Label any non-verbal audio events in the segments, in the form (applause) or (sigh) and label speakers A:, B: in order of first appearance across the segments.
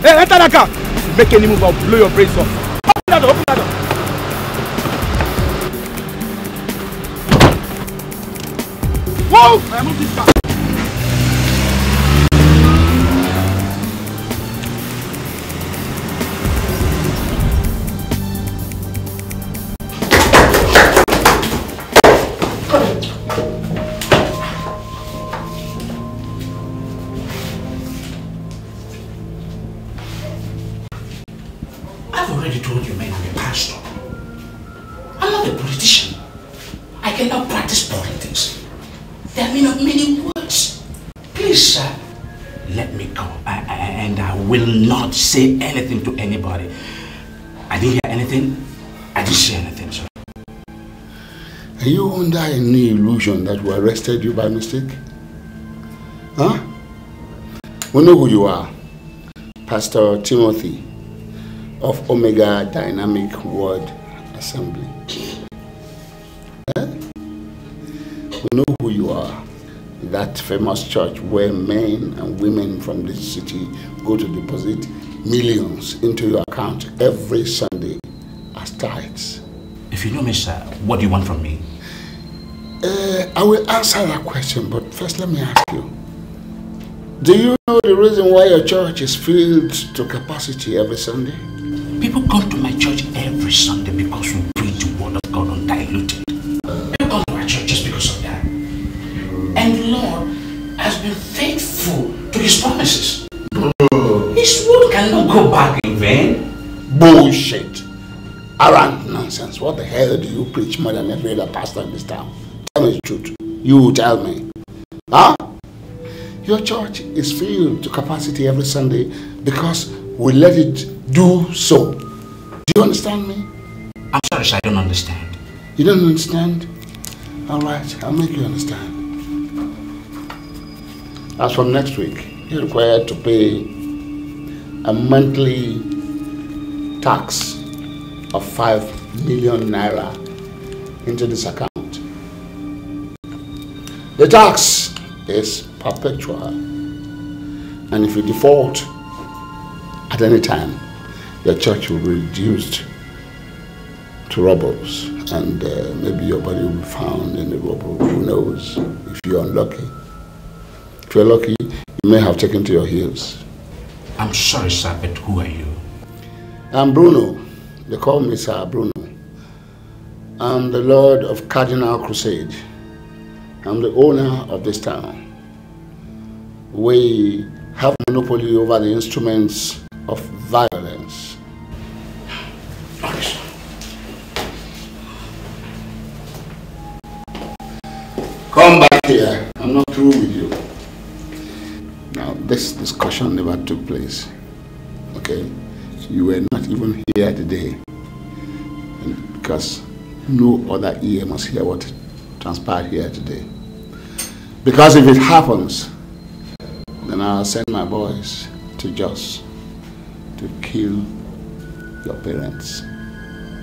A: Hey, enter that car. Make any move, I'll blow your brains off.
B: Anybody. I didn't hear anything. I didn't see anything, sir.
C: Are you under any illusion that we arrested you by mistake? Huh? We know who you are. Pastor Timothy of Omega Dynamic Word Assembly. We know who you are. That famous church where men and women from this city go to deposit millions into your account every Sunday as tithes.
B: If you know me, sir, what do you want from me?
C: Uh, I will answer that question, but first let me ask you. Do you know the reason why your church is filled to capacity every Sunday?
B: People come to my church every Sunday because we preach the word of God undiluted. People come to my church just because of that. And the Lord has been faithful to his promises. His word cannot go back in vain.
C: Bullshit. Arrant nonsense. What the hell do you preach more than every other pastor in this town? Tell me the truth. You tell me. Huh? Your church is filled to capacity every Sunday because we let it do so. Do you understand me?
B: I'm sorry, sir, I don't understand.
C: You don't understand? All right, I'll make you understand. As from next week, you're required to pay a monthly tax of 5 million naira into this account. The tax is perpetual, and if you default at any time, your church will be reduced to rubbles, and uh, maybe your body will be found in the rubble. Who knows? If you're unlucky, if you're lucky, you may have taken to your heels.
B: I'm sorry, sir, but who are you?
C: I'm Bruno. They call me Sir Bruno. I'm the Lord of Cardinal Crusade. I'm the owner of this town. We have monopoly over the instruments of violence. Come back here. I'm not through this discussion never took place. Okay? You were not even here today. And because no other ear must hear what transpired here today. Because if it happens, then I'll send my boys to Jos to kill your parents.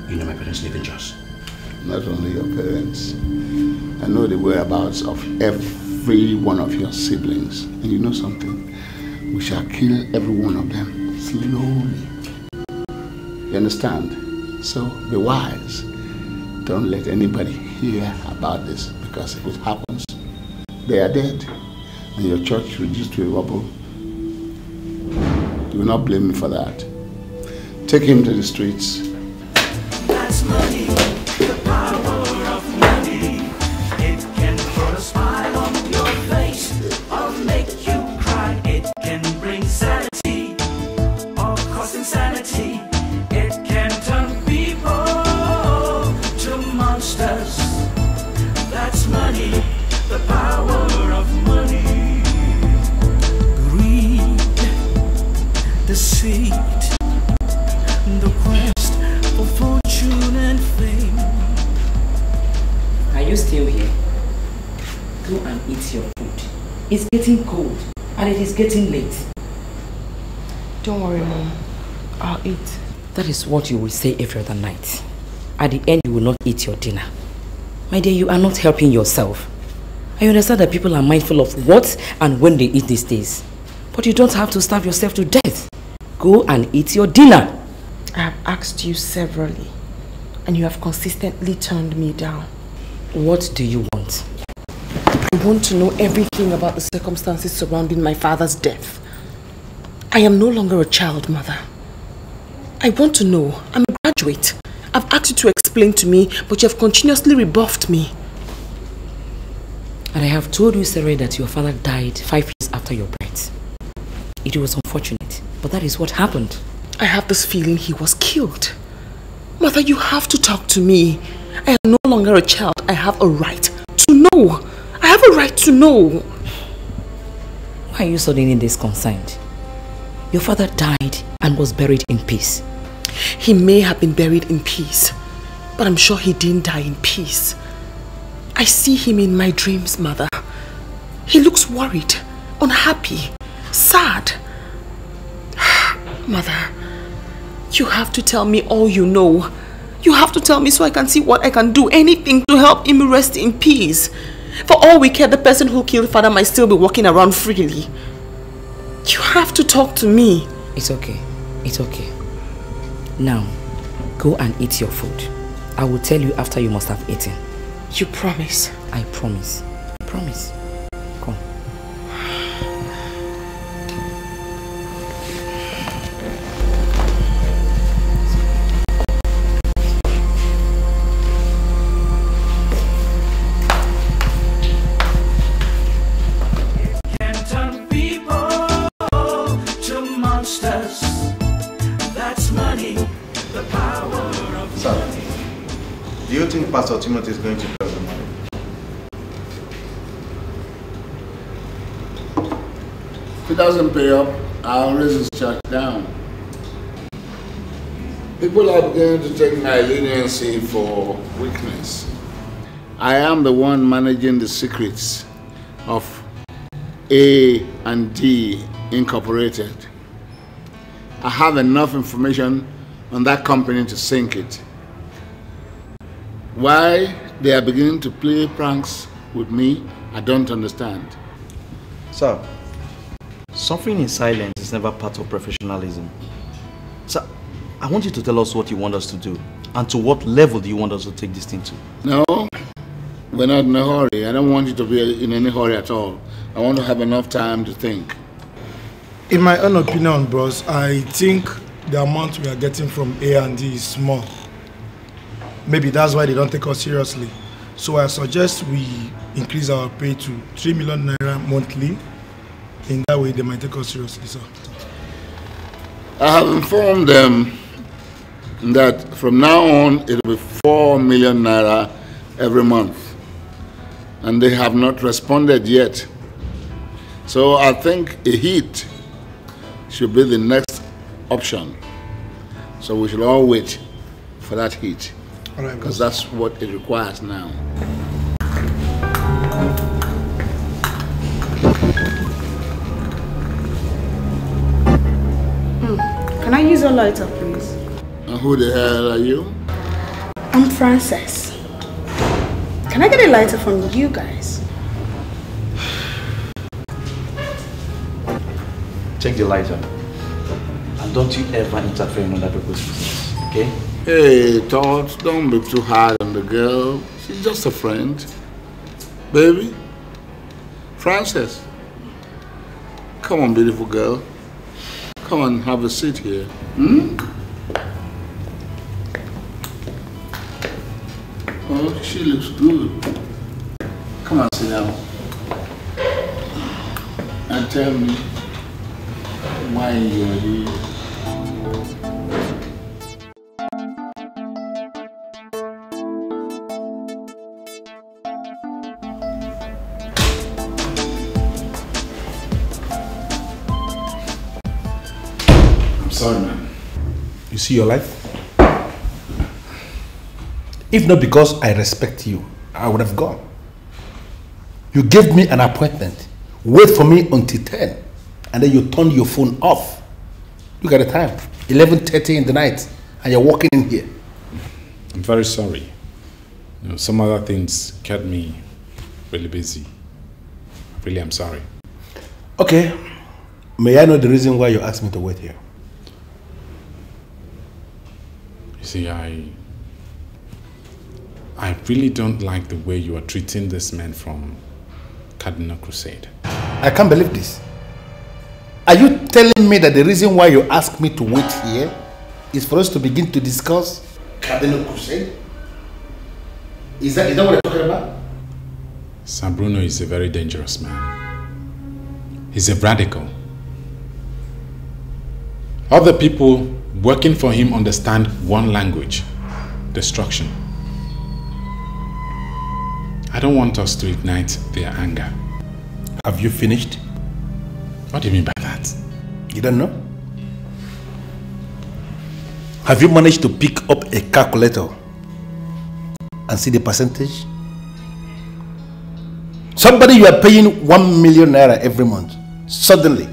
B: You know my parents live in Jos.
C: Not only your parents. I know the whereabouts of every one of your siblings. And you know something? We shall kill every one of them slowly. You understand? So be wise. Don't let anybody hear about this because if it happens, they are dead. And your church reduced to a rubble. Will not blame me for that. Take him to the streets.
D: It's getting cold and it is getting late.
E: Don't worry, Mom. I'll eat.
D: That is what you will say every other night. At the end, you will not eat your dinner. My dear, you are not helping yourself. I understand that people are mindful of what and when they eat these days. But you don't have to starve yourself to death.
F: Go and eat your dinner.
E: I have asked you severally, and you have consistently turned me down.
F: What do you want?
E: I want to know everything about the circumstances surrounding my father's death. I am no longer a child, mother. I want to know. I'm a graduate. I've asked you to explain to me, but you have continuously rebuffed me.
F: And I have told you, Sarah, that your father died five years after your birth. It was unfortunate, but that is what happened.
E: I have this feeling he was killed. Mother, you have to talk to me. I am no longer a child. I have a right to know. I have a right to know.
F: Why are you suddenly disconcerted? Your father died and was buried in peace.
E: He may have been buried in peace, but I'm sure he didn't die in peace. I see him in my dreams, mother. He looks worried, unhappy, sad. (sighs) Mother, you have to tell me all you know. You have to tell me so I can see what I can do. Anything to help him rest in peace. For all we care, the person who killed father might still be walking around freely. You have to talk to me.
F: It's okay. It's okay. Now, go and eat your food. I will tell you after you must have eaten.
E: You promise?
F: I promise. Promise.
G: Pastor Timothy is going to pay the?
C: If he doesn't pay up, I'll raise his down. People are beginning to take my leniency for weakness. I am the one managing the secrets of A and D Incorporated. I have enough information on that company to sink it. Why they are beginning to play pranks with me, I don't understand.
G: Sir, suffering in silence is never part of professionalism. Sir, I want you to tell us what you want us to do and to what level do you want us to take this thing to?
C: No, we're not in a hurry. I don't want you to be in any hurry at all. I want to have enough time to think.
H: In my own opinion, bros, I think the amount we are getting from A&D is small. Maybe that's why they don't take us seriously. So I suggest we increase our pay to 3 million naira monthly. In that way, they might take us seriously, sir.
C: I have informed them that from now on it will be 4 million naira every month. And they have not responded yet. So I think a heat should be the next option. So we should all wait for that hit.
H: All right,
C: Because that's what it requires now. Hmm.
I: Can I use your lighter, please?
C: And who the hell are you?
I: I'm Frances. Can I get a lighter from you guys?
G: Take the lighter. And don't you ever interfere in other people's business, okay?
C: Hey, Todd, don't be too hard on the girl. She's just a friend. Baby, Frances, come on, beautiful girl. Come on, have a seat here. Hmm? Oh, she looks good. Come on, sit down. And tell me why you're here.
A: See your life? If not because I respect you, I would have gone. You gave me an appointment. Wait for me until 10. And then you turn your phone off. Look at the time. 11.30 in the night. And you're walking in here.
J: I'm very sorry. You know, some other things kept me really busy. Really, I'm sorry.
A: Okay. May I know the reason why you asked me to wait here?
J: Timothy, I. I really don't like the way you are treating this man from Cardinal Crusade.
A: I can't believe this. Are you telling me that the reason why you asked me to wait here is for us to begin to discuss Cardinal Crusade? Is that, is that what you're talking about?
J: Sir Bruno is a very dangerous man. He's a radical. Other people working for him understand one language destruction. I don't want us to ignite their anger.
A: Have you finished?
J: What do you mean by that?
A: You don't know? Have you managed to pick up a calculator and see the percentage? Somebody you are paying 1 million naira every month suddenly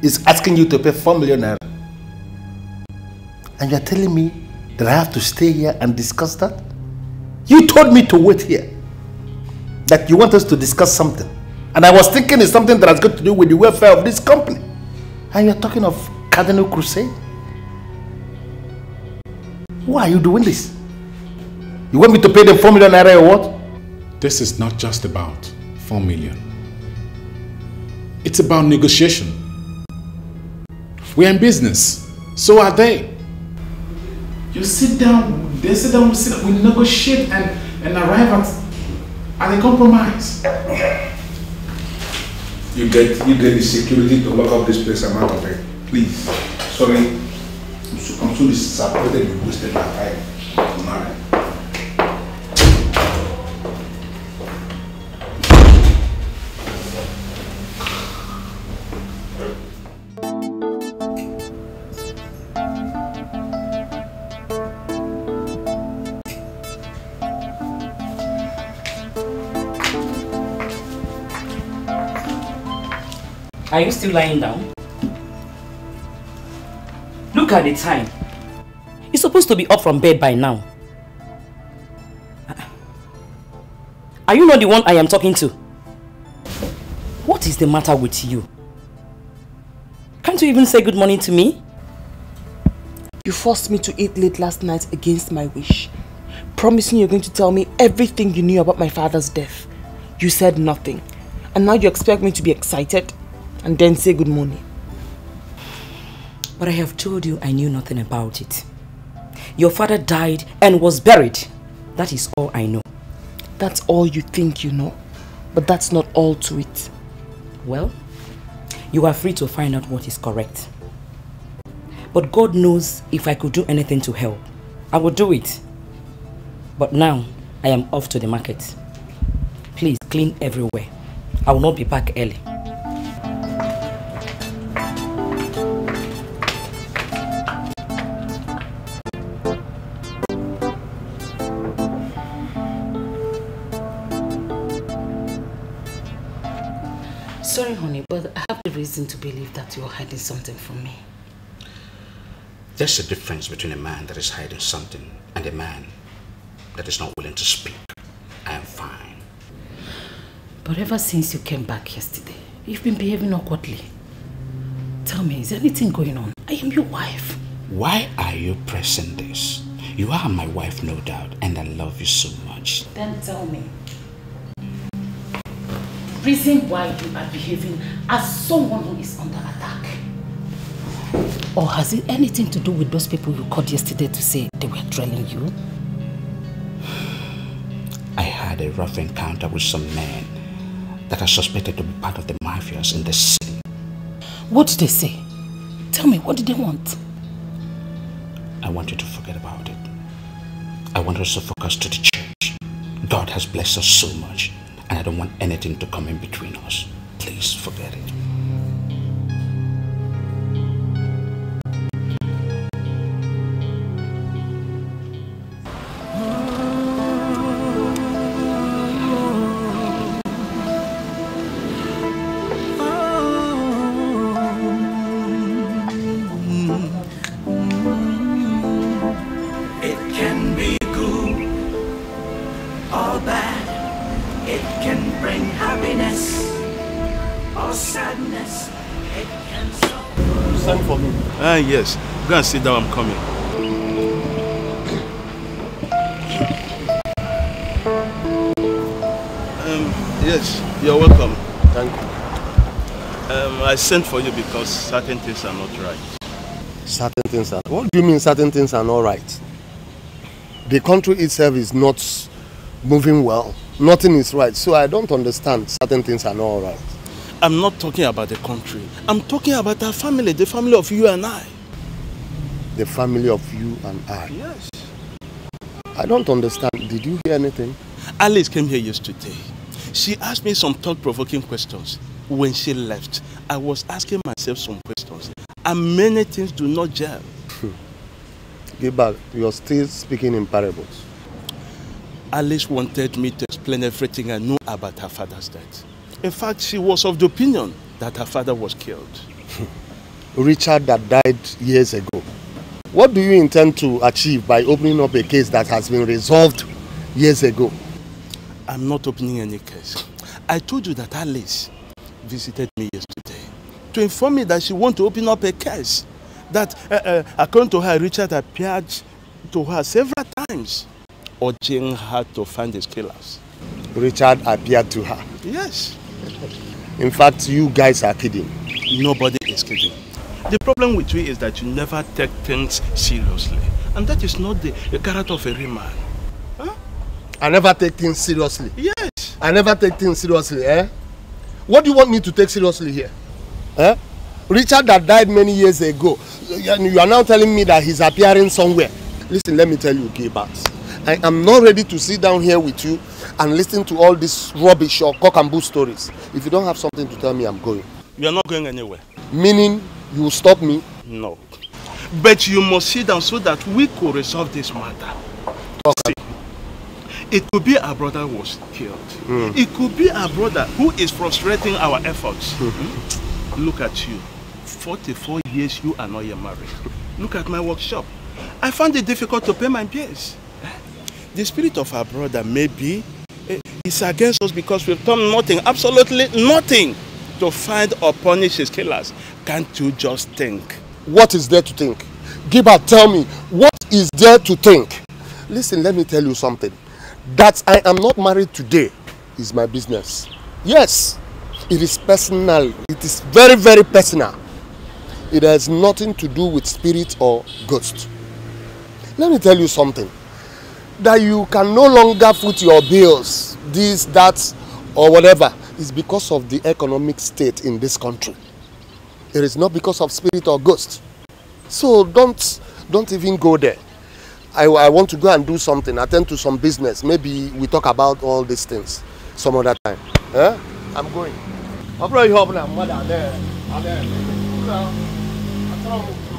A: is asking you to pay 4 million naira. And you are telling me that I have to stay here and discuss that? You told me to wait here. That you want us to discuss something. And I was thinking it's something that has got to do with the welfare of this company. And you're talking of Cardinal Crusade? Why are you doing this? You want me to pay them 4 million naira or what?
J: This is not just about 4 million. It's about negotiation. We're in business. So are they. You sit down, they sit down, we, sit down, we negotiate and, and arrive at, at a compromise.
A: You get you get the security to lock up this place. I'm out of it. Please. Sorry. I'm so, I'm so disappointed you wasted my time.
F: Are you still lying down? Look at the time. You're supposed to be up from bed by now. Are you not the one I am talking to? What is the matter with you? Can't you even say good morning to me?
E: You forced me to eat late last night against my wish. Promising you're going to tell me everything you knew about my father's death. You said nothing. And now you expect me to be excited and then say good morning.
F: But I have told you I knew nothing about it. Your father died and was buried. That is all I know.
E: That's all you think you know. But that's not all to it.
F: Well, you are free to find out what is correct. But God knows if I could do anything to help, I would do it. But now, I am off to the market. Please clean everywhere. I will not be back early.
K: But I have the reason to believe that you're hiding something from me.
B: There's a difference between a man that is hiding something and a man that is not willing to speak. I am fine.
K: But ever since you came back yesterday, you've been behaving awkwardly. Tell me, is anything going on? I am your wife.
B: Why are you pressing this? You are my wife, no doubt, and I love you so much.
K: Then tell me. Reason why you are behaving as someone who is under attack. Or has it anything to do with those people you called yesterday to say they were drilling you?
B: I had a rough encounter with some men that are suspected to be part of the mafias in the city.
K: What did they say? Tell me, what did they want?
B: I want you to forget about it. I want us to focus to the church. God has blessed us so much, and I don't want anything to come in between us. Please forget it.
G: yes. Go and sit down, I'm coming.
L: Um, yes, you're welcome.
M: Thank you.
L: Um, I sent for you because certain things are not right.
M: Certain things are... What do you mean certain things are not right? The country itself is not moving well. Nothing is right. So I don't understand certain things are not right.
L: I'm not talking about the country. I'm talking about our family, the family of you and I.
M: The family of you and I.
L: Yes.
M: I don't understand. Did you hear anything?
L: Alice came here yesterday. She asked me some thought-provoking questions. When she left, I was asking myself some questions. And many things do not gel. Hmm.
M: Gilbert, you're still speaking in parables.
L: Alice wanted me to explain everything I knew about her father's death. In fact, she was of the opinion that her father was killed. Hmm.
M: Richard that died years ago. What do you intend to achieve by opening up a case that has been resolved years ago?
L: I'm not opening any case. I told you that Alice visited me yesterday to inform me that she wants to open up a case. That, uh, uh, according to her, Richard appeared to her several times, urging her to find his killers.
M: Richard appeared to her.
L: Yes.
M: In fact, you guys are kidding.
L: Nobody is kidding. The problem with you is that you never take things seriously. And that is not the, the character of a real man.
M: I never take things seriously.
L: Yes.
M: I never take things seriously, eh? What do you want me to take seriously here? Eh? Richard that died many years ago, and you are now telling me that he's appearing somewhere. Listen, let me tell you, Gilbert. I am not ready to sit down here with you and listen to all this rubbish or cock and bull stories. If you don't have something to tell me, I'm going.
L: You are not going anywhere.
M: Meaning, you will stop me?
L: No. But you must sit down so that we could resolve this matter. See, it could be our brother was killed.
M: Mm.
L: It could be our brother who is frustrating our efforts. Look at you. 44 years you are not yet married. Look at my workshop. I found it difficult to pay my bills. The spirit of our brother maybe eh, is against us because we've done nothing, absolutely nothing to find or punish his killers. Can't you just think?
M: What is there to think? Gilbert, tell me, what is there to think? Listen, let me tell you something. That I am not married today is my business. Yes, it is personal. It is very, very personal. It has nothing to do with spirit or ghost. Let me tell you something. That you can no longer foot your bills, this, that, or whatever, is because of the economic state in this country. It is not because of spirit or ghost. So don't, don't even go there. I, I want to go and do something, attend to some business. Maybe we talk about all these things some other time. Eh? I'm going. Ọbụrụ ihe ọbụla mmadụ ada ada eme.
E: What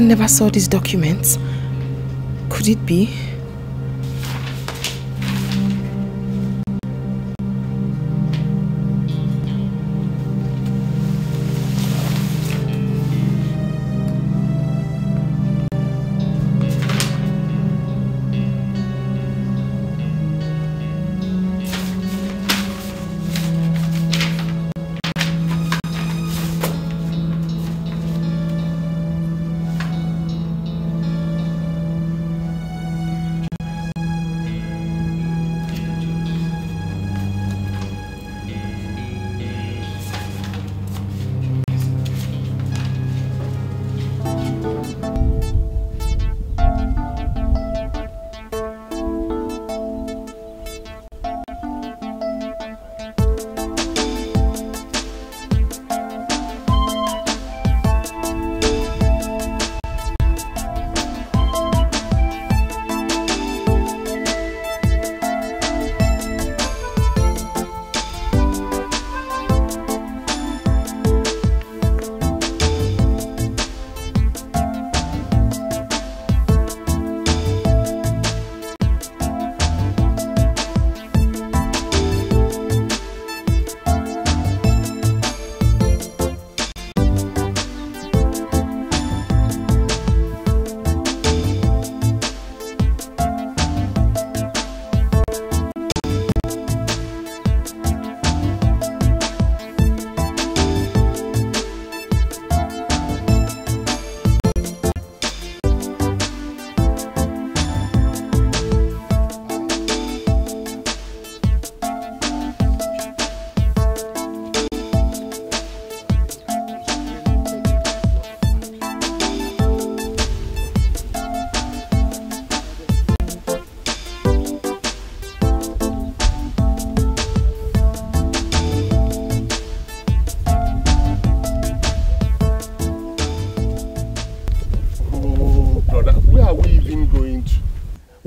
E: My mother never saw these documents. Could it be?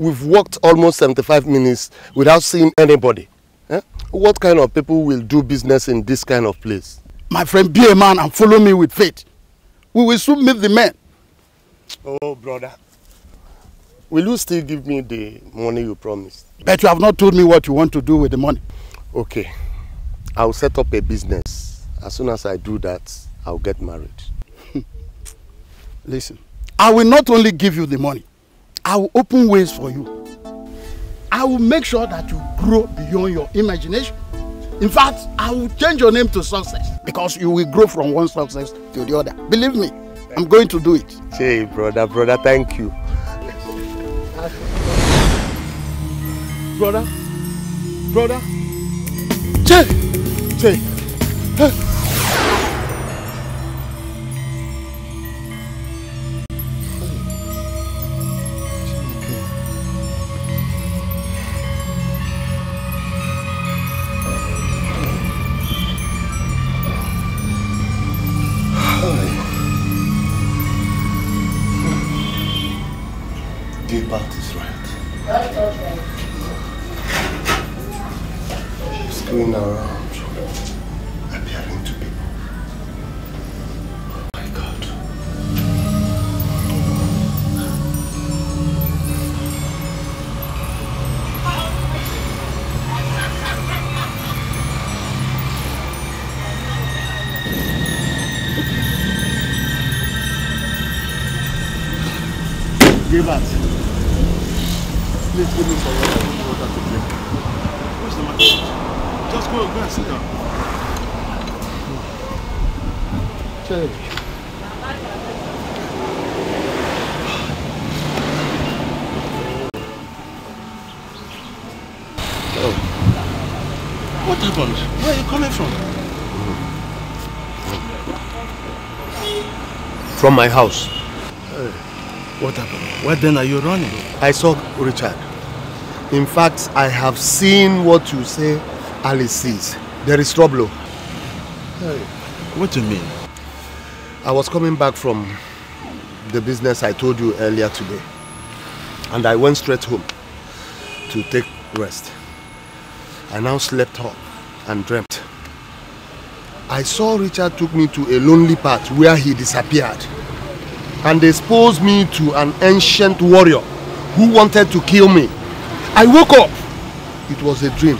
M: We've walked almost 75 minutes without seeing anybody. Eh? What kind of people will do business in this kind of place?
N: My friend, be a man and follow me with faith. We will soon meet the men.
M: Oh, brother. Will you still give me the money you promised?
N: But you have not told me what you want to do with the money.
M: Okay. I'll set up a business. As soon as I do that, I'll get married. (laughs)
N: Listen, I will not only give you the money, I will open ways for you. I will make sure that you grow beyond your imagination. In fact, I will change your name to success because you will grow from one success to the other. Believe me, I'm going to do it.
M: Hey, brother, brother, thank you. Brother, brother. Che, che. Hey.
L: From
M: my house.
L: Eh, what happened? Where then are you running?
M: I saw Richard. In fact, I have seen what you say Alice sees. There is trouble.
L: Eh, what do you mean?
M: I was coming back from the business I told you earlier today. And I went straight home to take rest. I now slept off and dreamt. I saw Richard took me to a lonely path where he disappeared and exposed me to an ancient warrior who wanted to kill me. I woke up. It was a dream.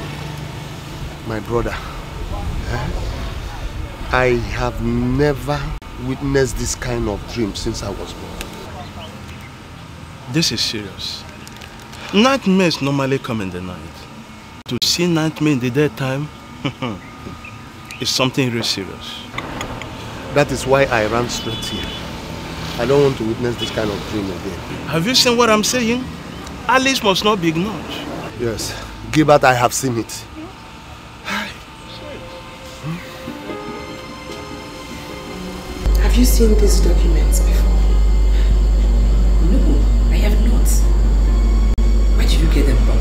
M: My brother, eh? I have never witnessed this kind of dream since I was born.
L: This is serious. Nightmares normally come in the night. To see nightmare in the daytime (laughs) is something really serious.
M: That is why I ran straight here. I don't want to witness this kind of dream again.
L: Have you seen what I'm saying? Alice must not be ignored.
M: Yes, Gilbert, I have seen it.
E: Have you seen these documents before?
D: No, I have not. Where did you get them from?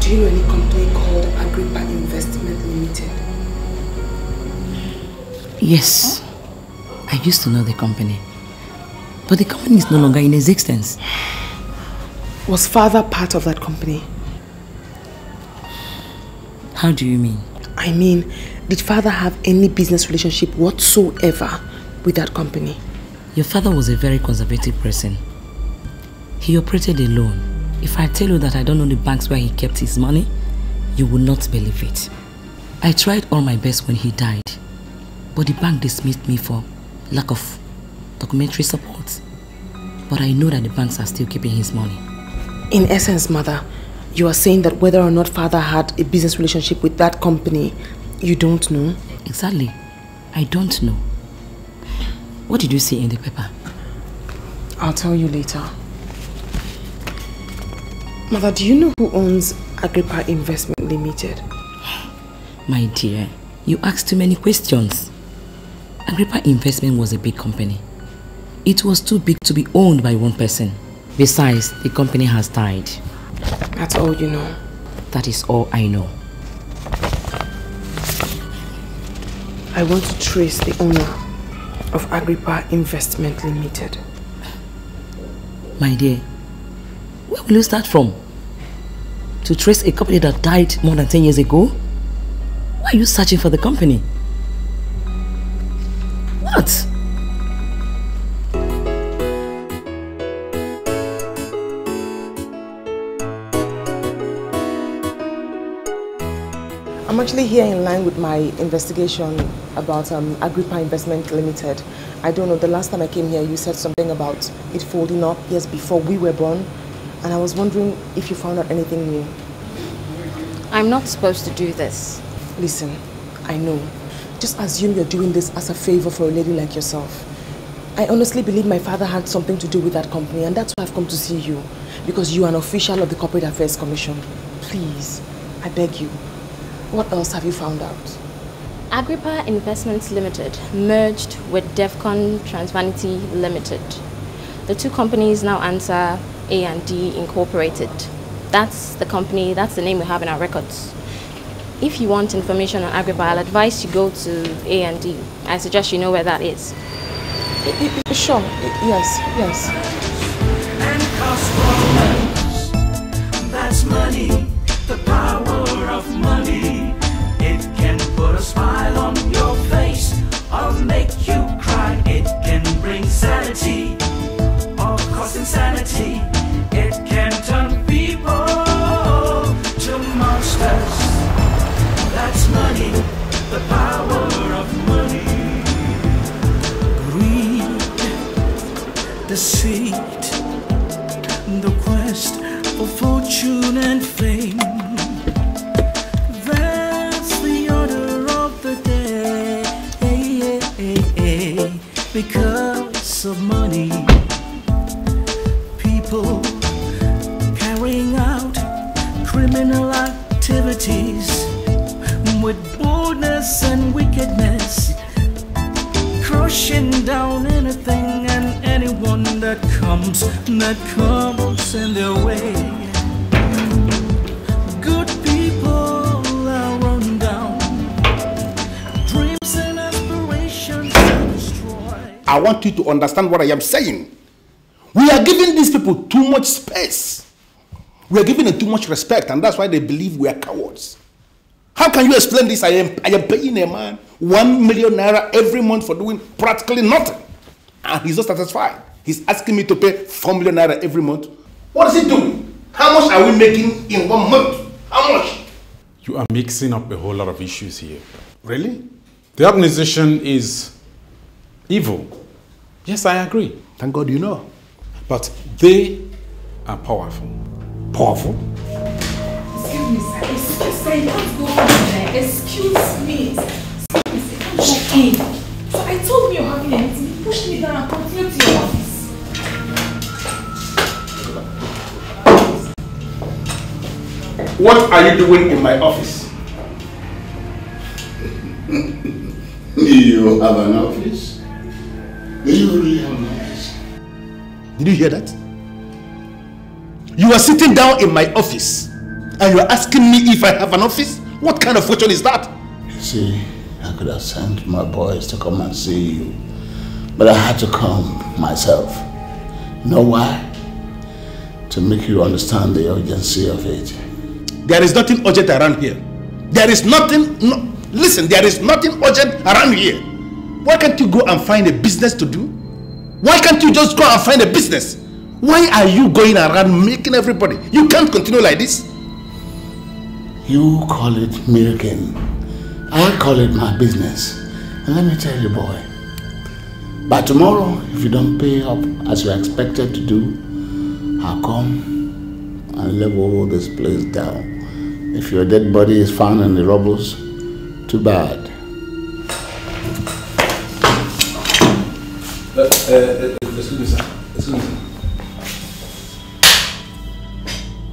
E: Do you know any company called Agrippa Investment Limited?
D: Yes, I used to know the company. But the company is no longer in existence.
E: Was father part of that company?
D: How do you mean?
E: I mean, did father have any business relationship whatsoever with that company?
D: Your father was a very conservative person. He operated alone. If I tell you that I don't know the banks where he kept his money, you will not believe it. I tried all my best when he died, but the bank dismissed me for lack of documentary support. But I know that the banks are still keeping his money.
E: In essence, mother, you are saying that whether or not father had a business relationship with that company, you don't know?
D: Exactly. I don't know. What did you see in the paper?
E: I'll tell you later. Mother, do you know who owns Agrippa Investment Limited?
D: My dear, you ask too many questions. Agrippa Investment was a big company. It was too big to be owned by one person. Besides, the company has died.
E: That's all you know.
D: That is all I know.
E: I want to trace the owner of Agrippa Investment Limited.
D: My dear, where
F: will you start from? To trace a company that died more than 10 years ago? Why are you searching for the company?
E: I'm actually here in line with my investigation about um, Agrippa Investment Limited. I don't know, the last time I came here, you said something about it folding up years before we were born. And I was wondering if you found out anything new.
O: I'm not supposed to do this.
E: Listen, I know. Just assume you're doing this as a favor for a lady like yourself. I honestly believe my father had something to do with that company, and that's why I've come to see you. Because you are an official of the Corporate Affairs Commission. Please, I beg you. What else have you found out?
O: Agrippa Investments Limited merged with Defcon Transvanity Limited. The two companies now answer A&D Incorporated. That's the company, that's the name we have in our records. If you want information on Agrippa, I'll advise you go to A&D. I suggest you know where that is.
E: Sure, yes, yes.
P: That's money, the power of money. It can put a smile on your face or make you cry. It can bring sanity or cause insanity. Deceit, the quest for fortune and fame. That's the order of the day. Because of money, people carrying out criminal activities with boldness and wickedness, crushing down anything anyone that comes, that comes in their way. Good people are run down, dreams and aspirations are destroyed.
A: I want you to understand what I am saying. We are giving these people too much space. We are giving them too much respect, and that's why they believe we are cowards. How can you explain this? I am, I am paying a man one million naira every month for doing practically nothing. And he's not satisfied. He's asking me to pay four million naira every month. What is he doing? How much are we making in one month? How much?
J: You are mixing up a whole lot of issues here.
A: Really?
J: The organization is evil. Yes, I agree.
A: Thank God you know.
J: But they are powerful.
A: Powerful?
Q: Excuse me, sir. Excuse me, what's going on there? Excuse me. Excuse me, sir. Come walk in. So I told you you're having a meeting. You pushed me down and continued to your office.
A: What are you doing in my office? (laughs)
C: you have an office? Do you really have an office?
A: Did you hear that? You are sitting down in my office and you are asking me if I have an office? What kind of question is that?
C: See, I could have sent my boys to come and see you, but I had to come myself. You know why? To make you understand the urgency of it.
A: There is nothing urgent around here. There is nothing, no, listen, there is nothing urgent around here. Why can't you go and find a business to do? Why can't you just go and find a business? Why are you going around making everybody? You can't continue like this.
C: You call it milking. I call it my business. And let me tell you, boy, by tomorrow, if you don't pay up as you're expected to do, I'll come and level this place down. If your dead body is found in the rubbles, too bad.
A: Uh, uh, excuse me, sir. Excuse me.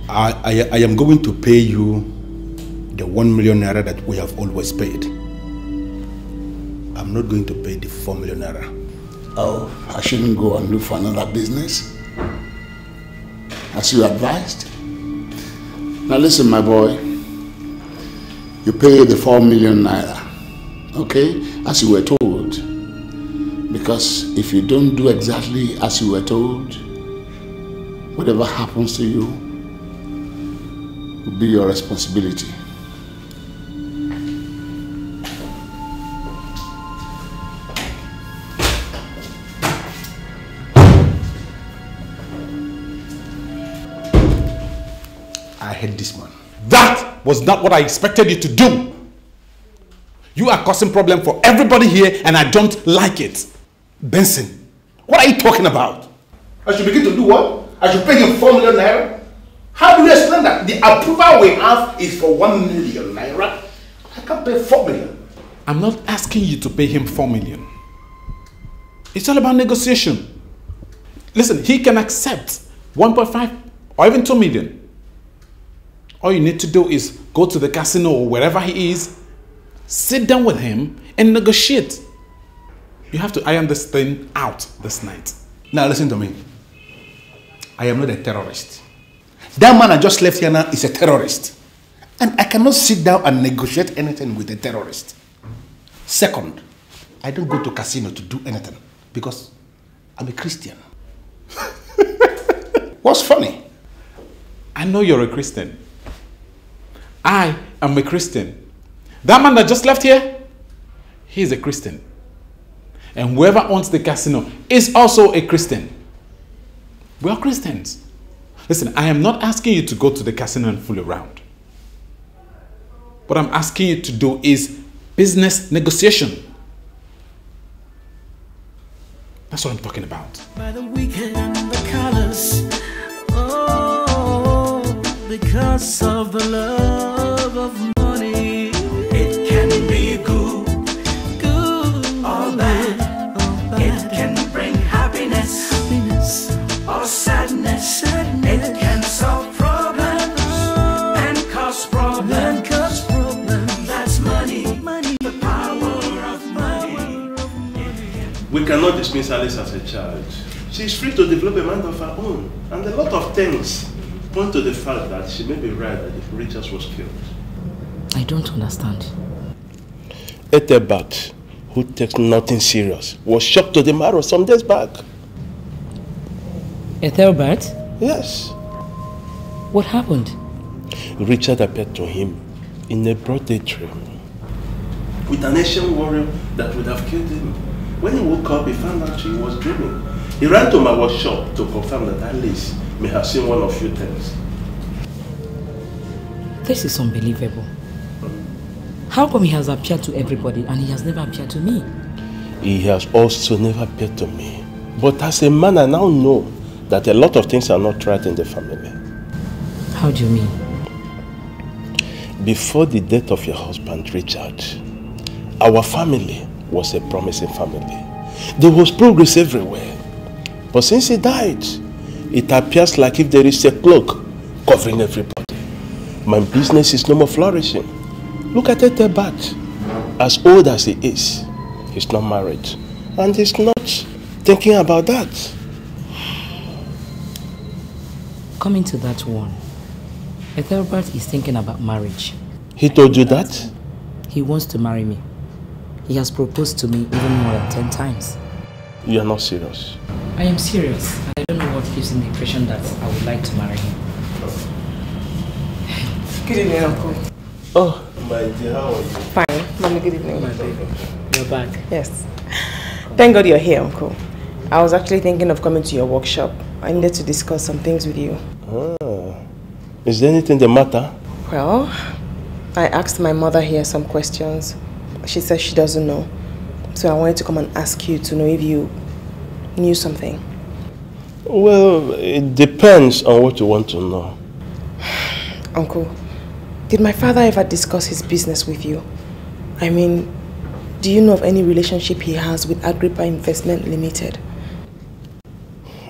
A: I, I, I am going to pay you the one million naira that we have always paid. I'm not going to pay the four million naira.
C: Oh, I shouldn't go and look for another business? As you advised? Now listen, my boy. You pay the four million naira, okay? As you were told. Because if you don't do exactly as you were told, Whatever happens to you will be your responsibility.
A: Was not what I expected you to do. You are causing problem for everybody here and I don't like it. Benson, what are you talking about? I should begin to do what? I should pay him 4 million naira? How do you explain that? The approval we have is for 1 million naira. I can't pay 4 million.
J: I'm not asking you to pay him 4 million. It's all about negotiation. Listen, he can accept 1.5 or even 2 million. All you need to do is go to the casino or wherever he is, sit down with him and negotiate. You have to iron this thing out this night.
A: Now listen to me. I am not a terrorist. That man I just left here now is a terrorist. And I cannot sit down and negotiate anything with a terrorist. Second, I don't go to casino to do anything because I'm a Christian. (laughs) What's funny?
J: I know you're a Christian. I am a Christian. That man that just left here, he's a Christian. And whoever owns the casino is also a Christian. We are Christians. Listen, I am not asking you to go to the casino and fool around. What I'm asking you to do is business negotiation. That's what I'm talking about.
P: Because of the love of money, it can be good, good or bad. It can bring happiness, happiness or sadness. It can solve problems oh. and cause problems. cause problems. That's money, money, the power of money.
L: We cannot dismiss Alice as a child. She is free to develop a mind of her own. And a lot of things point to the fact that she may be right that if Richards was killed.
F: I don't understand.
L: Ethelbert, who takes nothing serious, was shocked to the marrow some days back.
F: Ethelbert?
L: Yes.
F: What happened?
L: Richard appeared to him in a broad daydream with an ancient warrior that would have killed him. When he woke up, he found out he was dreaming. He ran to my workshop to confirm that Alice may have seen one of few things.
F: This is unbelievable. How come he has appeared to everybody and he has never appeared to me?
L: He has also never appeared to me. But as a man, I now know that a lot of things are not right in the family.
F: How do you mean?
L: Before the death of your husband, Richard, our family was a promising family. There was progress everywhere. But since he died, it appears like if there is a cloak covering everybody. My business is no more flourishing. Look at Ethelbert. As old as he is, he's not married. And he's not thinking about that.
F: Coming to that one, Ethelbert is thinking about marriage.
L: He told you that?
F: He wants to marry me. He has proposed to me even more than 10 times.
L: You are not serious.
F: I am serious. and I don't know what gives him the impression that I would like to marry him.
E: Good evening, Uncle.
L: Oh, my dear, how are you?
E: Fine. Mommy, good evening.
F: My baby. You're back.
E: Yes. Thank God you're here, Uncle. I was actually thinking of coming to your workshop. I needed to discuss some things with you.
L: Ah. Is there anything the matter?
E: Well, I asked my mother here some questions. She says she doesn't know. So I wanted to come and ask you to know if you knew something.
L: Well, it depends on what you want to know. (sighs)
E: Uncle, did my father ever discuss his business with you? I mean, do you know of any relationship he has with Agrippa Investment Limited?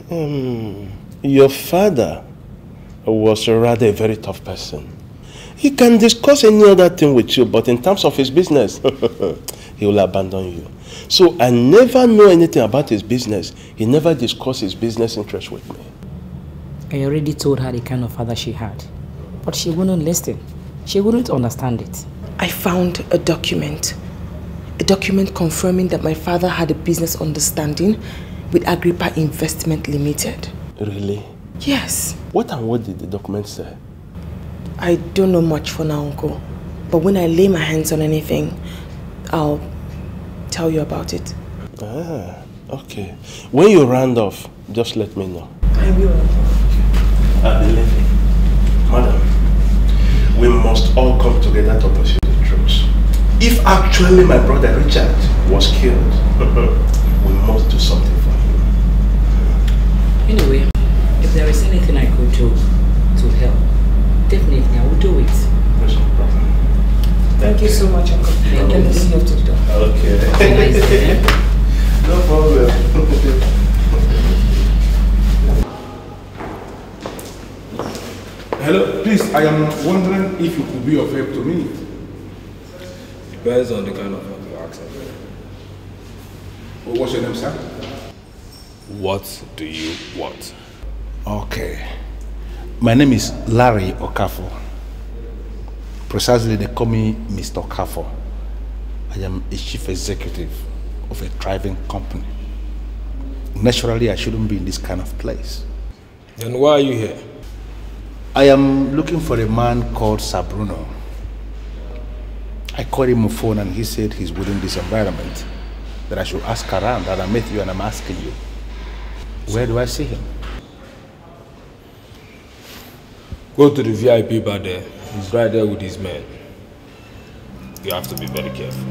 L: Hmm. Your father was rather a very tough person. He can discuss any other thing with you, but in terms of his business, (laughs) he will abandon you. So I never know anything about his business. He never discussed his business interest with me.
F: I already told her the kind of father she had. But she wouldn't listen. She wouldn't understand it.
E: I found a document. A document confirming that my father had a business understanding with Agrippa Investment Limited.
L: Really?
E: Yes.
L: What and what did the document say?
E: I don't know much for now, Uncle. But when I lay my hands on anything, I'll tell you about it.
L: Ah, okay. When you round off, just let me know.
E: I will.
L: I believe you. Madam, we must all come together to pursue the truth. If actually my brother Richard was killed, (laughs) we must do something for him.
F: Anyway, if there is anything I could do to help, definitely I will do it.
L: There's no problem.
E: Thank you so much, Uncle.
F: Thank
E: Let me see you to the door.
L: Okay. (laughs) No problem.
A: Hello, please, I am wondering if you could be of help to me.
R: Depends on the kind of help you're asking.
A: Oh, What's your name, sir?
R: What do you want?
A: Okay. My name is Larry Okafor. Precisely, they call me Mr. Okafor. I am a chief executive of a thriving company. Naturally, I shouldn't be in this kind of place.
R: Then why are you here?
A: I am looking for a man called Sir Bruno. I called him on phone and he said he's within this environment. That I should ask around that I met you and I'm asking you. Where do I see him?
R: Go to the VIP bar there. He's right there with his men. You have to be very careful.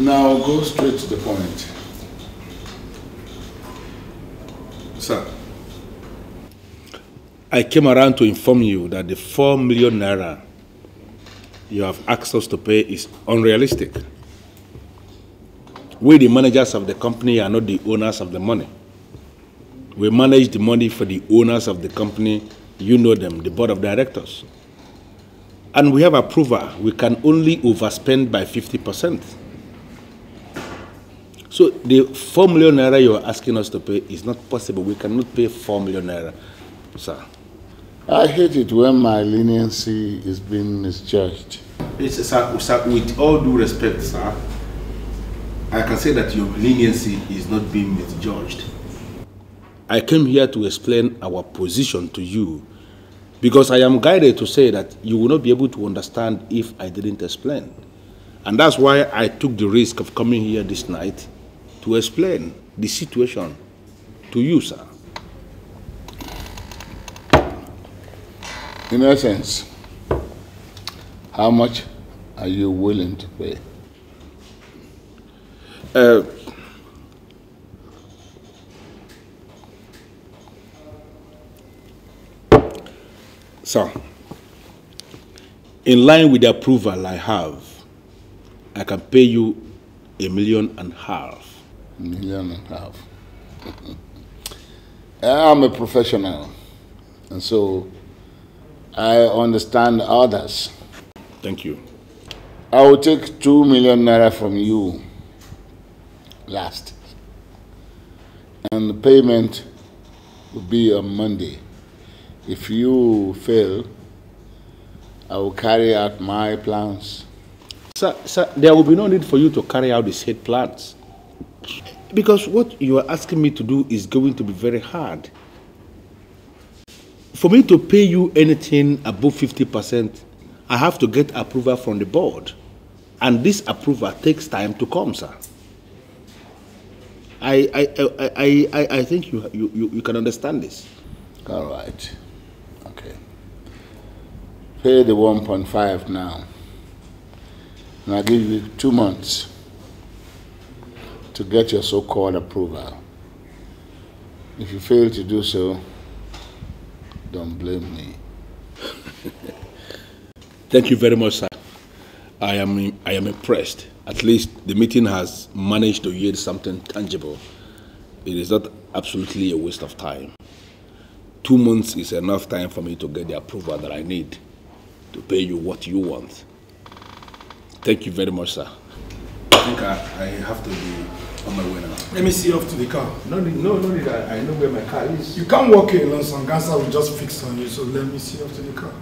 C: Now go straight to the point.
A: Sir, I came around to inform you that the 4 million naira you have asked us to pay is unrealistic. We, the managers of the company, are not the owners of the money. We manage the money for the owners of the company. You know them, the board of directors. And we have approval. We can only overspend by 50%. So the 4 million naira you are asking us to pay is not possible. We cannot pay 4 million naira, sir.
C: I hate it when my leniency is being misjudged.
A: It's, sir, sir, with all due respect, sir, I can say that your leniency is not being misjudged. I came here to explain our position to you because I am guided to say that you will not be able to understand if I didn't explain. And that's why I took the risk of coming here this night to explain the situation to you, sir.
C: In essence, how much are you willing to pay?
A: Uh, sir, in line with the approval I have, I can pay you a million and a half.
C: A million and a half. (laughs) I'm a professional, and so I understand others.
A: Thank you.
C: I will take two million naira from you last. And the payment will be on Monday. If you fail, I will carry out my plans.
A: Sir, sir, there will be no need for you to carry out the said plans. Because what you are asking me to do is going to be very hard. For me to pay you anything above 50%, I have to get approval from the board. And this approval takes time to come, sir. I, I, I, I, I, I think you, you, you can understand this.
C: All right. Okay. Pay the 1.5 now. And I'll give you two months to get your so-called approval. If you fail to do so, don't blame me. (laughs)
A: Thank you very much, sir. I am, I am impressed. At least the meeting has managed to yield something tangible. It is not absolutely a waste of time. Two months is enough time for me to get the approval that I need to pay you what you want. Thank you very much, sir. I think I, I have to be on my way now.
H: Let me see you off to the car.
A: No need, no, no need. I, I know where my car is.
H: You can't walk here alone, some Gansa will just fix on you, so let me see you off to the car.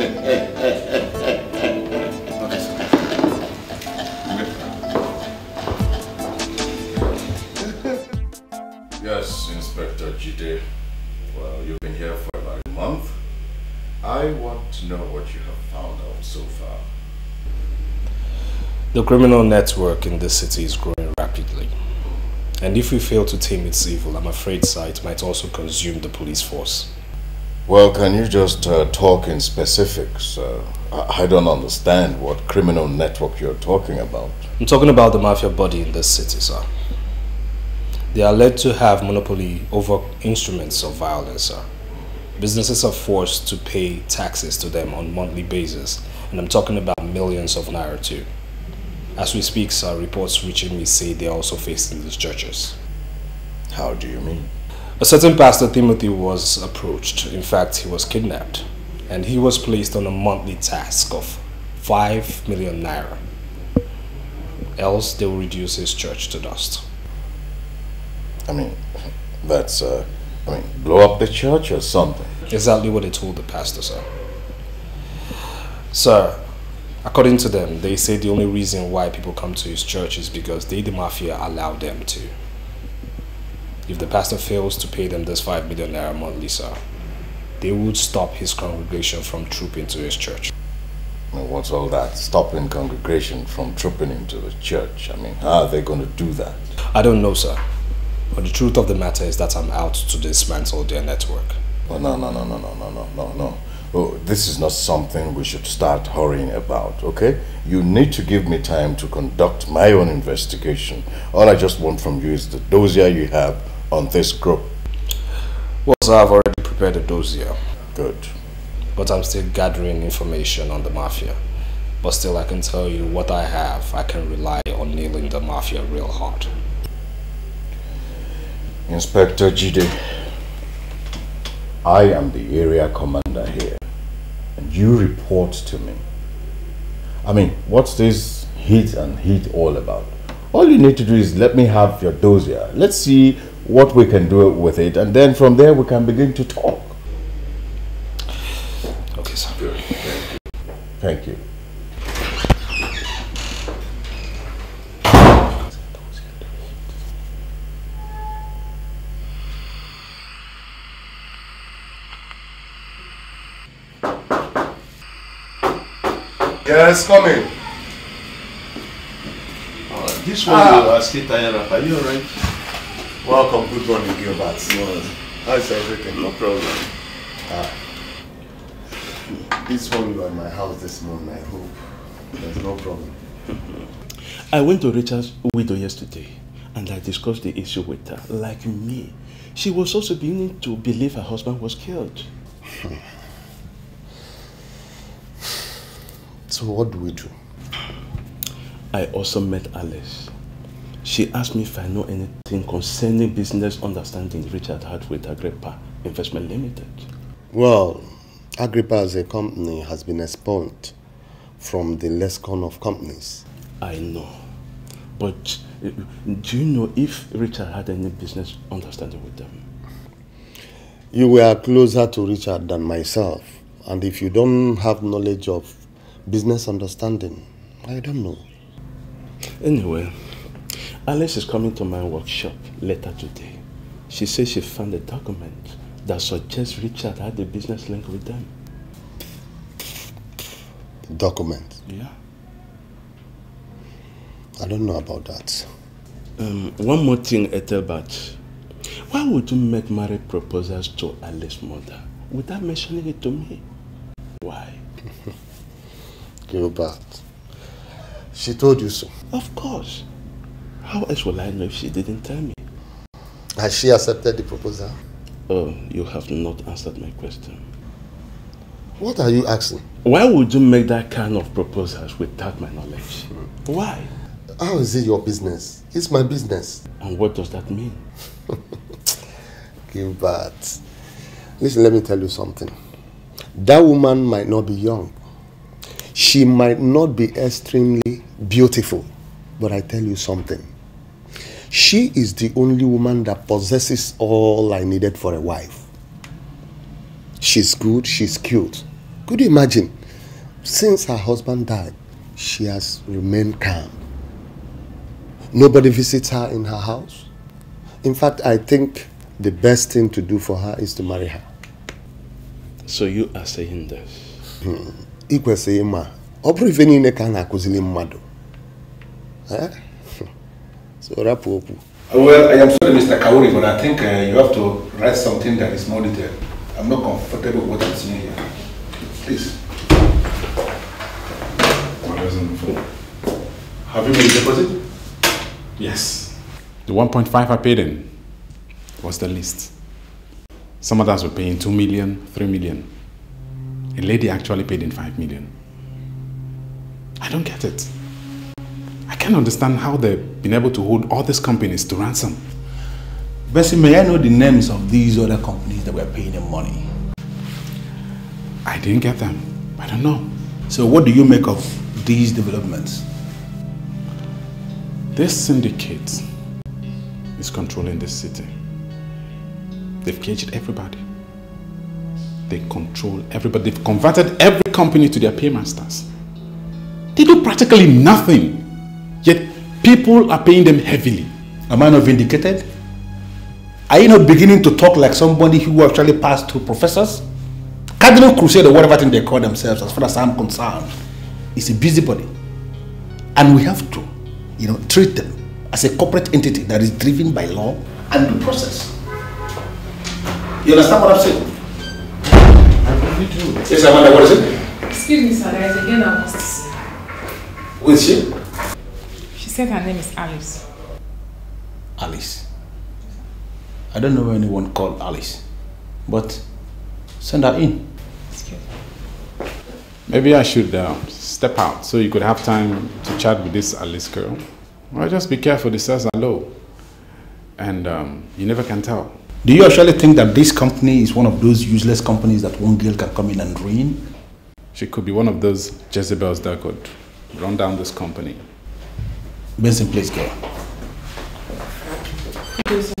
H: (laughs)
S: Yes, Inspector Jide. Well, you've been here for about a month. I want to know what you have found out so far.
R: The criminal network in this city is growing rapidly. And if we fail to tame its evil, I'm afraid, sir, it might also consume the police force.
S: Well, can you just uh, talk in specifics? Uh, I don't understand what criminal network you're talking about.
R: I'm talking about the mafia body in this city, sir. They are led to have monopoly over instruments of violence, sir. Businesses are forced to pay taxes to them on monthly basis, and I'm talking about millions of naira too. As we speak, sir, reports reaching me say they are also facing these churches.
S: How do you mean?
R: A certain pastor Timothy was approached. In fact, he was kidnapped, and he was placed on a monthly task of 5 million naira. Else, they will reduce his church to dust.
S: I mean, that's, uh, I mean, blow up the church or something.
R: Exactly what they told the pastor, sir. Sir, according to them, they say the only reason why people come to his church is because they, the mafia, allow them to. If the pastor fails to pay them this 5 million naira monthly, sir, they would stop his congregation from trooping to his church.
S: What's all that? Stopping congregation from trooping into the church. I mean, how are they going to do that?
R: I don't know, sir. But the truth of the matter is that I'm out to dismantle their network.
S: Oh, no, no, no, no, no, no, no, no, no. Oh, this is not something we should start hurrying about, okay? You need to give me time to conduct my own investigation. All I just want from you is the dossier you have on this group.
R: Well, sir, I've already prepared a dossier.
S: Good.
R: But I'm still gathering information on the mafia. But still, I can tell you what I have. I can rely on nailing the mafia real hard.
S: Inspector Jide, I am the area commander here, you report to me. I mean, what's this heat and heat all about? All you need to do is let me have your dossier. Let's see what we can do with it, and then from there we can begin to talk.
R: Okay, sir.
S: Good. Thank you. Yes, come in.
L: Uh, this one
S: Ah.
L: you are still tired of. Are you alright?
S: Welcome, good morning, Gilbert. How's everything?
L: No problem.
M: Ah. This one you are in my house this morning, I hope. There's no problem.
L: I went to Richard's widow yesterday and I discussed the issue with her. Like me, she was also beginning to believe her husband was killed. (laughs)
M: So what do we do?
L: I also met Alice. She asked me if I know anything concerning business understanding Richard had with Agrippa Investment Limited.
M: Well, Agrippa as a company has been expunged from the lexicon of companies.
L: I know. But do you know if Richard had any business understanding with them?
M: You were closer to Richard than myself. And if you don't have knowledge of business understanding, I don't know.
L: Anyway, Alice is coming to my workshop later today. She says she found a document that suggests Richard had a business link with them.
M: Document.
L: Yeah.
M: I don't know about that.
L: Um, one more thing, Ethelbert. Why would you make marriage proposals to Alice's mother without mentioning it to me? Why?
M: Gilbert. She told you so.
L: Of course. How else will I know if she didn't tell me?
M: Has she accepted the proposal?
L: Oh, you have not answered my question.
M: What are you asking?
L: Why would you make that kind of proposals without my knowledge? Why?
M: How is it your business? It's my business.
L: And what does that mean?
M: Gilbert. Listen, let me tell you something. That woman might not be young. She might not be extremely beautiful, but I tell you something. She is the only woman that possesses all I needed for a wife. She's good, she's cute. Could you imagine? Since her husband died, she has remained calm. Nobody visits her in her house. In fact, I think the best thing to do for her is to marry her.
L: So you are saying this?
M: Hmm. Ị kwesịrị ịma ọ bụrụ ife niile ka a na-akụziri mmadụ Eh? (laughs) so rapụ okwu
A: Well, I am sorry, Mr. Kauri, but I think uh, you have to write something that is more detailed. I'm not comfortable with what I'm seeing here. Please.
J: What is on the phone?
A: Have you made a deposit?
J: Yes. The 1.5 I paid in was the least. Some others were paying 2 million, 3 million. A lady actually paid in 5 million. I don't get it. I can't understand how they've been able to hold all these companies to ransom.
A: Bessie, may I know the names of these other companies that were paying them money?
J: I didn't get them. I don't know.
A: So what do you make of these developments?
J: This syndicate is controlling this city. They've caged everybody. They control everybody. They've converted every company to their paymasters. They do practically nothing. Yet people are paying them heavily.
A: Am I not vindicated? Are you not beginning to talk like somebody who actually passed through professors? Cardinal Crusade or whatever thing they call themselves, as far as I'm concerned, is a busybody. And we have to, you know, treat them as a corporate entity that is driven by law and due process. You understand what I'm saying? Yes, Amanda, what is it?
Q: Excuse me, sir. There is a girl I wants to see.
A: Who is she?
Q: She said her name is Alice.
A: Alice. I don't know anyone called Alice, but send her in.
J: Maybe I should uh, step out so you could have time to chat with this Alice girl. Well, just be careful, this says hello. And um, you never can tell.
A: Do you actually think that this company is one of those useless companies that one girl can come in and ruin?
J: She could be one of those Jezebels that could run down this company.
A: Benson, please go.
Q: Good day, sir.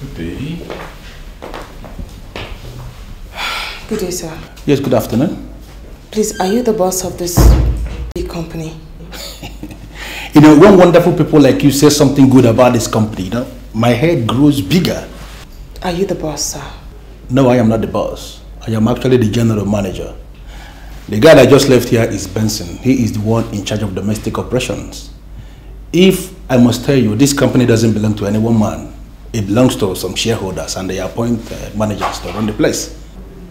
J: Good day.
E: Good day, sir.
A: Yes, good afternoon.
E: Please, are you the boss of this big company? (laughs)
A: You know, when wonderful people like you say something good about this company, you know, my head grows bigger.
E: Are you the boss, sir?
A: No, I am not the boss. I am actually the general manager. The guy that just left here is Benson. He is the one in charge of domestic operations. If I must tell you, this company doesn't belong to any one man. It belongs to some shareholders and they appoint uh, managers to run the place.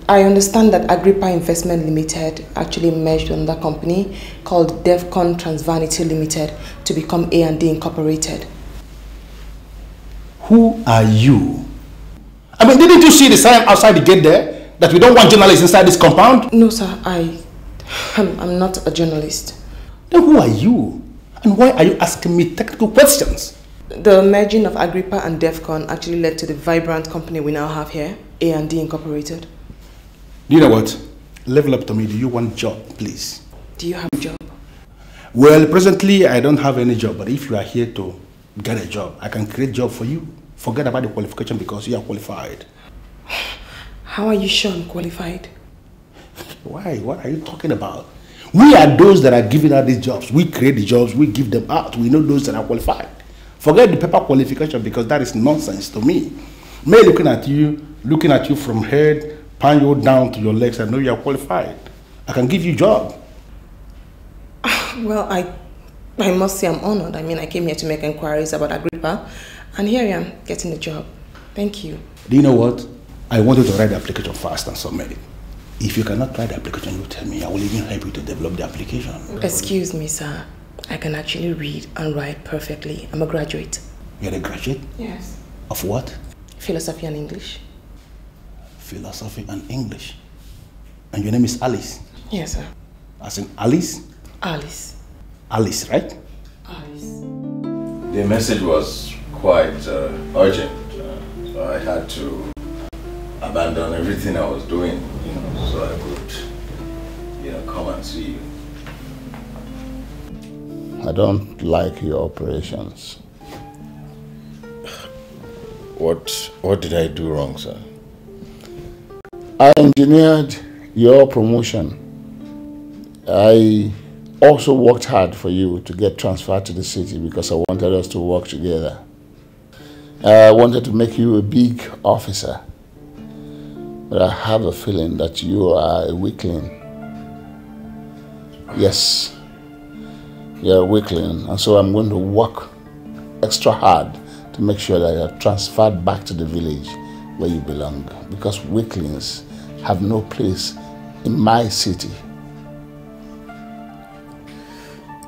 E: I understand that Agrippa Investment Limited actually merged with another company called Devcon Transvanity Limited to become A&D Incorporated.
A: Who are you? I mean, didn't you see the sign outside the gate there that we don't want journalists inside this compound?
E: No, sir. I, I'm, I'm not a journalist.
A: Then who are you? And why are you asking me technical questions?
E: The merging of Agrippa and Devcon actually led to the vibrant company we now have here, A&D Incorporated.
A: Do you know what? Level up to me. Do you want job, please?
E: Do you have a job?
A: Well, presently I don't have any job, but if you are here to get a job, I can create job for you. Forget about the qualification because you are qualified.
E: How are you sure I'm qualified?
A: Why? What are you talking about? We are those that are giving out these jobs. We create the jobs, we give them out. We know those that are qualified. Forget the paper qualification because that is nonsense to me. Me looking at you, looking at you from head, pan you down to your legs, I know you are qualified. I can give you job. (sighs)
E: Well, I, I must say I'm honored. I mean, I came here to make inquiries about Agrippa, and here I am getting the job. Thank you.
A: Do you know what? I want you to write the application fast and submit it. If you cannot write the application, you tell me. I will even help you to develop the application.
E: Excuse me, sir. I can actually read and write perfectly. I'm a graduate.
A: You're a graduate?
E: Yes.
A: Of what?
E: Philosophy and English.
A: Philosophy and English. And your name is Alice?
E: Yes, sir.
A: As in Alice?
E: Alice.
A: Alice, right?
E: Alice.
S: The message was quite uh, urgent, uh, so I had to abandon everything I was doing, you know, so I could, you know, come and see you.
C: I don't like your operations.
S: What what did I do wrong, sir?
C: I engineered your promotion. I also worked hard for you to get transferred to the city because I wanted us to work together. I wanted to make you a big officer. But I have a feeling that you are a weakling. Yes, you're a weakling. And so I'm going to work extra hard to make sure that you're transferred back to the village where you belong. Because weaklings have no place in my city.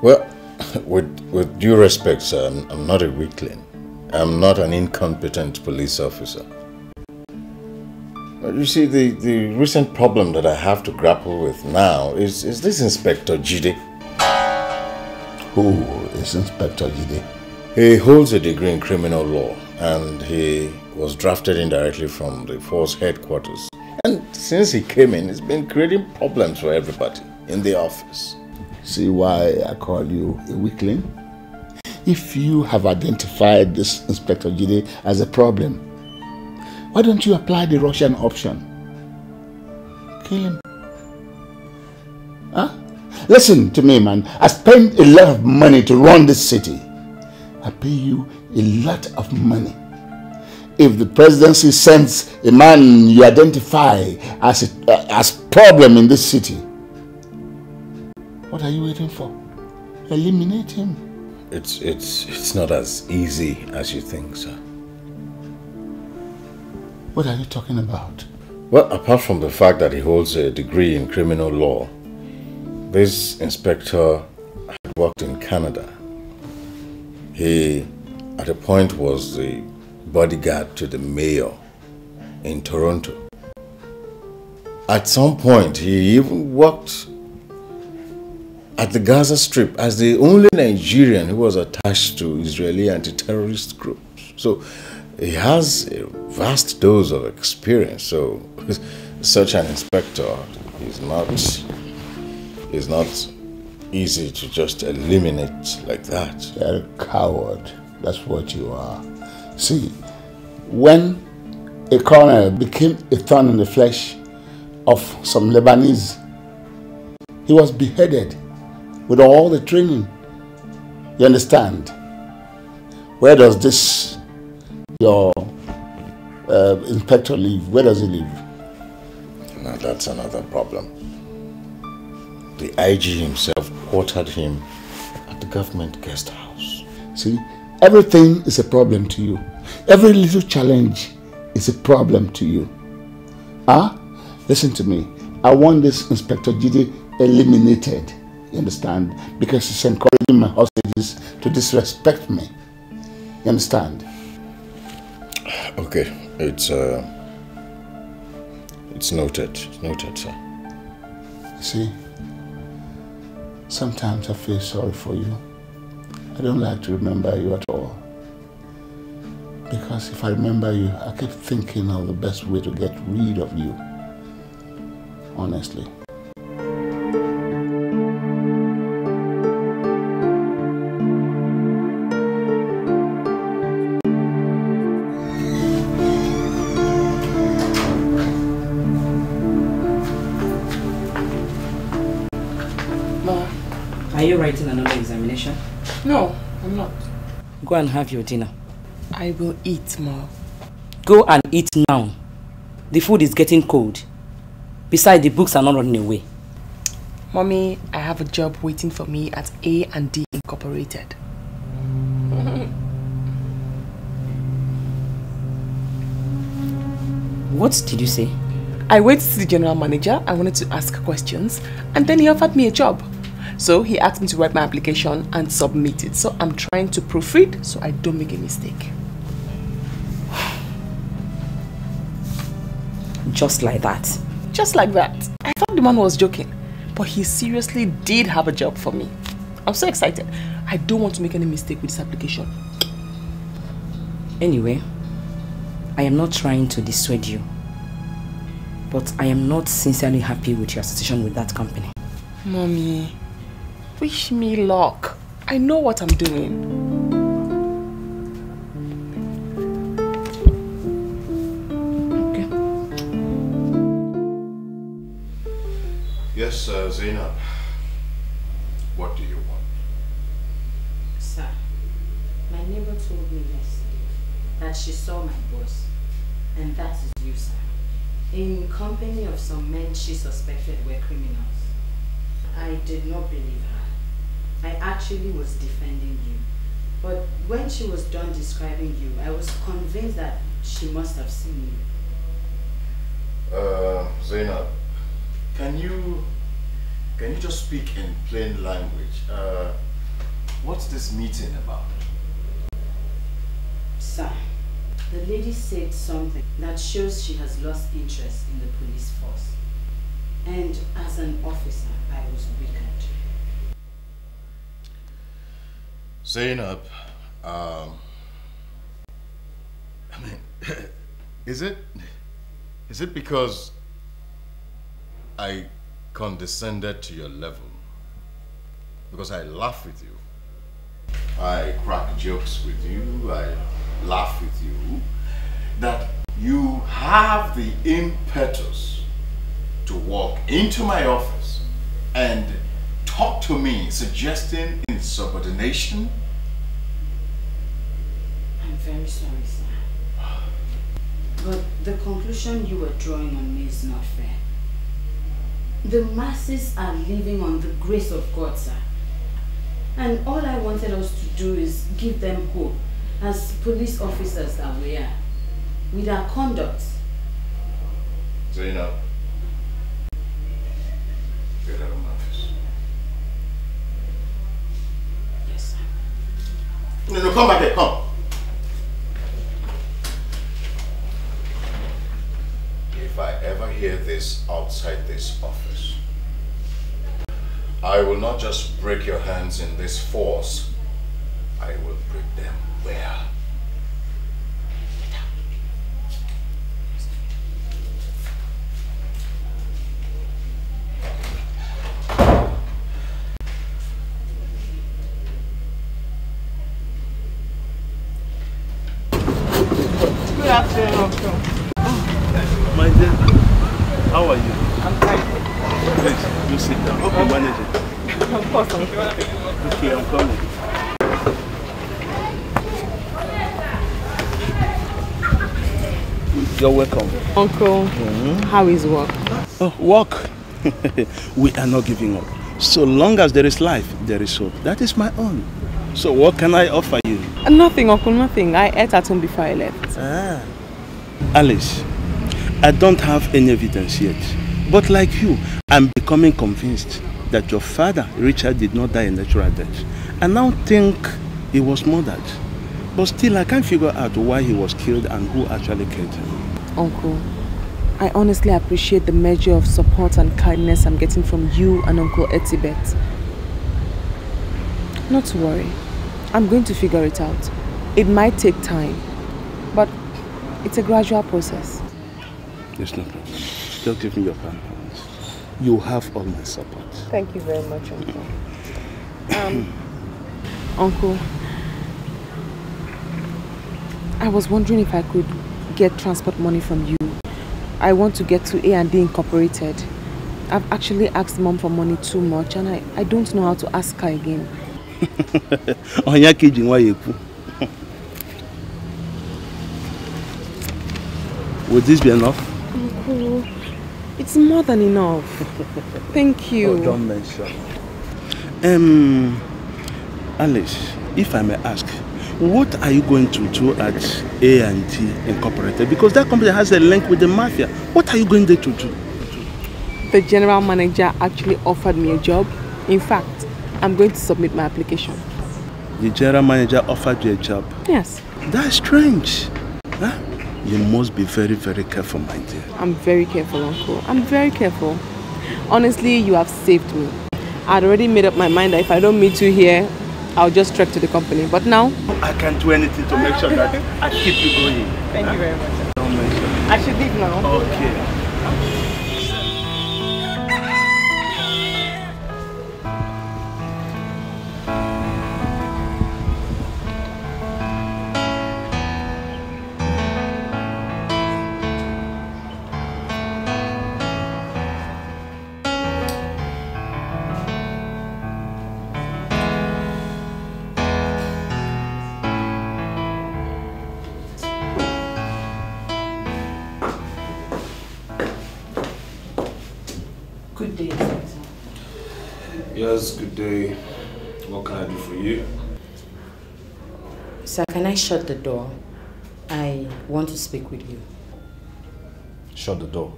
S: Well, (laughs) with with due respect, sir, I'm, I'm not a weakling. I'm not an incompetent police officer. But you see, the, the recent problem that I have to grapple with now is, is this Inspector Jide.
C: Who is Inspector Jide?
S: He holds a degree in criminal law and he was drafted indirectly from the force headquarters. And since he came in, he's been creating problems for everybody in the office.
C: See why I call you a weakling? If you have identified this Inspector Jide as a problem, why don't you apply the Russian option? Kill him. Huh? Listen to me, man. I spend a lot of money to run this city. I pay you a lot of money. If the presidency sends a man you identify as a uh, as problem in this city, what are you waiting for? Eliminate him.
S: It's, it's, it's not as easy as you think, sir.
C: What are you talking about?
S: Well, apart from the fact that he holds a degree in criminal law, this inspector had worked in Canada. He, at a point, was the bodyguard to the mayor in Toronto. At some point, he even worked at the Gaza Strip as the only Nigerian who was attached to Israeli anti-terrorist groups. So he has a vast dose of experience. So (laughs) such an inspector is not is not easy to just eliminate like that.
C: You're a coward. That's what you are. See, when a colonel became a thorn in the flesh of some Lebanese, he was beheaded with all the training. You understand? Where does this, your uh, inspector live? Where does he live?
S: Now that's another problem. The IG himself quartered him at the government guest house.
C: See, everything is a problem to you. Every little challenge is a problem to you. Ah, listen to me. I want this Inspector Jide eliminated. You understand? Because it's encouraging my hostages to disrespect me. You understand?
S: Okay, it's uh, it's noted. It's noted, sir.
C: See, sometimes I feel sorry for you. I don't like to remember you at all. Because if I remember you, I keep thinking of the best way to get rid of you. Honestly.
F: Go and have your dinner.
E: I will eat, Ma.
F: Go and eat now. The food is getting cold. Besides, the books are not running away.
E: Mommy, I have a job waiting for me at A and D Incorporated.
F: What did you say?
E: I went to the general manager. I wanted to ask questions, and then he offered me a job. So he asked me to write my application and submit it. So I'm trying to proofread so I don't make a mistake. (sighs)
F: Just like that.
E: Just like that. I thought the man was joking, but he seriously did have a job for me. I'm so excited. I don't want to make any mistake with this application.
F: Anyway, I am not trying to dissuade you. But I am not sincerely happy with your association with that company.
E: Mommy, wish me luck. I know what I'm doing.
S: Yes, uh, Zainab. What do you want?
F: Sir, my neighbor told me yesterday that she saw my boss, and that is you, sir, in company of some men she suspected were criminals. I did not believe her. I actually was defending you. But when she was done describing you, I was convinced that she must have seen you.
S: Uh, Zainab, can you can you just speak in plain language? Uh, what's this meeting about?
F: Sir, the lady said something that shows she has lost interest in the police force. And as an officer, I was weakened.
S: Zainab, um, I mean, (laughs) is it is it because I condescended to your level? Because I laugh with you. I crack jokes with you. I laugh with you. That you have the impetus to walk into my office and talk to me suggesting insubordination?
F: Very sorry, sir. But the conclusion you were drawing on me is not fair. The masses are living on the grace of God, sir. And all I wanted us to do is give them hope as police officers that we are, with our conduct.
S: Zainab, get out of my office.
F: Yes, sir.
S: No, no, come back here, come. If I ever hear this outside this office, I will not just break your hands in this force, I will break them where?
E: Good afternoon, Uncle.
L: My dear, how are you?
E: I'm fine.
L: Please, do sit down. Hope you manage it.
E: Of course, Uncle.
L: Okay, I'm coming. You're
E: Uncle, how is work?
L: Oh, work. (laughs) we are not giving up. So long as there is life, there is hope. That is my own. So what can I offer you?
E: Nothing, Uncle, nothing. I ate at home before I left.
L: Ah. Alice, I don't have any evidence yet. But like you, I'm becoming convinced that your father, Richard, did not die a natural death. I now think he was murdered. But still, I can't figure out why he was killed and who actually killed him.
E: Uncle, I honestly appreciate the measure of support and kindness I'm getting from you and Uncle Etibet. Not to worry. I'm going to figure it out. It might take time, but it's a gradual process.
L: There's no problem. Just give me your palm. You have all my support.
E: Thank you very much, Uncle. (clears throat) Um, Uncle, I was wondering if I could get transport money from you. I want to get to A&D Incorporated. I've actually asked mom for money too much and I, I don't know how to ask her again. (laughs)
L: Onya kejì nwa. Would this be enough?
E: Uncle, it's more than enough. (laughs) Thank you.
L: Oh, don't mention. Um, Alice, if I may ask, what are you going to do at A&D Incorporated? Because that company has a link with the mafia. What are you going there to do?
E: The general manager actually offered me a job. In fact, I'm going to submit my application.
L: The general manager offered you a job.
E: Yes.
L: That's strange. Huh? You must be very, very careful, my dear.
E: I'm very careful, Uncle. I'm very careful. Honestly, you have saved me. I'd already made up my mind that if I don't meet you here, I'll just trek to the company. But now...
L: I can't do anything to make sure that I keep you going.
E: Thank you very much.
L: Don't mention.
E: I should leave now.
L: Okay.
R: I
F: shut the door? I want to speak with you.
R: Shut the door.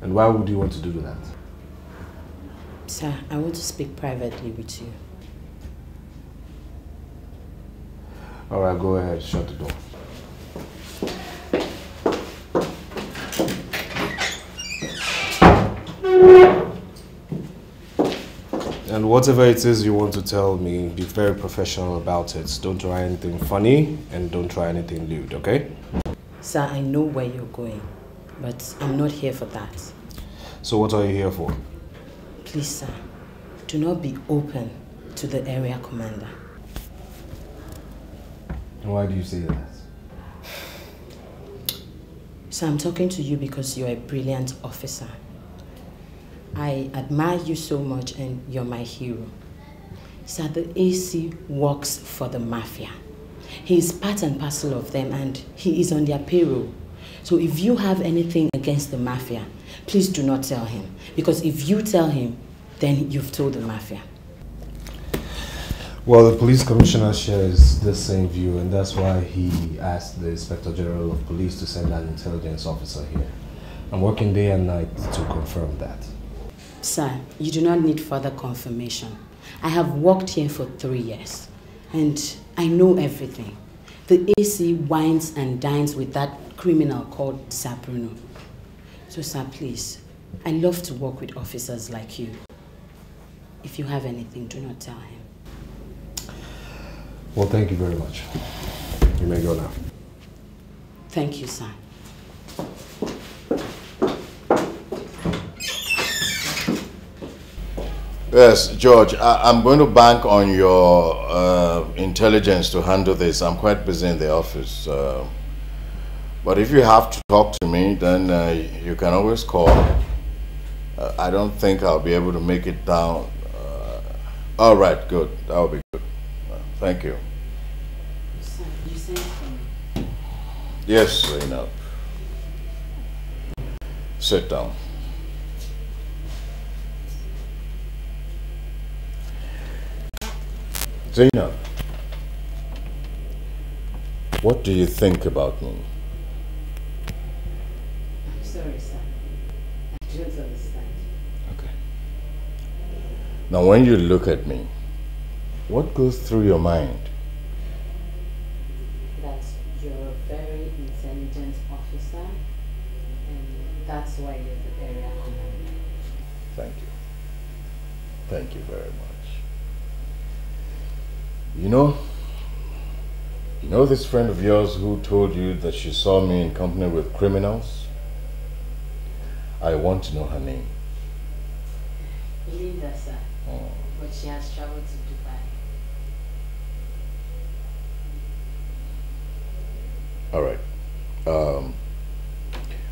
R: And why would you want to do that?
F: Sir, I want to speak privately with you.
R: Alright, go ahead, shut the door. And whatever it is you want to tell me, be very professional about it. Don't try anything funny and don't try anything lewd, okay?
F: Sir, I know where you're going, but I'm not here for that.
R: So what are you here for?
F: Please, sir, do not be open to the area commander.
R: Why do you say that?
F: So I'm talking to you because you're a brilliant officer. I admire you so much and you're my hero. The AC works for the mafia. He is part and parcel of them and he is on their payroll. So if you have anything against the mafia, please do not tell him. Because if you tell him, then you've told the mafia.
R: Well, the police commissioner shares the same view, and that's why he asked the inspector general of police to send an intelligence officer here. I'm working day and night to confirm that.
F: Sir, you do not need further confirmation. I have worked here for three years and I know everything. The AC wines and dines with that criminal called Sir Bruno. So, sir, please, I love to work with officers like you. If you have anything, do not tell him.
R: Well, thank you very much. You may go now.
F: Thank you, sir.
S: Yes, George, I, I'm going to bank on your uh, intelligence to handle this. I'm quite busy in the office. Uh, but if you have to talk to me, then uh, you can always call. Uh, I don't think I'll be able to make it down. Uh, all right, good. That will be good. Uh, thank you.
F: Sir, you sent.
S: Yes, Zainab. Sit down. Zainab, what do you think about me?
F: I'm sorry, sir. I don't understand. Okay.
S: Now, when you look at me, what goes through your mind?
F: That you're a very intelligent officer and that's why you're the area commander.
S: Thank you. Thank you very much. You know, you know this friend of yours who told you that she saw me in company with criminals? I want to know her name.
F: Linda, sir.
S: Oh.
F: But she has traveled to Dubai.
S: All right. Um,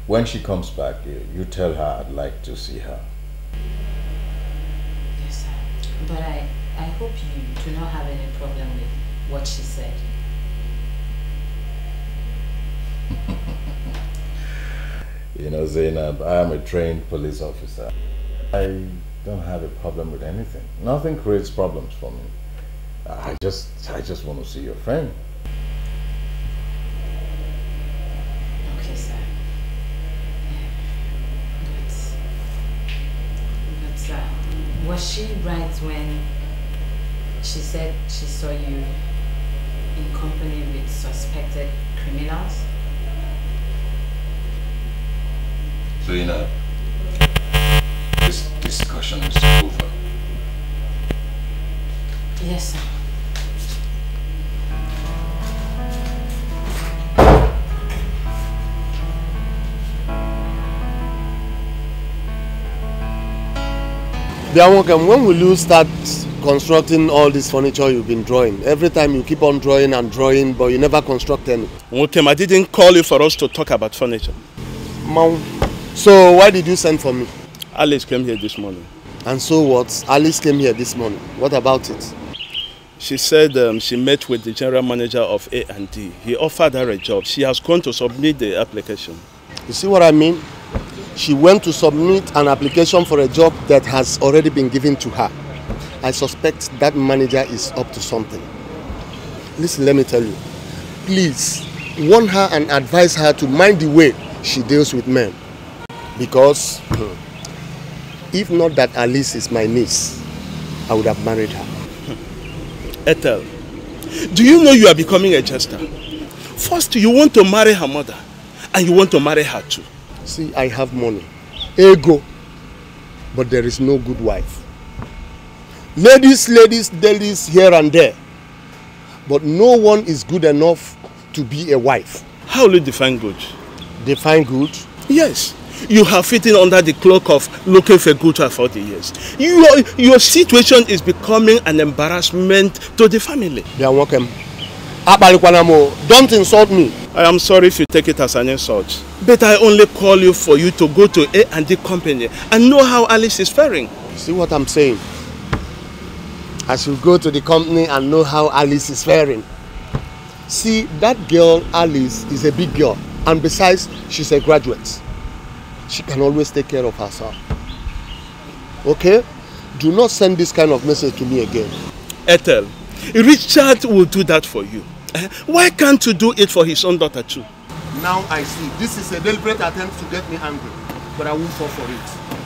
S: when she comes back, you, you tell her I'd like to see her.
F: Yes, sir. But I, I hope you do not have any problem with what she said.
S: You know, Zainab, I am a trained police officer. I don't have a problem with anything. Nothing creates problems for me. I just, I just want to see your friend.
F: Okay, sir. But, but uh, was she right when she said she saw you in company with suspected criminals?
S: So you know, this discussion is over.
F: Yes, sir.
M: Biawokem, when will you start constructing all this furniture you've been drawing? Every time you keep on drawing and drawing, but you never construct any.
L: Wokem, I didn't call you for us to talk about furniture.
M: Mom, so why did you send for me?
L: Alice came here this morning.
M: And so what? Alice came here this morning. What about it?
L: She said um, she met with the general manager of A&D. He offered her a job. She has gone to submit the application.
M: You see what I mean? She went to submit an application for a job that has already been given to her. I suspect that manager is up to something. Listen, let me tell you. Please, warn her and advise her to mind the way she deals with men. Because hmm, if not that Alice is my niece, I would have married her.
L: Ethel, do you know you are becoming a jester? First, you want to marry her mother, and you want to marry her too.
M: See, I have money, ego, but there is no good wife. Ladies, ladies, ladies here and there, but no one is good enough to be a wife.
L: How will you define good?
M: Define good?
L: Yes. You have fitting under the cloak of looking for good for the years. Your, your situation is becoming an embarrassment to the family.
M: They are welcome. Don't insult me.
L: I am sorry if you take it as an insult. But I only call you for you to go to A and D company and know how Alice is faring.
M: See what I'm saying? I should go to the company and know how Alice is faring. See, that girl, Alice, is a big girl. And besides, she's a graduate. She can always take care of herself. Okay? Do not send this kind of message to me again.
L: Ethel, Richard will do that for you. Eh? Why can't you do it for his own daughter too?
M: Now I see. This is a deliberate attempt to get me angry. But I won't fall for it.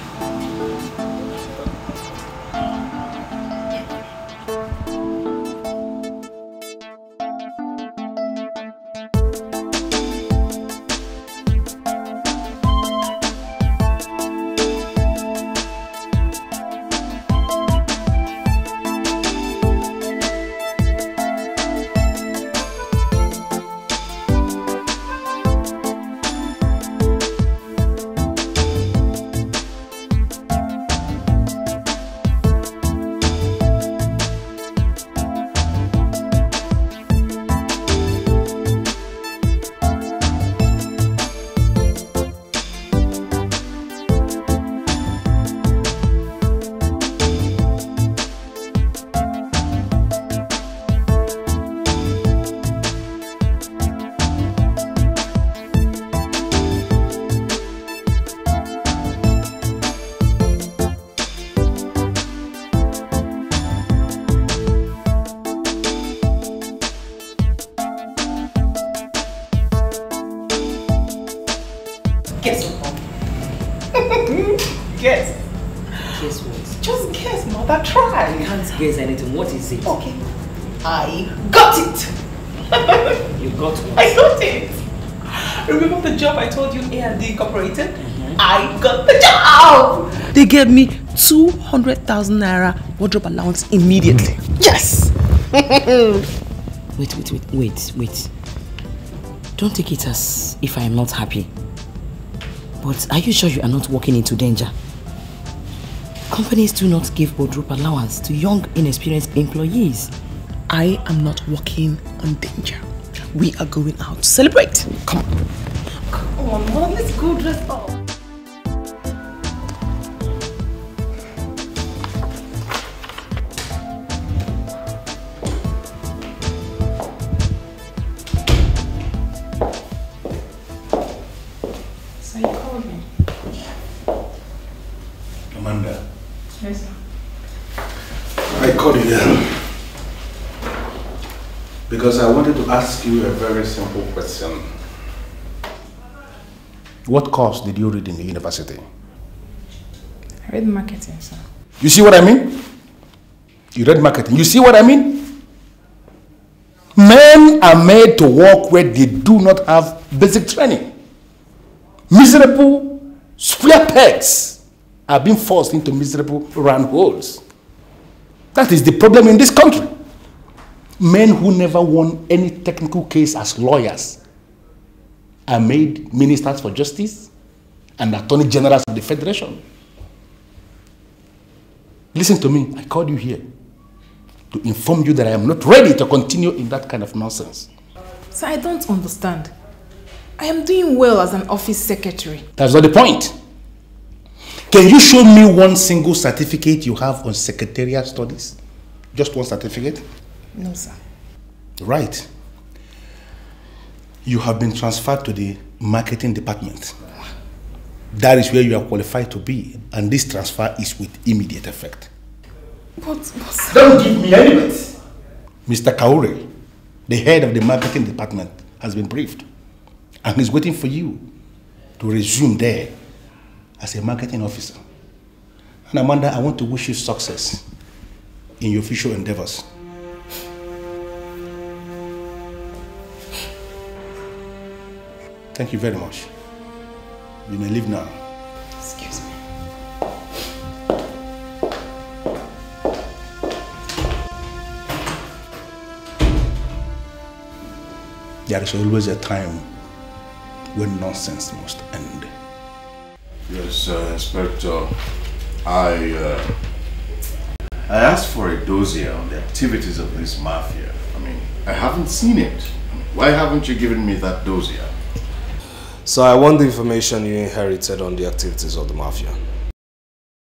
E: Okay. I got it. (laughs)
F: You got what?
E: I got it. Remember the job I told you A and D Incorporated? Mm-hmm. I got the job. They gave me 200,000 naira wardrobe allowance immediately. Yes. (laughs)
F: Wait, wait, wait, wait, wait. Don't take it as if I am not happy. But are you sure you are not walking into danger? Companies do not give wardrobe allowance to young, inexperienced employees.
E: I am not walking on danger. We are going out to celebrate. Come on. Come on, mom. Let's go dress up.
A: Because I wanted to ask you a very simple question. What course did you read in the university?
Q: I read marketing, sir.
A: You see what I mean? You read marketing. You see what I mean? Men are made to work where they do not have basic training. Miserable square pegs are being forced into miserable round holes. That is the problem in this country. Men who never won any technical case as lawyers are made ministers for justice and attorney generals of the federation. Listen to me, I called you here to inform you that I am not ready to continue in that kind of nonsense.
Q: Sir, I don't understand. I am doing well as an office secretary.
A: That's not the point. Can you show me one single certificate you have on secretarial studies? Just one certificate?
Q: No, sir.
A: Right. You have been transferred to the marketing department. That is where you are qualified to be, and this transfer is with immediate effect.
Q: But, but
A: Don't give me any bit. Mr. Kaure, the head of the marketing department, has been briefed, and he's waiting for you to resume there as a marketing officer. And Amanda, I want to wish you success in your future endeavors. Thank you very much. You may leave now.
Q: excuse me.
A: There is always a time when nonsense must end.
S: Yes, uh, Inspector. I uh, I asked for a dossier on the activities of this mafia. I mean, I haven't seen it. Why haven't you given me that dossier?
R: So I want the information you inherited on the activities of the mafia.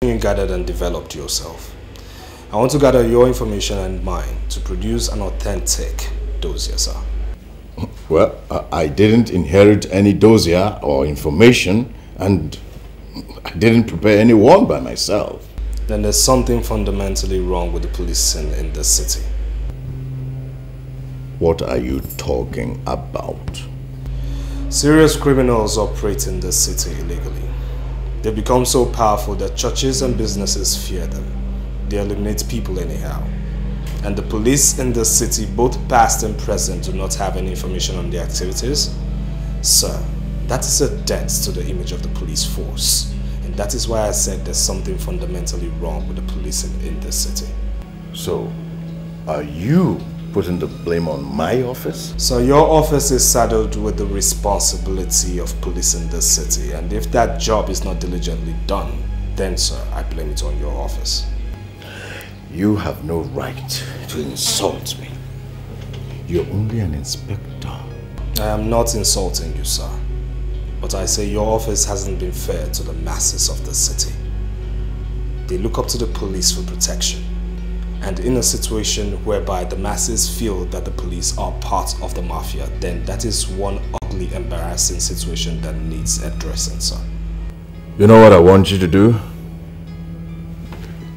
R: You gathered and developed yourself. I want to gather your information and mine to produce an authentic dossier, sir.
S: Well, I- I didn't inherit any dossier or information, and I didn't prepare any one by myself.
R: Then there's something fundamentally wrong with the policing in this city.
S: What are you talking about?
R: Serious criminals operate in this city illegally. They become so powerful that churches and businesses fear them. They eliminate people anyhow. And the police in this city, both past and present, do not have any information on their activities. Sir, that is a dent to the image of the police force. And that is why I said there's something fundamentally wrong with the policing in this city.
S: So, are you putting the blame on my office?
R: So your office is saddled with the responsibility of policing this city, and if that job is not diligently done, then sir, I blame it on your office.
S: You have no right to insult me. You're only an inspector.
R: I am not insulting you, sir. But I say your office hasn't been fair to the masses of the city. They look up to the police for protection. And in a situation whereby the masses feel that the police are part of the mafia, then that is one ugly, embarrassing situation that needs addressing, sir.
S: You know what I want you to do?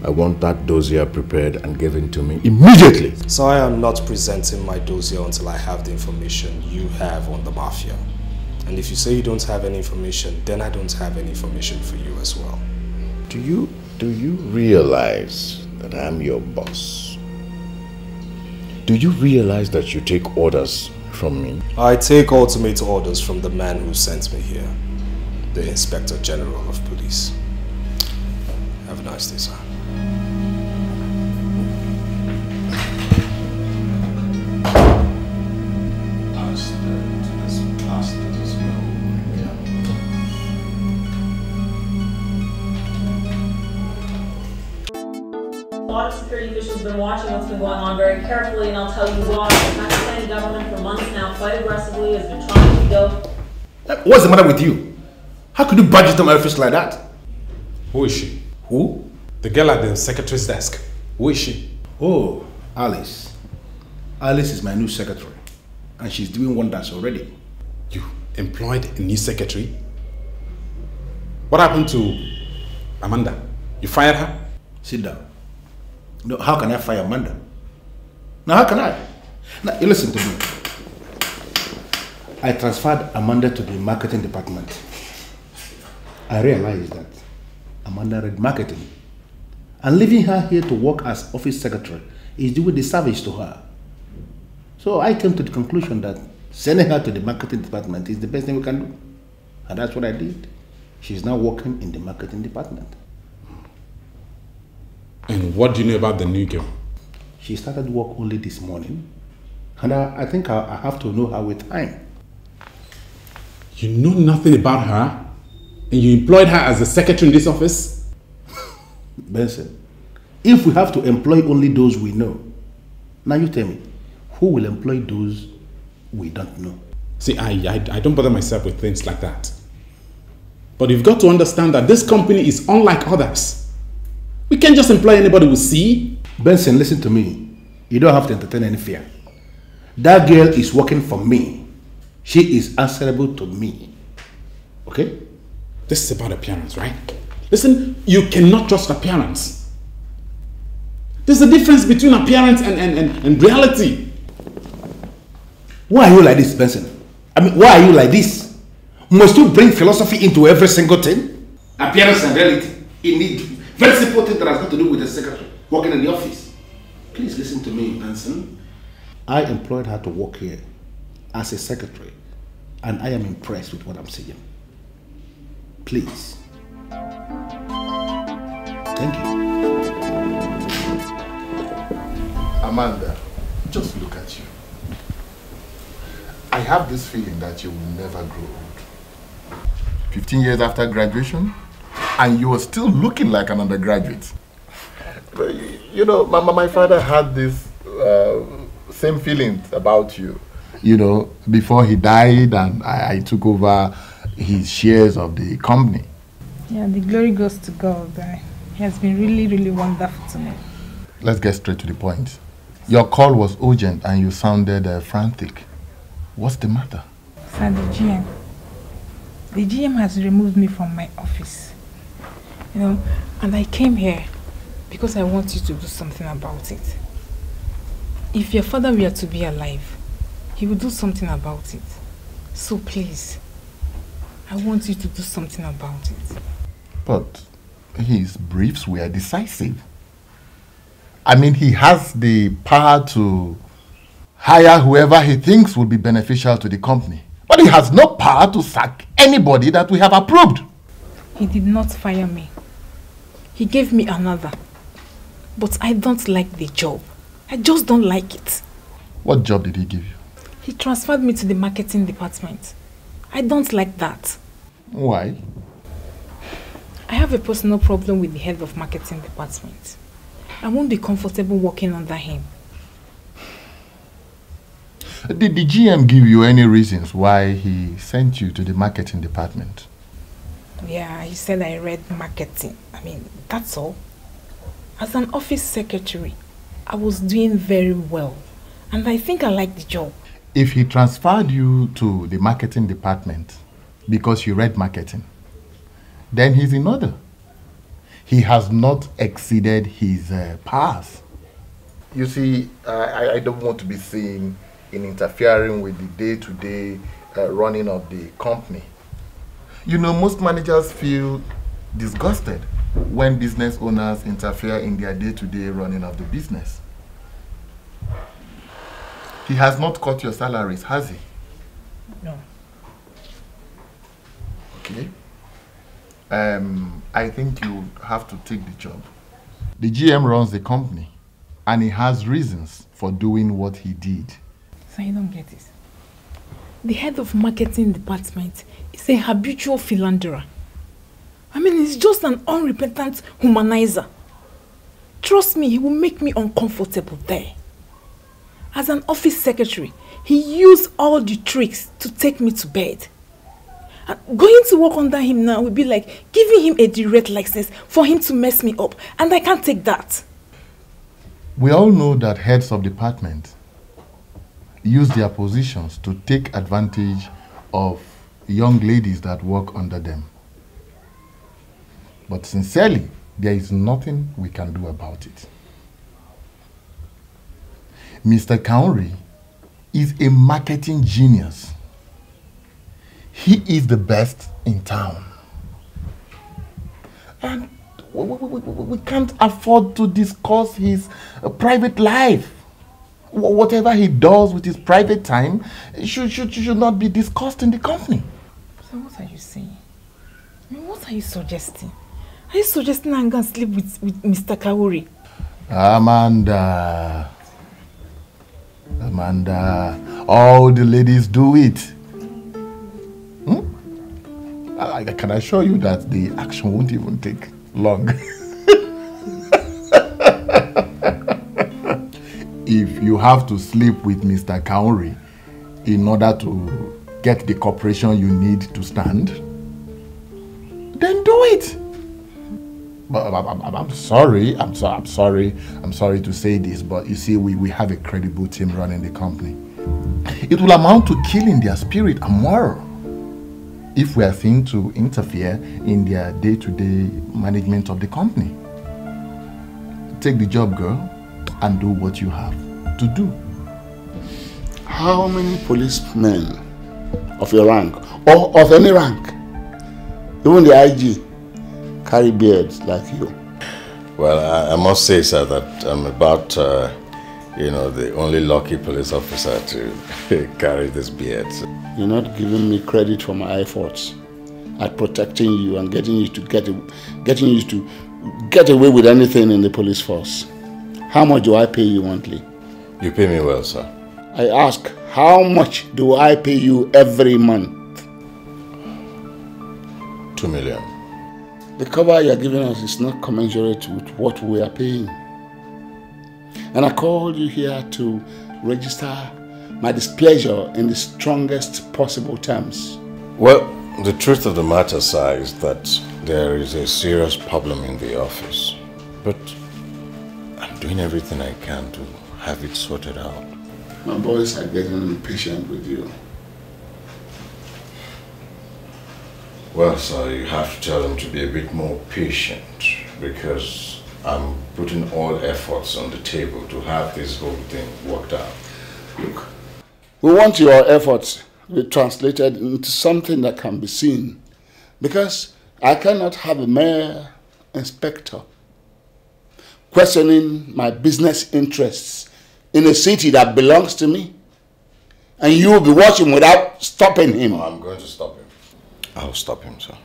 S: I want that dossier prepared and given to me immediately.
R: So I am not presenting my dossier until I have the information you have on the mafia. And if you say you don't have any information, then I don't have any information for you as well.
S: Do you do you realize that I'm your boss? Do you realize that you take orders from me?
R: I take ultimate orders from the man who sent me here, the Inspector General of Police. Have a nice day, sir.
T: Been going on very carefully, and I'll tell you why. The Pakistani government for months now, quite aggressively, has been trying to go
A: What's the matter with you? How could you budget to my office like that?
J: Who is she?
A: Who?
J: The girl at the secretary's desk. Who is she?
A: Oh, Alice. Alice is my new secretary, and she's doing wonders already.
J: You employed a new secretary? What happened to Amanda? You fired her?
A: Sit down. No, how can I fire Amanda? Now, how can I? Now, you listen to me. I transferred Amanda to the marketing department. I realized that Amanda read marketing. And leaving her here to work as office secretary is doing disservice to her. So I came to the conclusion that sending her to the marketing department is the best thing we can do. And that's what I did. She's now working in the marketing department.
J: And what do you know about the new girl?
A: She started work only this morning. And I, I think I, I have to know her with time.
J: You know nothing about her? And you employed her as a secretary in this office? (laughs)
A: Benson, if we have to employ only those we know, now you tell me, who will employ those we don't know?
J: See, I, I, I don't bother myself with things like that. But you've got to understand that this company is unlike others. We can't just employ anybody we see.
A: Benson, listen to me. You don't have to entertain any fear. That girl is working for me. She is answerable to me. Okay?
J: This is about appearance, right? Listen, you cannot trust appearance. There's a difference between appearance and, and, and, and reality.
A: Why are you like this, Benson? I mean, why are you like this? Must you bring philosophy into every single thing? Appearance and reality. Indeed. Very simple thing that has got to do with the secretary working in the office. Please listen to me, Benson. I employed her to work here as a secretary, and I am impressed with what I'm seeing. Please. Thank you.
U: Amanda, just look at you. I have this feeling that you will never grow old. 15 years after graduation, and you are still looking like an undergraduate. You know, my, my father had this uh, same feelings about you. You know, before he died and I, I took over his shares of the company.
Q: Yeah, the glory goes to God. Uh, he has been really, really wonderful to me.
U: Let's get straight to the point. Your call was urgent and you sounded uh, frantic. What's the matter?
Q: Sir, the GM. The GM has removed me from my office. You know, and I came here because I want you to do something about it. If your father were to be alive, he would do something about it. So please, I want you to do something about it.
U: But his briefs were decisive. I mean, he has the power to hire whoever he thinks will be beneficial to the company. But he has no power to sack anybody that we have approved.
Q: He did not fire me. He gave me another. But I don't like the job. I just don't like it.
U: What job did he give you?
Q: He transferred me to the marketing department. I don't like that.
U: Why?
Q: I have a personal problem with the head of marketing department. I won't be comfortable working under him.
U: Did the GM give you any reasons why he sent you to the marketing department?
Q: Yeah, he said I read marketing. I mean, that's all. As an office secretary, I was doing very well. And I think I like the job.
U: If he transferred you to the marketing department because you read marketing, then he's in order. He has not exceeded his uh, powers. You see, I, I don't want to be seen in interfering with the day-to-day uh, running of the company. You know, most managers feel disgusted when business owners interfere in their day-to-day running of the business. He has not cut your salaries, has he?
Q: No.
U: Okay. Um, I think you have to take the job. The GM runs the company and he has reasons for doing what he did.
Q: So you don't get it. The head of marketing department is a habitual philanderer. I mean, he's just an unrepentant humanizer. Trust me, he will make me uncomfortable there. As an office secretary, he used all the tricks to take me to bed. And going to work under him now would be like giving him a direct license for him to mess me up. And I can't take that.
U: We all know that heads of department use their positions to take advantage of young ladies that work under them. But sincerely, there is nothing we can do about it. Mr. Kauri is a marketing genius. He is the best in town. And we, we, we, can't afford to discuss his uh, private life. Whatever he does with his private time should, should, should not be discussed in the company.
Q: So what are you saying? I mean, what are you suggesting? Are you suggesting I can sleep with, with Mr. Kauri?
U: Amanda. Amanda. All the ladies do it. Hmm? I, I can assure you that the action won't even take long. (laughs) if you have to sleep with Mr. Kauri in order to get the cooperation you need to stand, then do it. But um, I'm, I'm, sorry. I'm, so, I'm sorry. I'm sorry to say this, but you see, we, we have a credible team running the company. It will amount to killing their spirit and moral if we are seen to interfere in their day-to-day management of the company. Take the job, girl, and do what you have to do.
C: How many policemen of your rank, or of any rank, even the IG, carry beards like you?
S: Well, I, I must say, sir, that I'm about, uh, you know, the only lucky police officer to (laughs) carry this beard.
C: You're not giving me credit for my efforts at protecting you and getting you to get getting you to get away with anything in the police force. How much do I pay you monthly?
S: You pay me well, sir.
C: I ask, how much do I pay you every month?
S: Two million.
C: The cover you're giving us is not commensurate with what we are paying. And I called you here to register my displeasure in the strongest possible terms.
S: Well, the truth of the matter, sir, is that there is a serious problem in the office. But I'm doing everything I can to have it sorted out.
C: My boys are getting impatient with you.
S: Well, sir, you have to tell them to be a bit more patient because I'm putting all efforts on the table to have this whole thing worked out.
C: Look, we want your efforts to be translated into something that can be seen because I cannot have a mere inspector questioning my business interests in a city that belongs to me and you will be watching without stopping him.
S: I'm going to stop him. I'll stop him, sir.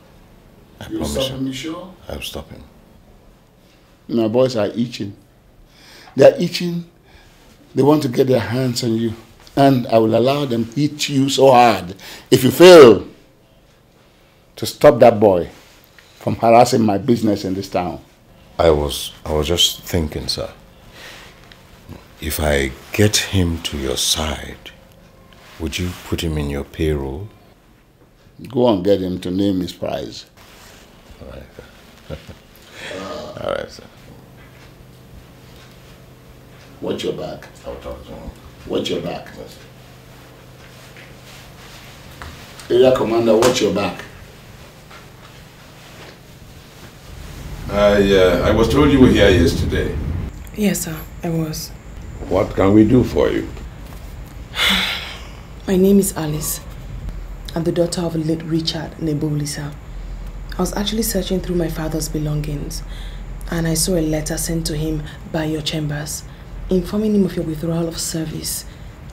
S: I
C: You'll
S: promise
C: stop him, you sure?
S: I'll stop him.
C: My boys are itching. They're itching. They want to get their hands on you. And I will allow them hit you so hard. If you fail to stop that boy from harassing my business in this town.
S: I was I was just thinking, sir. If I get him to your side, would you put him in your payroll?
C: Go and get him to name his prize.
S: All right. sir. (laughs) All right, sir.
C: Watch your back.
S: I'll talk to him.
C: Watch your back. Area commander, watch your back.
V: I, uh, I was told you were here yesterday.
E: Yes, sir, I was.
V: What can we do for you? (sighs)
E: My name is Alice. I'm the daughter of late Richard Neboli, sir. I was actually searching through my father's belongings and I saw a letter sent to him by your chambers informing him of your withdrawal of service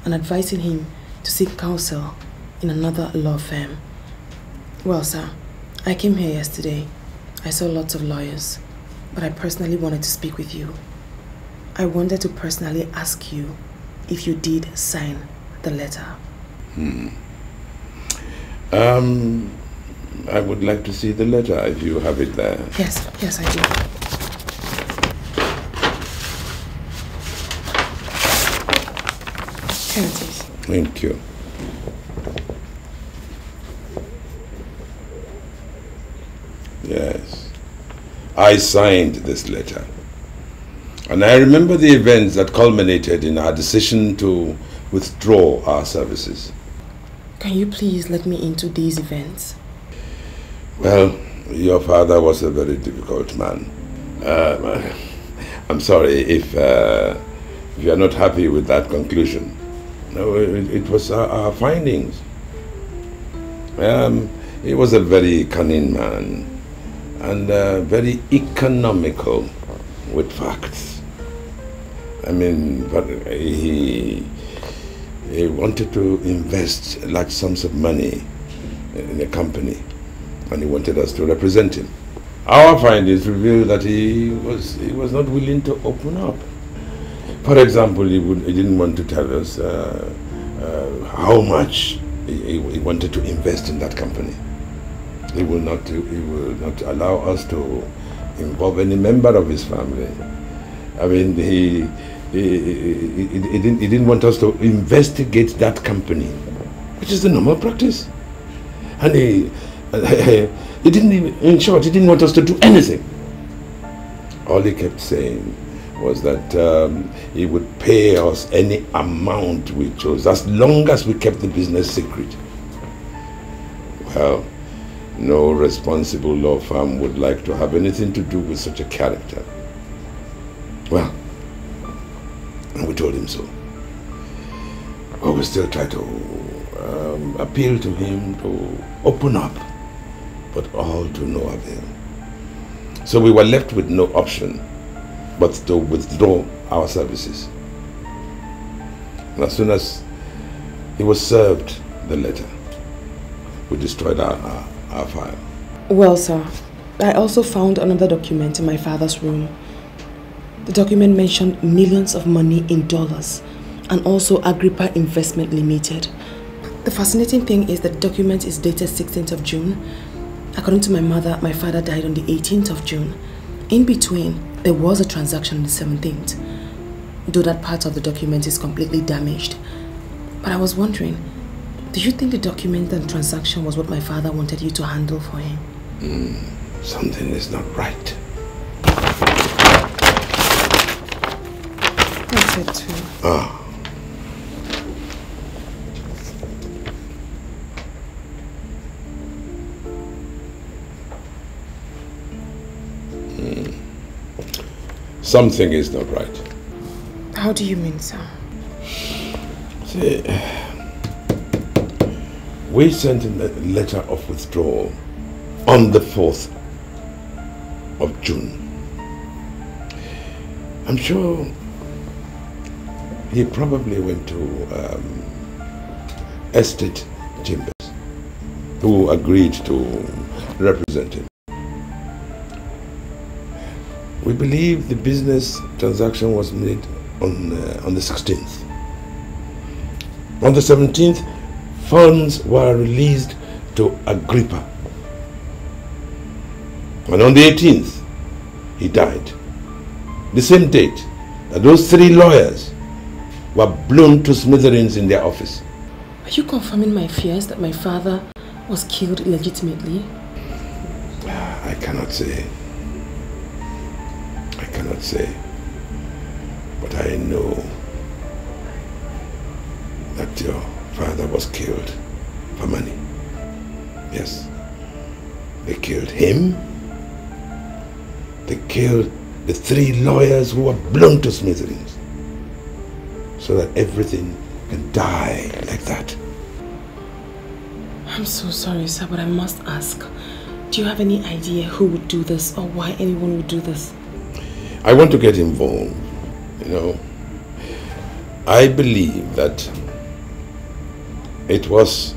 E: and advising him to seek counsel in another law firm. Well, sir, I came here yesterday. I saw lots of lawyers, but I personally wanted to speak with you. I wanted to personally ask you if you did sign the letter.
V: Hmm. Um, I would like to see the letter if you have it there.
E: Yes, yes, I do.
V: Thank you. Yes. I signed this letter. And I remember the events that culminated in our decision to withdraw our services.
E: Can you please let me into these events?
V: Well, your father was a very difficult man. Uh, (laughs) I'm sorry if, uh, if you are not happy with that conclusion. No, it, it was our, our findings. Um, he was a very cunning man and uh, very economical with facts. I mean, but he, he wanted to invest large sums of money in a company and he wanted us to represent him. Our findings revealed that he was, he was not willing to open up. For example, he, would, he didn't want to tell us uh, uh, how much he, he wanted to invest in that company. He will not, he will not allow us to involve any member of his family. I mean, he, he, he, didn't, he didn't want us to investigate that company, which is the normal practice. And he, (laughs) he didn't even, in short, he didn't want us to do anything. All he kept saying was that um, he would pay us any amount we chose, as long as we kept the business secret. Well, No responsible law firm would like to have anything to do with such a character. Well, and we told him so. But we still try to um, appeal to him to open up, but all to no avail. So we were left with no option but to withdraw our services. And as soon as he was served the letter, we destroyed our, our, our file.
E: Well, sir, I also found another document in my father's room. The document mentioned millions of money in dollars and also Agrippa Investment Limited. The fascinating thing is that the document is dated 16th of June. According to my mother, my father died on the 18th of June. In between, there was a transaction on the 17th, though that part of the document is completely damaged. But I was wondering, do you think the document and transaction was what my father wanted you to handle for him?
V: Hmm, something is not right.
E: It too.
V: Ah. Hmm. Something is not right.
E: How do you mean, sir?
V: See, we sent him a letter of withdrawal on the 4th of June. I'm sure he probably went to um, Estate Chambers, who agreed to represent him. We believe the business transaction was made on, uh, on the 16th. On the 17th, funds were released to Agrippa. And on the 18th, he died. The same date that those three lawyers were blown to smithereens in their office.
E: Are you confirming my fears that my father was killed illegitimately?
V: Ah, I cannot say. I cannot say. But I know that your father was killed for money. Yes. They killed him. They killed the three lawyers who were blown to smithereens. So that everything can die like that.
E: I'm so sorry, sir, but I must ask. Do you have any idea who would do this or why anyone would do this?
V: I want to get involved. You know, I believe that it was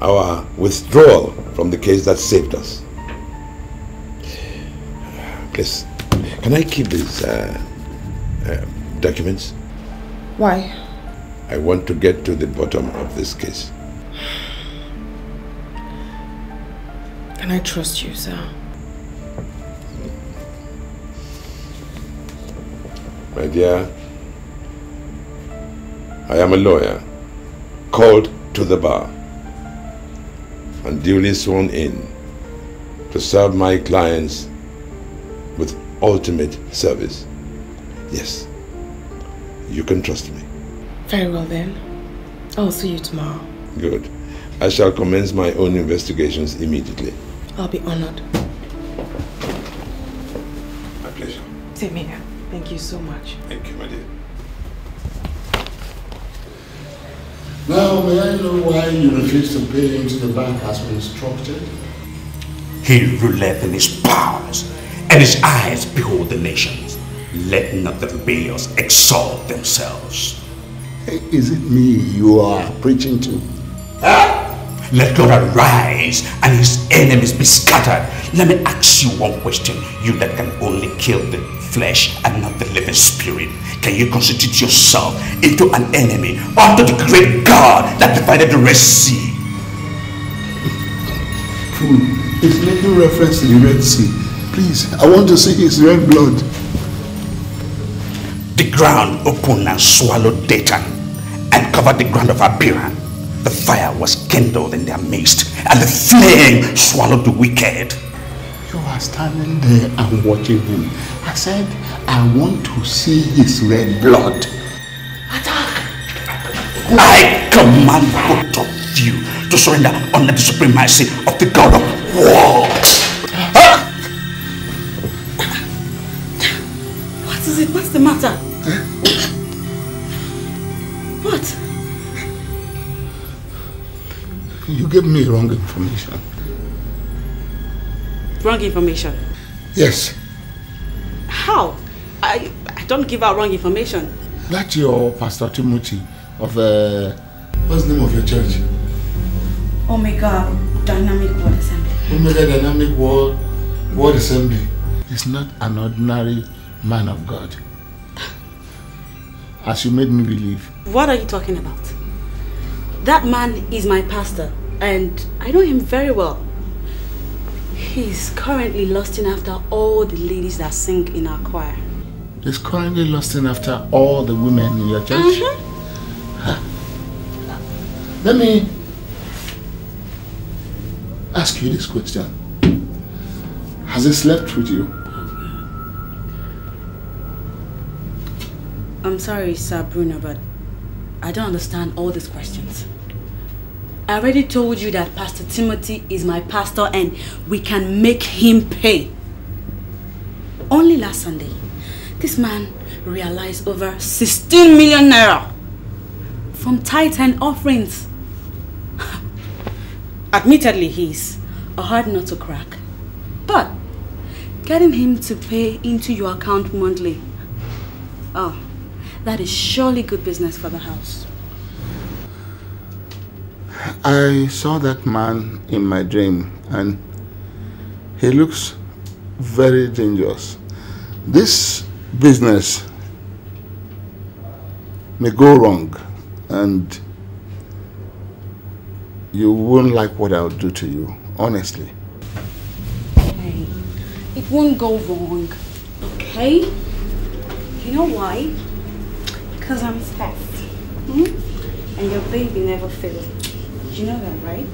V: our withdrawal from the case that saved us. Please, can I keep these uh, uh, documents?
E: Why?
V: I want to get to the bottom of this case.
E: Can I trust you, sir?
V: My dear, I am a lawyer called to the bar and duly sworn in to serve my clients with ultimate service. Yes, you can trust me.
E: Very well then. I'll see you tomorrow.
V: Good. I shall commence my own investigations immediately.
E: I'll be honored.
V: My pleasure.
E: Same here. Thank you so much.
V: Thank you, my dear.
C: Now, may I know why you refuse to pay into the bank as been instructed?
B: He ruleth in his powers, and his eyes behold the nations. Let not the rebellious exalt themselves.
C: Hey, Is it me you are preaching to?
B: Let God arise and his enemies be scattered. Let me ask you one question. You that can only kill the flesh and not the living spirit. Can you constitute yourself into an enemy unto the great God that divided the Red Sea? Hmm.
C: He's making reference to the Red Sea. Please, I want to see his red blood.
B: The ground opened and swallowed Dathan and covered the ground of Abiram. The fire was kindled in their midst, and the flame swallowed the wicked.
C: You are standing there and watching him. I said, I want to see his red blood. Attack!
B: I command both of you to surrender under the supremacy of the God of
W: What is it? What's the matter? What?
C: You gave me wrong information.
W: Wrong information.
C: Yes,
W: How? I I don't give out wrong information.
C: that's your Pastor Timothy of uh, what's the name of your church?
W: Omega Dynamic Word Assembly.
C: Omega Dynamic World World Assembly. He's not an ordinary man of God. As you made me believe.
W: What are you talking about? That man is my pastor, and I know him very well. He's currently lusting after all the ladies that sing in our choir.
C: He's currently lusting after all the women in your church. Mm-hmm. Let me ask you this question. Has he slept with you?
W: I'm sorry, Sir Bruno, but I don't understand all these questions. I already told you that Pastor Timothy is my pastor and we can make him pay. Only last Sunday, this man realized over 16 million naira from tithe and offerings. (laughs) Admittedly, he's a hard nut to crack. But getting him to pay into your account monthly, oh, that is surely good business for the house.
C: I saw that man in my dream and he looks very dangerous. This business may go wrong and you won't like what I'll do to you, honestly.
W: Hey, it won't go wrong, okay? You know why? Because I'm fast. Hmm? And your baby never fails. You know that, right?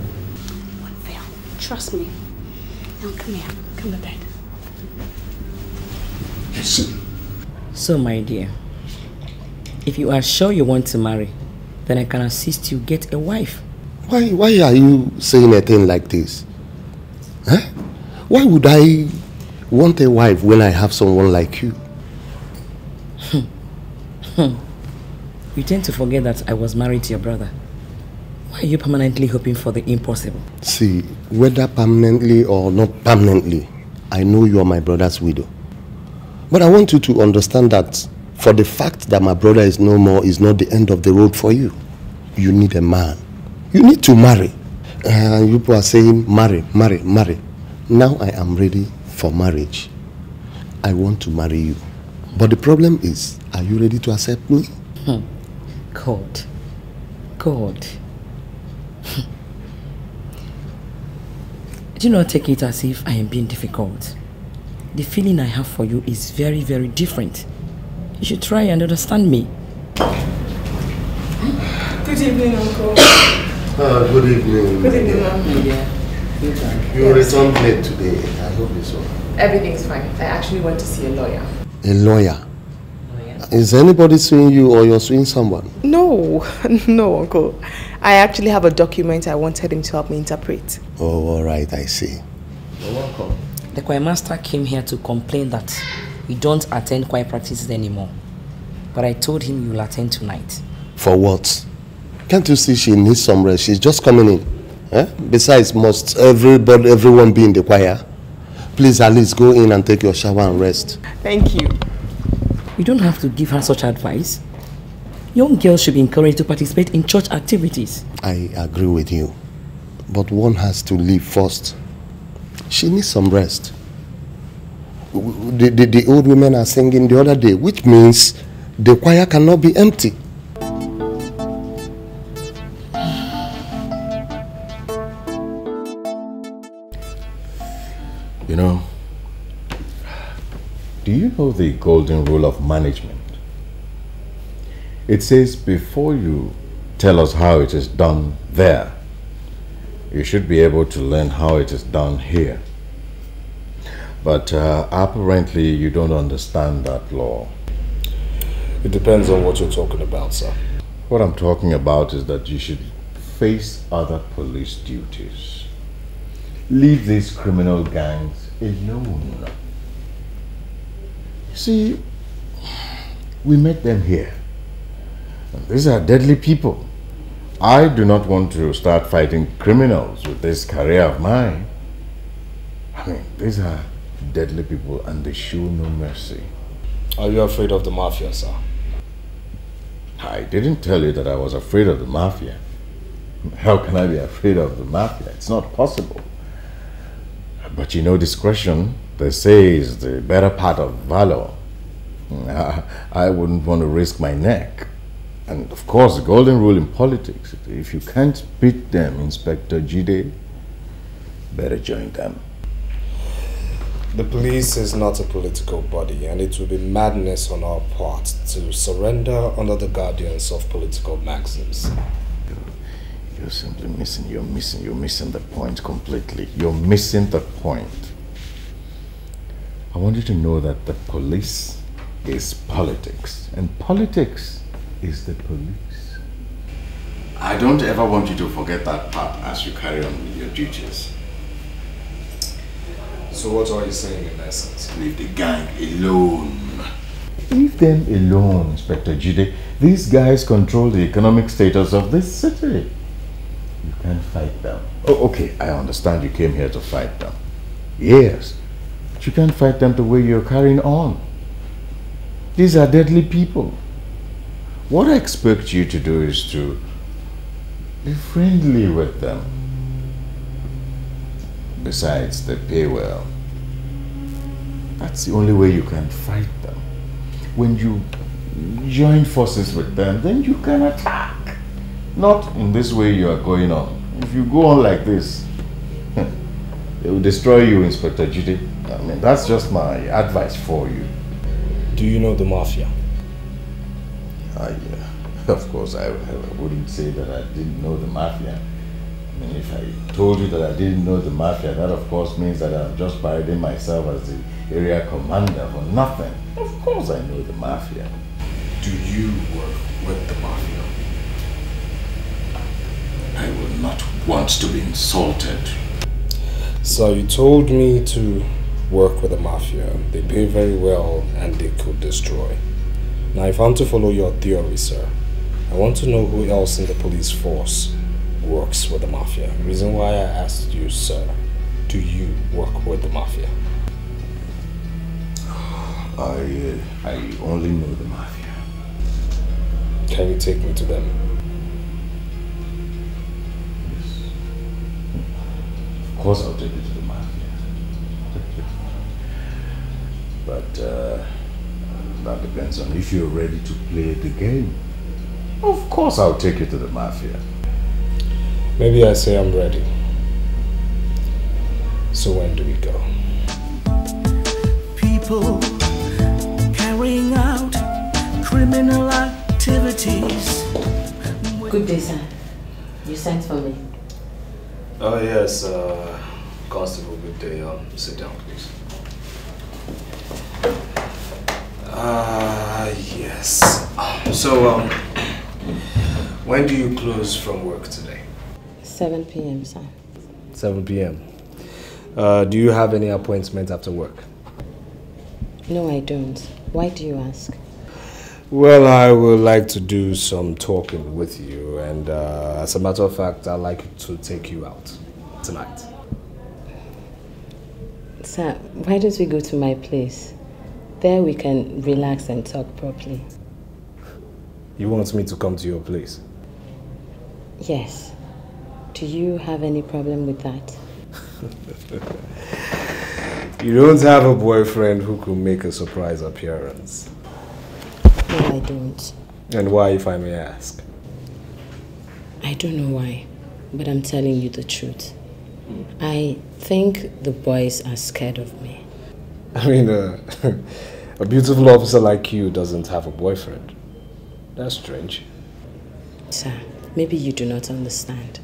W: Won't fail. Trust me. Now come here. Come to bed.
C: Listen.
D: So, my dear, if you are sure you want to marry, then I can assist you get a wife.
M: Why, why are you saying a thing like this? Huh? Why would I want a wife when I have someone like you?
D: You tend to forget that I was married to your brother. Why are you permanently hoping for the impossible?
M: See, whether permanently or not permanently, I know you are my brother's widow. But I want you to understand that for the fact that my brother is no more is not the end of the road for you. You need a man. You need to marry. And you people are saying, marry, marry, marry. Now I am ready for marriage. I want to marry you. But the problem is, are you ready to accept me?
D: Hmm. God. God. (laughs) Do not take it as if I am being difficult. The feeling I have for you is very, very different. You should try and understand me.
W: Good evening, Uncle.
M: Uh, good evening.
W: Good evening, Mom.
M: You returned late today. I hope it's well.
W: Everything's fine. I actually went to see a lawyer.
M: A lawyer? Is anybody suing you or you're suing someone?
W: No, (laughs) no, Uncle. I actually have a document I wanted him to help me interpret.
M: Oh, all right, I see.
D: You're welcome. The choir master came here to complain that we don't attend choir practices anymore. But I told him you'll attend tonight.
M: For what? Can't you see she needs some rest? She's just coming in. Eh? Besides, must everybody, everyone be in the choir? Please, at least go in and take your shower and rest.
W: Thank you.
D: You don't have to give her such advice. Young girls should be encouraged to participate in church activities.
M: I agree with you. But one has to leave first. She needs some rest. The, the, the old women are singing the other day, which means the choir cannot be empty.
S: Know the golden rule of management? It says before you tell us how it is done there, you should be able to learn how it is done here. But uh, apparently you don't understand that law.
R: It depends on what you're talking about, sir.
S: What I'm talking about is that you should face other police duties. leave these criminal gangs alone. See, we met them here. These are deadly people. I do not want to start fighting criminals with this career of mine. I mean, these are deadly people and they show no mercy.
R: Are you afraid of the mafia, sir?
S: I didn't tell you that I was afraid of the mafia. How can I be afraid of the mafia? It's not possible. But you know, discretion, they say, is the better part of valor. I, (laughs) I wouldn't want to risk my neck. And of course, the golden rule in politics, if you can't beat them, Inspector Jide, better join them.
R: The police is not a political body, and it would be madness on our part to surrender under the guardians of political maxims.
S: You're simply missing, you're missing, you're missing the point completely. You're missing the point. I want you to know that the police is politics, and politics is the police. I don't ever want you to forget that part as you carry on with your duties.
R: So what are you saying in essence?
S: Leave the gang alone. Leave them alone, Inspector Jide. These guys control the economic status of this city. You can't fight them. Oh, okay, I understand you came here to fight them. Yes, but you can't fight them the way you're carrying on. These are deadly people. What I expect you to do is to be friendly with them. Besides, they pay well. That's the only way you can fight them. When you join forces with them, then you can attack. Not in this way you are going on. If you go on like this, (laughs) they will destroy you, Inspector Judy. I mean, that's just my advice for you.
R: Do you know the mafia?
S: I, uh, (laughs) of course, I, I wouldn't say that I didn't know the mafia. I mean, if I told you that I didn't know the mafia, that of course means that I'm just parading myself as the area commander for nothing. Of course I know the mafia.
B: Do you work with the mafia?
S: I will not want to be insulted.
R: So you told me to work with the mafia. They pay very well and they could destroy. Now if I'm to follow your theory, sir, I want to know who else in the police force works with the mafia. Reason why I asked you, sir, do you work with the mafia?
S: I, uh, I only know the mafia.
R: Can you take me to them? Yes.
S: Of course I'll take you to the but uh, that depends on if you're ready to play the game. Of course I'll take you to the mafia.
R: Maybe I say I'm ready. So when do we go?
P: People carrying out criminal activities.
F: Good day, sir. You sent for me.
R: Oh yes, uh, Constable, good day. Um, sit down, please. Ah, yes. So, um, when do you close from work today?
F: 7 p.m., sir.
R: 7 p.m. Uh, do you have any appointment after work?
F: No, I don't. Why do you ask?
R: Well, I would like to do some talking with you, and uh, as a matter of fact, I'd like to take you out tonight.
F: Sir, why don't we go to my place? There we can relax and talk properly.
R: You want me to come to your place?
F: Yes. Do you have any problem with that? (laughs)
R: You don't have a boyfriend who could make a surprise appearance.
F: No, I don't.
R: And why, if I may ask?
F: I don't know why, but I'm telling you the truth. I think the boys are scared of me. (laughs)
R: I mean, uh, (laughs) a beautiful officer like you doesn't have a boyfriend. That's strange.
F: Sir, maybe you do not understand.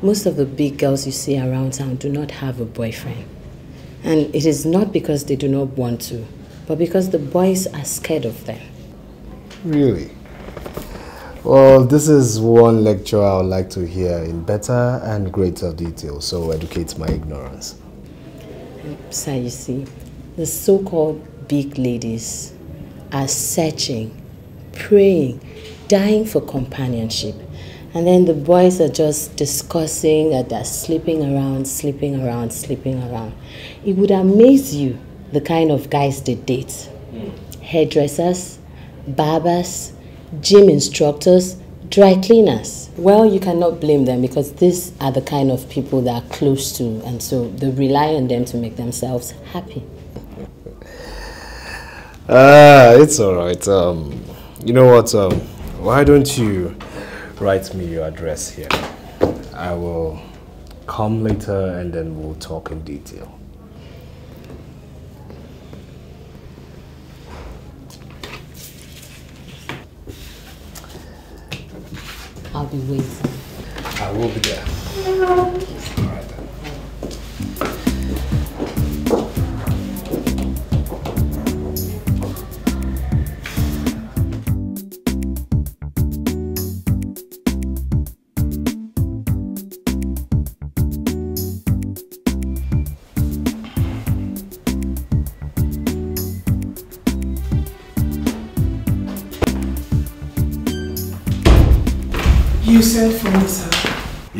F: Most of the big girls you see around town do not have a boyfriend. And it is not because they do not want to, but because the boys are scared of them.
R: Really? Well, this is one lecture I would like to hear in better and greater detail, so educate my ignorance.
F: Sir, you see, the so-called big ladies are searching, praying, dying for companionship. And then the boys are just discussing that they're sleeping around, sleeping around, sleeping around. It would amaze you the kind of guys they date. Hairdressers, barbers, gym instructors, dry cleaners. Well, you cannot blame them because these are the kind of people they are close to and so they rely on them to make themselves happy.
R: Ah, it's alright. Um, you know what? Um, why don't you write me your address here? I will come later and then we'll talk in detail.
F: I'll be waiting.
R: I will be there.
E: You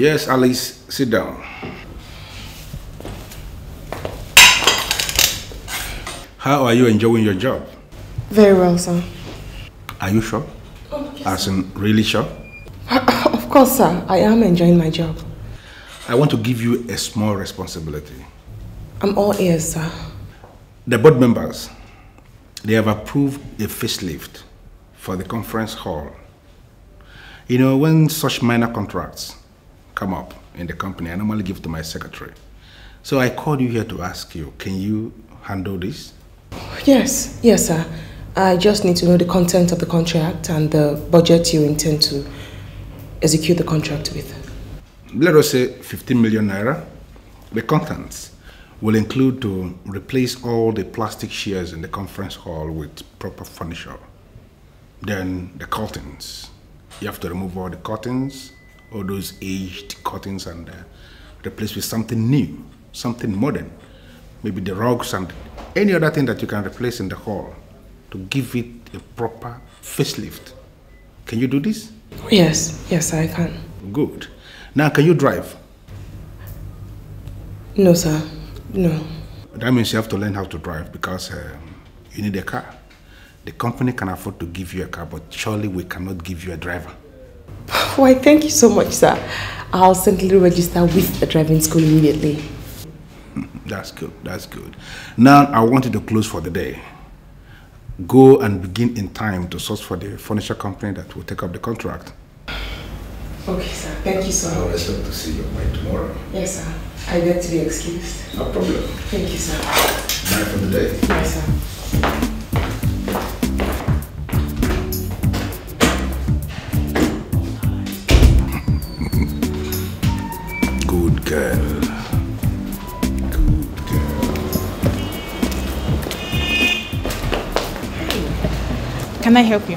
A: Yes, Alice, sit down. How are you enjoying your job?
E: Very well, sir.
A: Are you sure? As in, really sure? (coughs)
E: Of course, sir. I am enjoying my job.
A: I want to give you a small responsibility.
E: I'm all ears, sir.
A: The board members, they have approved a facelift for the conference hall. You know, when such minor contracts come up in the company, I normally give to my secretary. So I called you here to ask you, can you handle this?
E: Yes, yes, sir. I just need to know the content of the contract and the budget you intend to execute the contract with.
A: Let us say 15 million naira. The contents will include to replace all the plastic chairs in the conference hall with proper furniture. Then the curtains. You have to remove all the curtains, all those aged curtains, and uh, replace with something new, something modern. Maybe the rugs and any other thing that you can replace in the hall to give it a proper facelift. Can you do this?
E: Yes, yes, I can.
A: Good. Now, can you drive?
E: No, sir. No.
A: That means you have to learn how to drive because uh, you need a car. The company can afford to give you a car, but surely we cannot give you a driver. (sighs)
E: Why, thank you so much, sir. I'll certainly register with the driving school immediately.
A: That's good. That's good. Now, I want you to close for the day. Go and begin in time to source for the furniture company that will take up the contract.
E: Okay, sir. Thank you so
A: I'll
E: much.
A: expect to see you by tomorrow.
E: Yes, sir. I beg to be excused.
A: No problem.
E: Thank you, sir.
A: Bye for the day.
E: Bye, sir.
A: Good girl.
Q: Can I help you?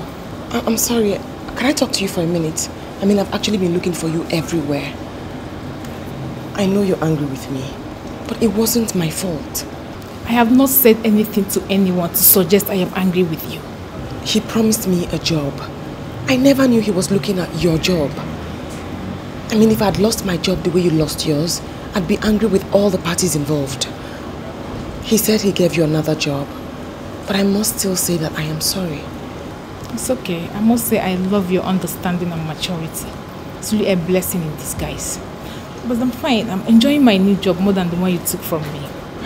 E: I- I'm sorry. Can I talk to you for a minute? I mean, I've actually been looking for you everywhere. I know you're angry with me, but it wasn't my fault.
Q: I have not said anything to anyone to suggest I am angry with you.
E: He promised me a job. I never knew he was looking at your job. I mean, if I'd lost my job the way you lost yours, I'd be angry with all the parties involved. He said he gave you another job, but I must still say that I am sorry.
Q: It's okay. I must say I love your understanding and maturity. It's really a blessing in disguise. But I'm fine. I'm enjoying my new job more than the one you took from me. (sighs)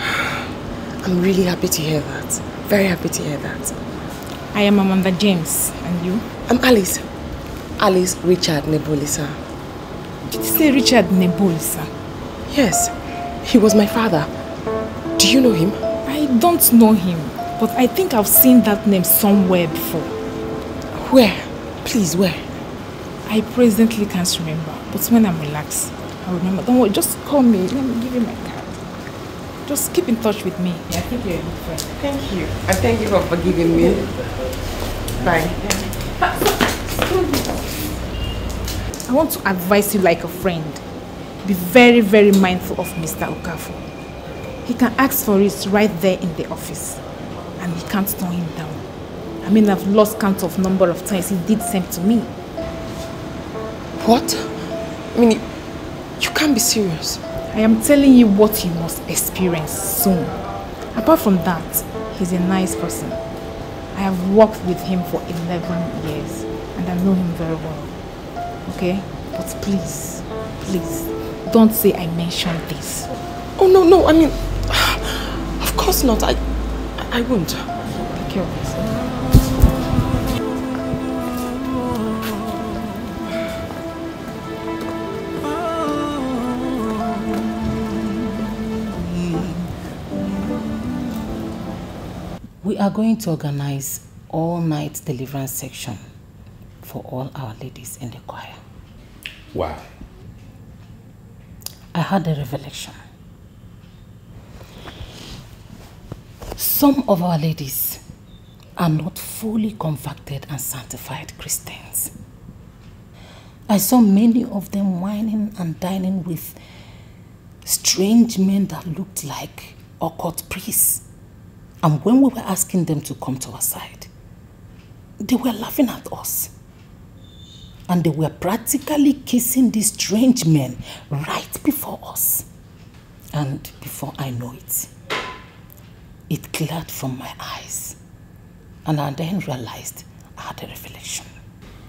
E: I'm really happy to hear that. Very happy to hear that.
Q: I am Amanda James. And you?
E: I'm Alice. Alice Richard Nebulisa.
Q: Did you say Richard Nebulisa?
E: Yes. He was my father. Do you know him?
Q: I don't know him, but I think I've seen that name somewhere before.
E: Where? Please, where?
Q: I presently can't remember, but when I'm relaxed, I'll remember. Don't worry, just call me. Let me give you my card. Just keep in touch with me. Yeah, I think you're a good friend.
E: Thank you. I thank you for forgiving me. Bye.
Q: I want to advise you like a friend. Be very, very mindful of Mr. Okafor. He can ask for it right there in the office. And he can't turn him down. I mean, I've lost count of number of times he did same to me.
E: What? I mean, you can't be serious.
Q: I am telling you what you must experience soon. Apart from that, he's a nice person. I have worked with him for 11 years and I know him very well. Okay? But please, please, don't say I mentioned this.
E: Oh, no, no, I mean, (sighs) of course not. I, I won't.
Q: Take care of yourself.
K: We are going to organize all-night deliverance section for all our ladies in the choir.
X: Why?
K: I had a revelation. Some of our ladies are not fully converted and sanctified Christians. I saw many of them whining and dining with strange men that looked like occult priests. And when we were asking them to come to our side, they were laughing at us. And they were practically kissing these strange men right before us. And before I know it, it cleared from my eyes. And I then realized I had a revelation.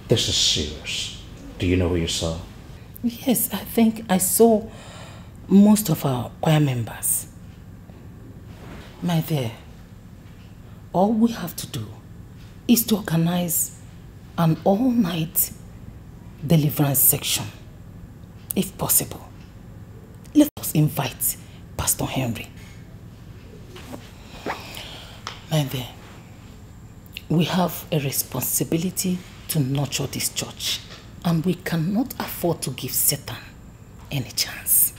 K: This is serious. Do you know who you saw? Yes, I think I saw most of our choir members. My dear, all we have to do is to organize an all-night deliverance section, if possible. Let us invite Pastor Henry. My dear, we have a responsibility to nurture this church and we cannot afford to give Satan any chance.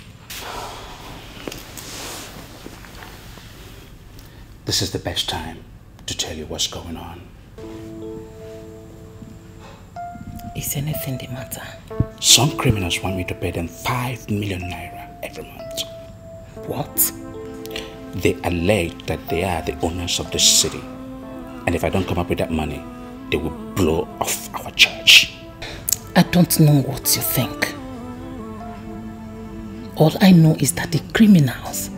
K: This is the best time to tell you what's going on. Is anything the matter? Some criminals want me to pay them 5 million naira every month. What? They allege that they are the owners of the city. And if I don't come up with that money, they will blow off our church. I don't know what you think. All I know is that the criminals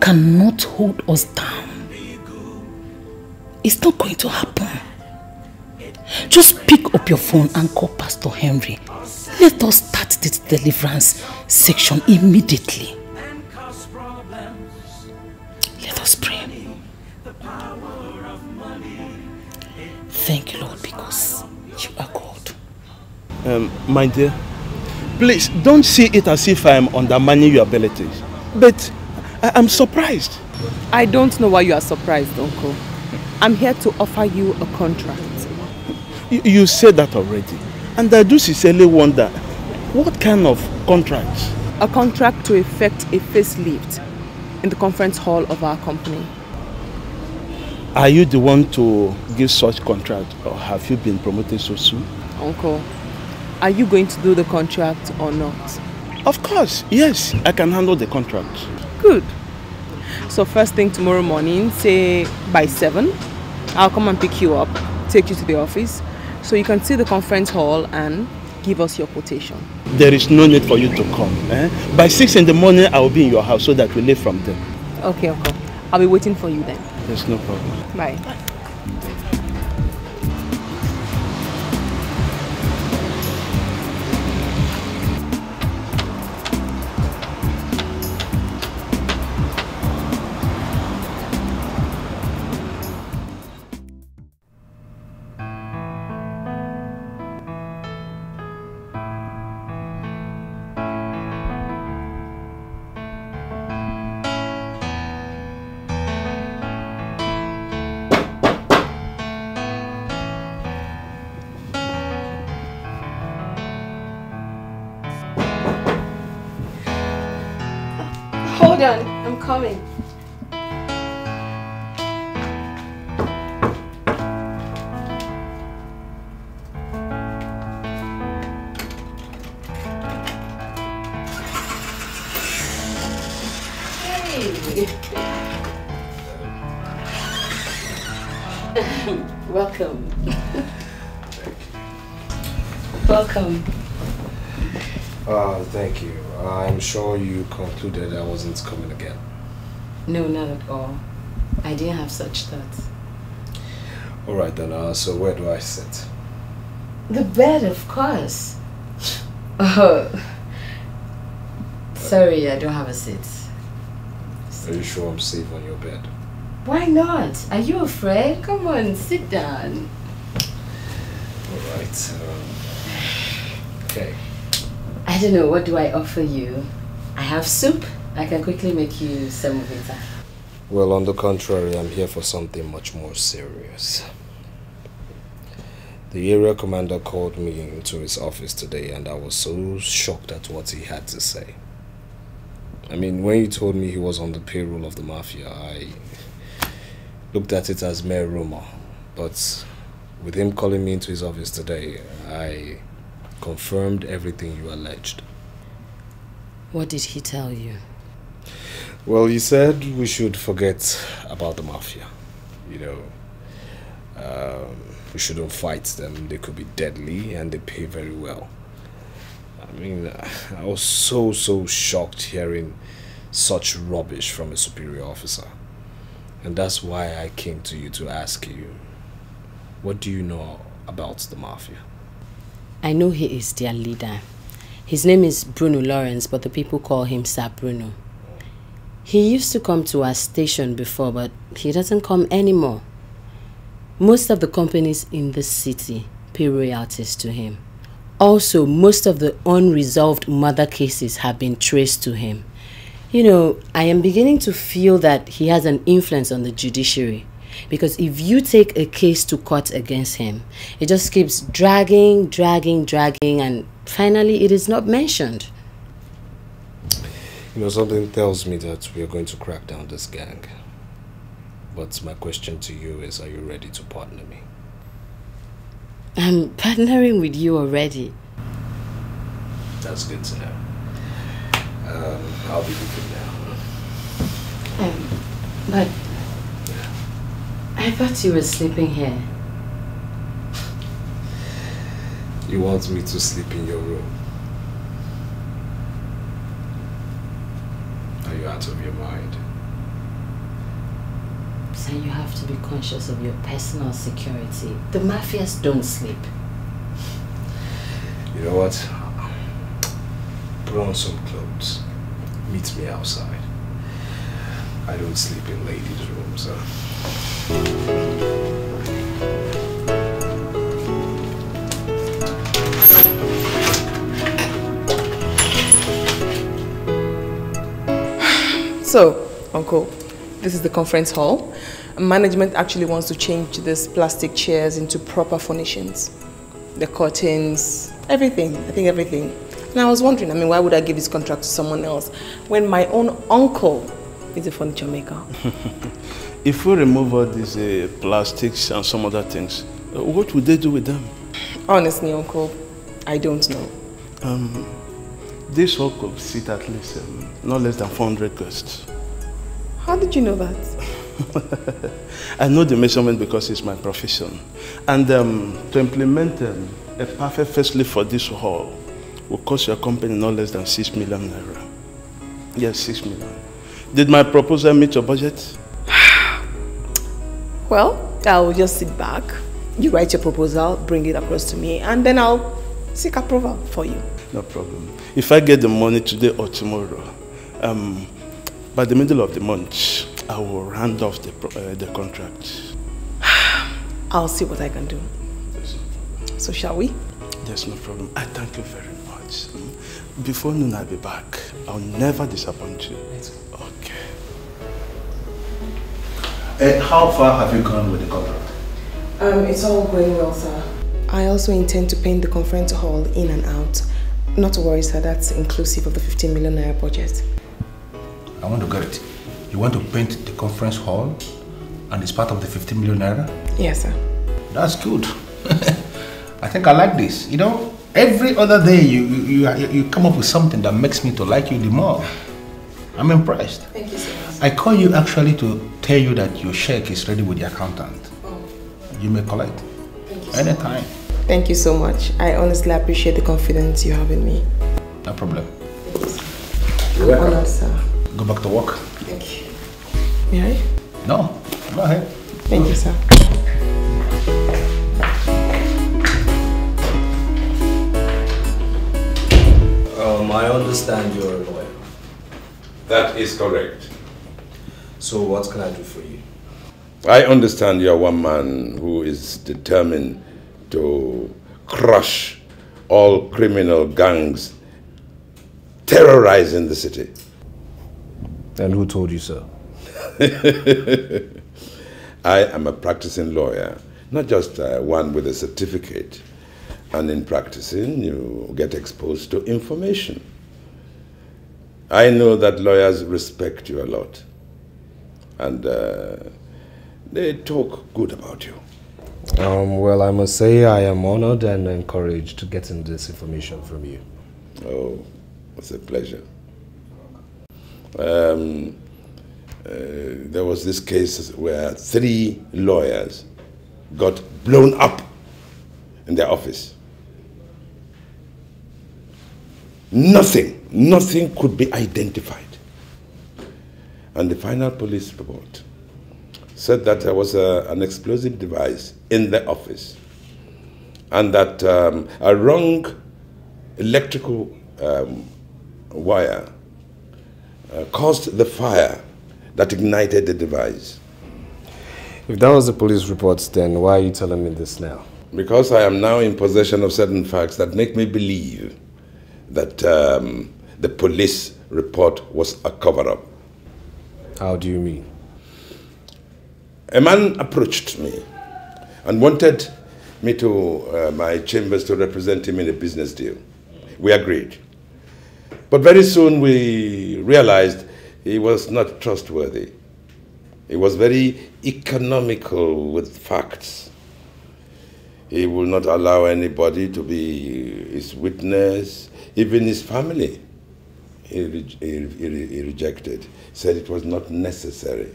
K: cannot hold us down. It's not going to happen. Just pick up your phone and call Pastor Henry. Let us start this deliverance section immediately. Let us pray. Thank you, Lord, because you are God.
L: Um, my dear, please don't see it as if I am undermining your abilities. But I am surprised.
E: I don't know why you are surprised, Uncle. I'm here to offer you a contract.
L: You, you said that already. And I do sincerely wonder, what kind of contract?
E: A contract to effect a facelift in the conference hall of our company.
L: Are you the one to give such contract or have you been promoted so soon?
E: Uncle, are you going to do the contract or not?
L: Of course, yes, I can handle the contract.
E: Good. So first thing tomorrow morning, say by 7, I'll come and pick you up, take you to the office, so you can see the conference hall and give us your quotation.
L: There is no need for you to come. Eh? By 6 in the morning, I will be in your house so that we leave from there.
E: Okay, okay. I'll be waiting for you then.
L: There's no problem.
E: Bye.
R: Sure you concluded I wasn't coming again.
F: No, not at all. I didn't have such thoughts.
R: Alright then, uh, so where do I sit?
F: The bed, of course. (laughs) Oh. Sorry, I don't have a seat.
R: Are you sure I'm safe on your bed?
F: Why not? Are you afraid? Come on, sit down.
R: Alright. Um, (sighs) okay.
F: Don't know, what do I offer you? I have soup. I can quickly make you some of it.
R: Well, on the contrary, I'm here for something much more serious. The area commander called me into his office today and I was so shocked at what he had to say. I mean, when he told me he was on the payroll of the mafia, I looked at it as mere rumor. But with him calling me into his office today, I confirmed everything you alleged.
F: What did he tell you?
R: Well, he said we should forget about the mafia. You know, um, we shouldn't fight them. They could be deadly and they pay very well. I mean, I was so, so shocked hearing such rubbish from a superior officer. And that's why I came to you to ask you, what do you know about the mafia?
F: I know he is their leader. His name is Bruno Lawrence, but the people call him Sir Bruno. He used to come to our station before, but he doesn't come anymore. Most of the companies in the city pay royalties to him. Also, most of the unresolved murder cases have been traced to him. You know, I am beginning to feel that he has an influence on the judiciary. Because if you take a case to court against him, it just keeps dragging, dragging, dragging, and finally it is not mentioned.
R: You know, something tells me that we are going to crack down this gang. But my question to you is, are you ready to partner me?
F: I'm partnering with you already.
R: That's good to know. Um, I'll be with you now.
F: Um, but I thought you were sleeping here.
R: You want me to sleep in your room? Are you out of your mind?
F: So you have to be conscious of your personal security. The mafias don't sleep.
R: You know what? Put on some clothes. Meet me outside. I don't sleep in ladies' rooms. Huh?
E: So, Uncle, this is the conference hall. Management actually wants to change these plastic chairs into proper furnishings. The curtains, everything, I think everything. And I was wondering, I mean, why would I give this contract to someone else when my own uncle is a furniture maker? (laughs)
L: If we remove all these uh, plastics and some other things, uh, what would they do with them?
E: Honestly, Uncle, I don't know.
L: Um, this hall could seat at least um, not less than 400 guests.
E: How did you know that? (laughs) (laughs)
L: I know the measurement because it's my profession. And um, to implement um, a perfect facelift for this hall will cost your company not less than 6 million naira. Yes, 6 million. Did my proposal meet your budget?
E: Well, I'll just sit back. You write your proposal, bring it across to me, and then I'll seek approval for you.
L: No problem. If I get the money today or tomorrow, um, by the middle of the month, I will round off the, pro- uh, the contract. (sighs)
E: I'll see what I can do. No So shall we?
L: There's no problem. I thank you very much. Before noon, I'll be back. I'll never disappoint you.
A: Uh, how far have you gone with the contract?
E: Um, it's all going well, sir. I also intend to paint the conference hall in and out. Not to worry, sir, that's inclusive of the 15 million naira budget.
A: I want to get it. You want to paint the conference hall and it's part of the 15 million naira?
E: Yes, sir.
A: That's good. (laughs) I think I like this. You know, every other day you, you, you, you come up with something that makes me to like you the more. I'm impressed.
E: Thank you so much.
A: I call you actually to tell you that your check is ready with the accountant. You may collect. Anytime.
E: Thank you so much. I honestly appreciate the confidence you have in me.
A: No problem.
E: I'm honored, sir.
A: Go back to work.
E: Thank you. May I?
A: No, go ahead.
E: Thank you, sir.
R: Um, I understand you're a lawyer.
V: That is correct.
R: So what can I do for you?
V: I understand you're one man who is determined to crush all criminal gangs terrorizing the city.
R: And who told you so? (laughs)
V: I am a practicing lawyer, not just uh, one with a certificate. And in practicing, you get exposed to information. I know that lawyers respect you a lot. And uh, they talk good about you.
R: Um, well, I must say I am honored and encouraged to getting this information from you.
V: Oh, it's a pleasure. Um, uh, there was this case where three lawyers got blown up in their office. Nothing, nothing could be identified. And the final police report said that there was a, an explosive device in the office and that um, a wrong electrical um, wire uh, caused the fire that ignited the device.
R: If that was the police report, then why are you telling me this now?
V: Because I am now in possession of certain facts that make me believe that um, the police report was a cover up.
R: How do you mean?
V: A man approached me and wanted me to uh, my chambers to represent him in a business deal. We agreed. But very soon we realized he was not trustworthy. He was very economical with facts. He will not allow anybody to be his witness, even his family. He, re- he, he, he rejected, said it was not necessary.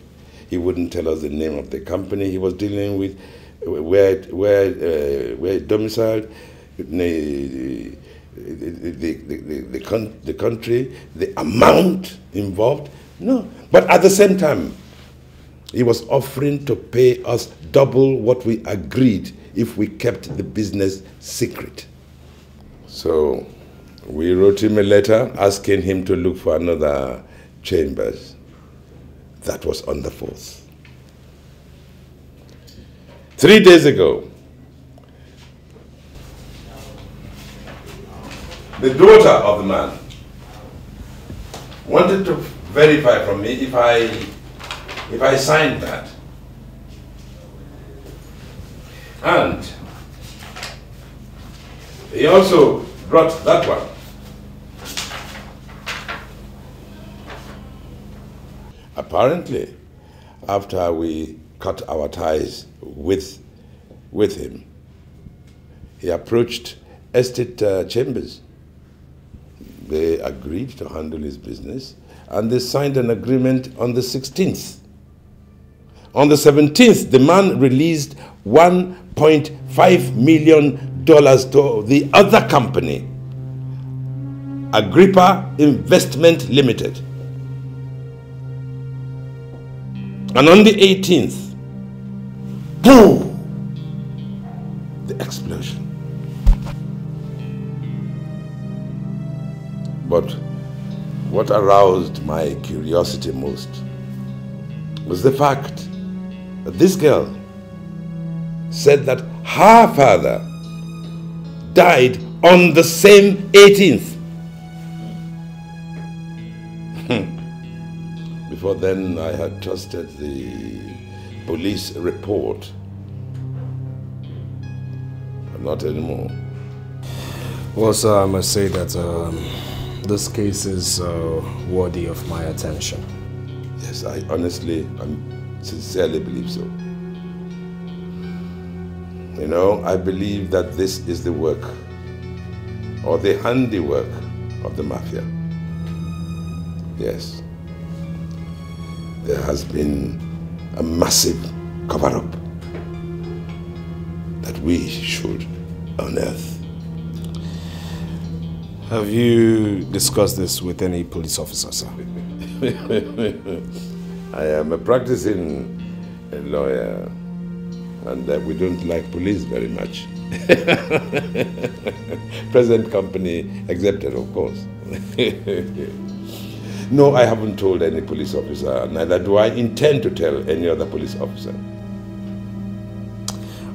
V: He wouldn't tell us the name of the company he was dealing with, where, where, uh, where domiciled, the, the, the, the, con- the country, the amount involved. No. But at the same time, he was offering to pay us double what we agreed if we kept the business secret. So we wrote him a letter asking him to look for another chambers. That was on the 4th. Three days ago, the daughter of the man wanted to verify from me if I if I signed that. And he also brought that one. Apparently, after we cut our ties with, with him, he approached Estate uh, Chambers. They agreed to handle his business and they signed an agreement on the 16th. On the 17th, the man released $1.5 million to the other company, Agrippa Investment Limited. And on the 18th, boom, the explosion. But what aroused my curiosity most was the fact that this girl said that her father died on the same 18th. Before then, I had trusted the police report. But not anymore.
R: Well, sir, I must say that um, this case is uh, worthy of my attention.
V: Yes, I honestly and sincerely believe so. You know, I believe that this is the work or the handiwork of the mafia. Yes. There has been a massive cover-up that we should unearth.
R: Have you discussed this with any police officer, sir? (laughs)
V: I am a practicing lawyer and uh, we don't like police very much. (laughs) Present company accepted, of course. (laughs) no, I haven't told any police officer, neither do I intend to tell any other police officer.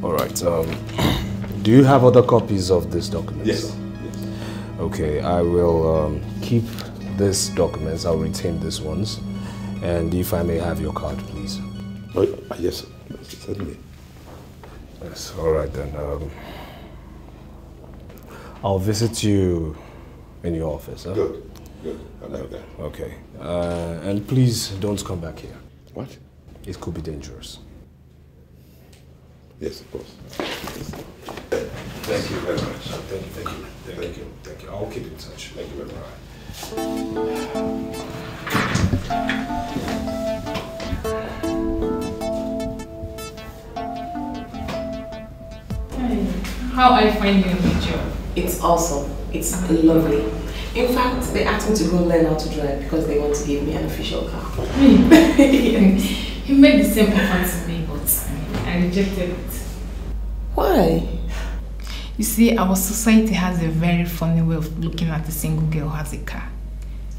R: All right. Um, do you have other copies of this document?
V: Yes.
R: Okay, I will um, keep these documents. I'll retain these ones. And if I may have your card, please.
V: Oh, yes, certainly.
R: Yes, all right then. Um, I'll visit you in your office. Huh?
V: Good, good. I like that.
R: Okay. Uh, and please don't come back here.
V: What?
R: It could be dangerous.
V: Yes, of course.
R: Thank you very much. Thank you, thank you, thank you, thank you. I'll keep in touch. Thank you very much.
Q: How I find you in the job?
E: It's awesome. It's lovely. In fact, they asked me to go learn how to drive because they want to give me an official car. Hmm. (laughs)
Q: he made the same offer to me, but I, I rejected it.
E: Why?
Q: You see, our society has a very funny way of looking at a single girl who has a car.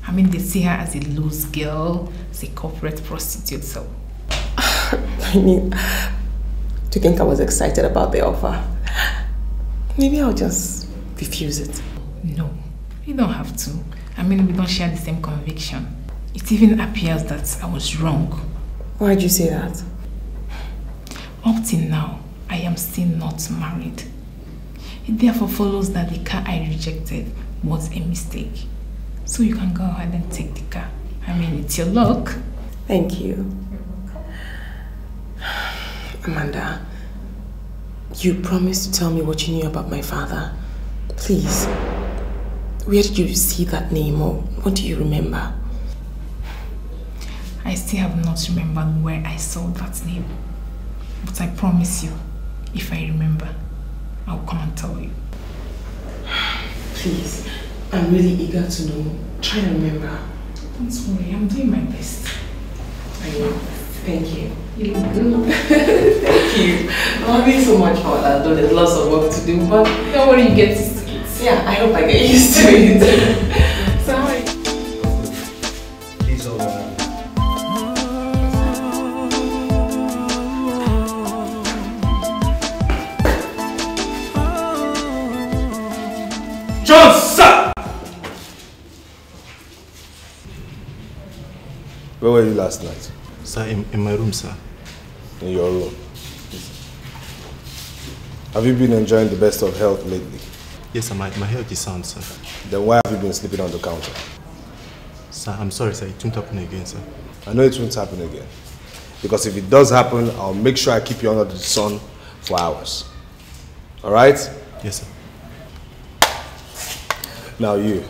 Q: I mean, they see her as a loose girl, as a corporate prostitute, so. (laughs)
E: I mean, do you think I was excited about the offer? Maybe I'll just refuse it.
Q: No, you don't have to. I mean, we don't share the same conviction. It even appears that I was wrong.
E: Why'd you say that?
Q: Up till now, I am still not married. It therefore follows that the car I rejected was a mistake. So you can go ahead and take the car. I mean, it's your luck.
E: Thank you. Amanda, you promised to tell me what you knew about my father. Please, where did you see that name or what do you remember?
Q: I still have not remembered where I saw that name. But I promise you, if I remember, I'll come and tell you.
E: Please, I'm really eager to know. Try to remember.
Q: Don't worry, I'm doing my best.
E: I know. Thank you.
Q: You (laughs)
E: Thank you. I'm having so much fun, although there's lots of work to do, but
Q: don't worry, you get.
E: Yeah, I hope I get used to it. (laughs) Sorry.
R: Please hold on.
L: John, sir!
R: Where were you last night?
H: Sir, in, in my room, sir.
R: In your room. Have you been enjoying the best of health lately?
H: Yes, sir, my, my health is sound, sir.
R: Then why have you been sleeping on the counter?
H: Sir, I'm sorry, sir. It won't happen again, sir.
R: I know it won't happen again. Because if it does happen, I'll make sure I keep you under the sun for hours. Alright?
H: Yes, sir.
R: Now you,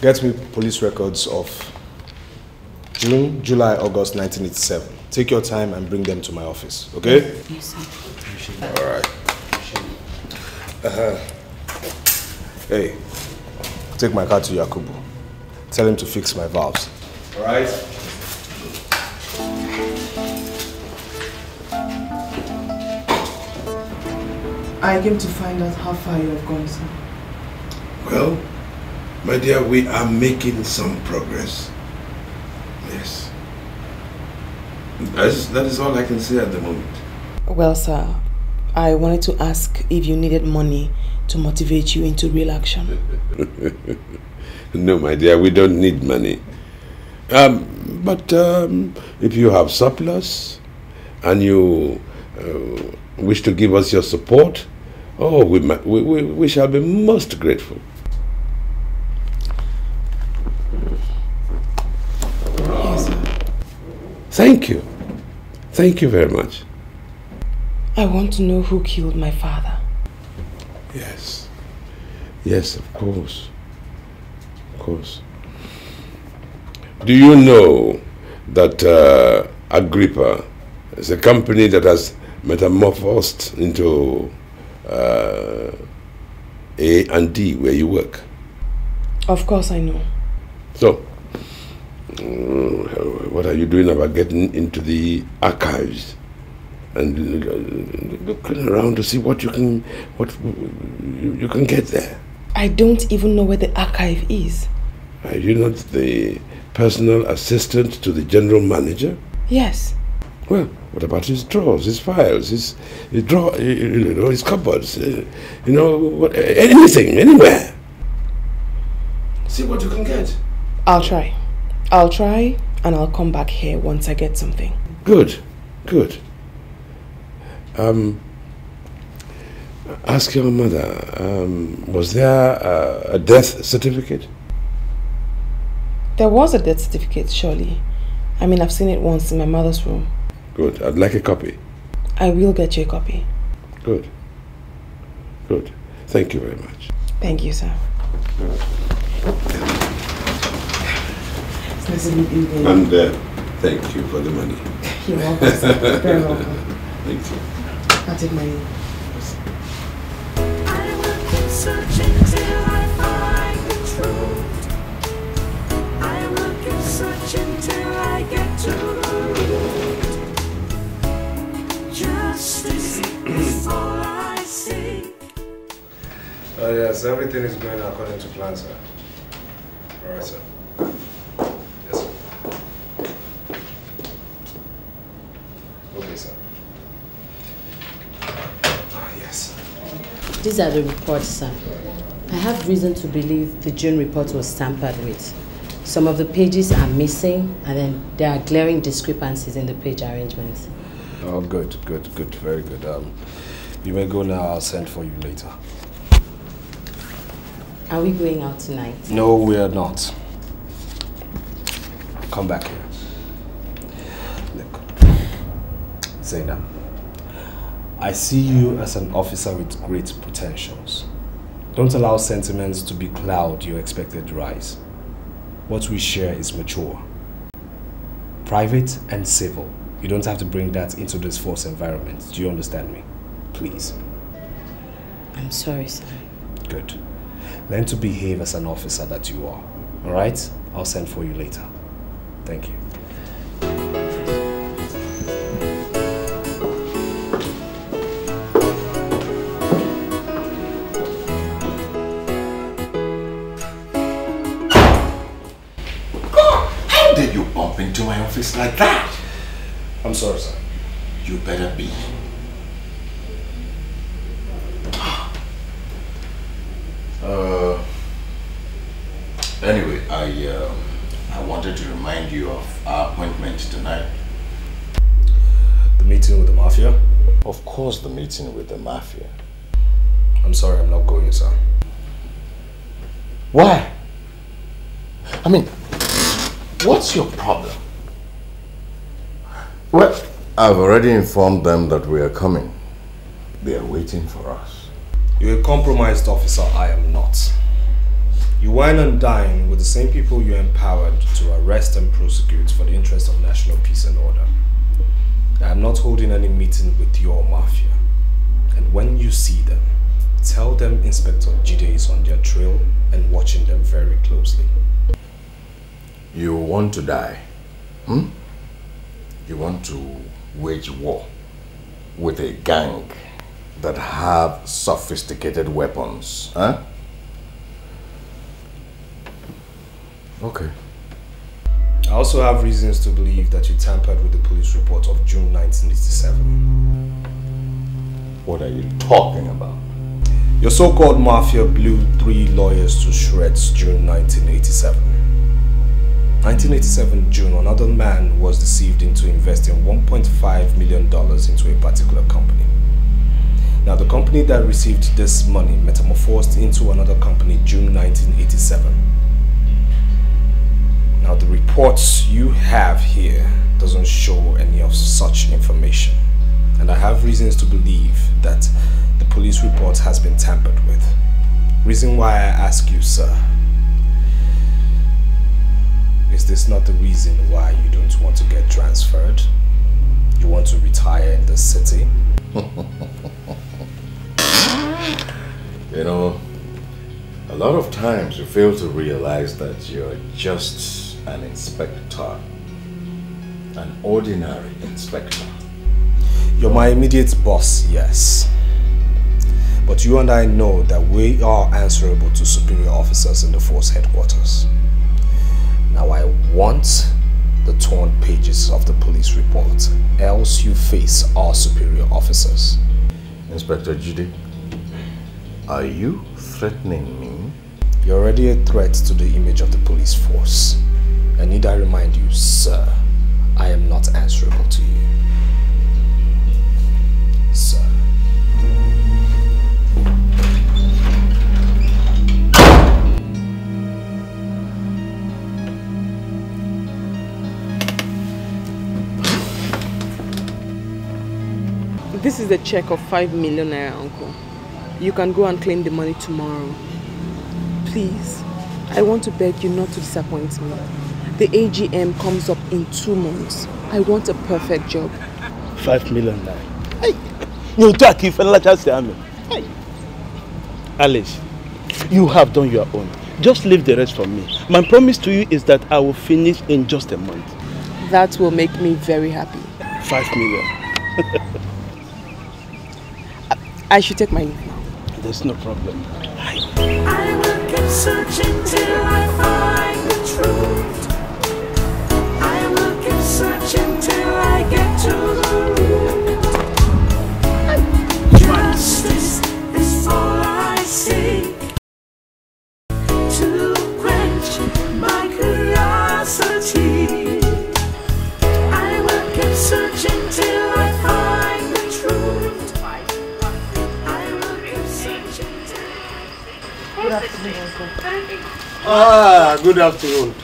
R: get me police records of June, July, August 1987. Take your time and bring them to my office, okay?
E: Yes, sir.
R: Alright. Uh-huh. Hey, take my car to Yakubu. Tell him to fix my valves. Alright?
E: I came to find out how far you have gone, sir.
V: Well, my dear, we are making some progress. Yes. That is, that is all I can say at the moment.
E: Well, sir, I wanted to ask if you needed money to motivate you into real action. (laughs)
V: no, my dear, we don't need money. Um, but um, if you have surplus and you uh, wish to give us your support, oh, we, we, we, we shall be most grateful.
E: Yes, sir.
V: Thank you. Thank you very much.
E: I want to know who killed my father.
V: Yes. Yes, of course. Of course. Do you know that uh, Agrippa is a company that has metamorphosed into uh, A and D where you work.
E: Of course I know.
V: So, mm, what are you doing about getting into the archives and uh, looking around to see what you can what you, you can get there?
E: I don't even know where the archive is.
V: Are you not the personal assistant to the general manager?
E: Yes.
V: Well, what about his drawers, his files, his, his drawer, you know, his cupboards, uh, you know, what, anything, anywhere? See what you can get.
E: I'll try. I'll try and I'll come back here once I get something.
V: Good, good. Um, ask your mother, um, was there a, a death certificate?
E: There was a death certificate, surely. I mean, I've seen it once in my mother's room.
V: Good, I'd like a copy.
E: I will get you a copy.
V: Good, good. Thank you very much.
E: Thank you, sir. It's nice to meet you.
V: And uh, thank you for the money.
E: You're welcome. Very (laughs) welcome.
V: Thank you.
E: I'll take my leave.
P: Searching till I find the truth. I will keep searching till I get to the root. Justice is all I.
R: Uh, yes, everything is going according to plan, sir. All right, sir. Yes, sir. Okay, sir. Ah, yes.
F: These are the reports, sir. I have reason to believe the June report was tampered with. Some of the pages are missing, and then there are glaring discrepancies in the page arrangements.
R: Oh, good, good, good, very good. Um, you may go now. I'll send for you later.
F: Are we going out tonight?
R: No, we are not. Come back here. Look, say Zainab, I see you as an officer with great potentials. Don't allow sentiments to be cloud your expected rise. What we share is mature. Private and civil. You don't have to bring that into this force environment. Do you understand me? Please.
F: I'm sorry, sir.
R: Good. Learn to behave as an officer that you are. Alright? I'll send for you later. Thank you.
U: My like that?
R: I'm sorry, sir.
U: You better be. Uh, anyway, I uh, I wanted to remind you of our appointment tonight.
R: The meeting with the mafia?
U: Of course, the meeting with the mafia.
R: I'm sorry, I'm not going, sir.
U: Why? I mean, what's your problem? Well, I've already informed them that we are coming. They are waiting for us.
R: You're a compromised officer, I am not. You wine and dine with the same people you empowered to arrest and prosecute for the interest of national peace and order. I am not holding any meeting with your mafia. And when you see them, tell them Inspector Jide is on their trail and watching them very closely.
U: You want to die? Hmm? You want to wage war with a gang that have sophisticated weapons, huh? Okay.
R: I also have reasons to believe that you tampered with the police report of June 1987.
U: What are you talking about?
R: Your so-called mafia blew three lawyers to shreds June 1987. 1987 June, another man was deceived into investing $1.5 million into a particular company. Now, the company that received this money metamorphosed into another company June 1987. Now, the reports you have here doesn't show any of such information. And I have reasons to believe that the police report has been tampered with. Reason why I ask you, sir. Is this not the reason why you don't want to get transferred? You want to retire in the city? (laughs)
S: You know, a lot of times you fail to realize that you're just an inspector. An ordinary inspector.
R: You're my immediate boss, yes. But you and I know that we are answerable to superior officers in the force headquarters. Now I want the torn pages of the police report, else you face our superior officers.
S: Inspector Judy, are you threatening me?
R: You're already a threat to the image of the police force. And need I remind you, sir, I am not answerable to you. Sir.
E: This is a check of 5 million naira, uncle. You can go and claim the money tomorrow. Please, I want to beg you not to disappoint me. The AGM comes up in two months. I want a perfect job.
L: Five million naira. Hey, you talk if just say Hey, Alice, you have done your own. Just leave the rest for me. My promise to you is that I will finish in just a month.
E: That will make me very happy.
L: Five million. (laughs)
E: I should take my leave now.
L: There's no problem.
P: I will keep searching till I find the truth. I will keep searching till I get to
M: Ah, good afternoon.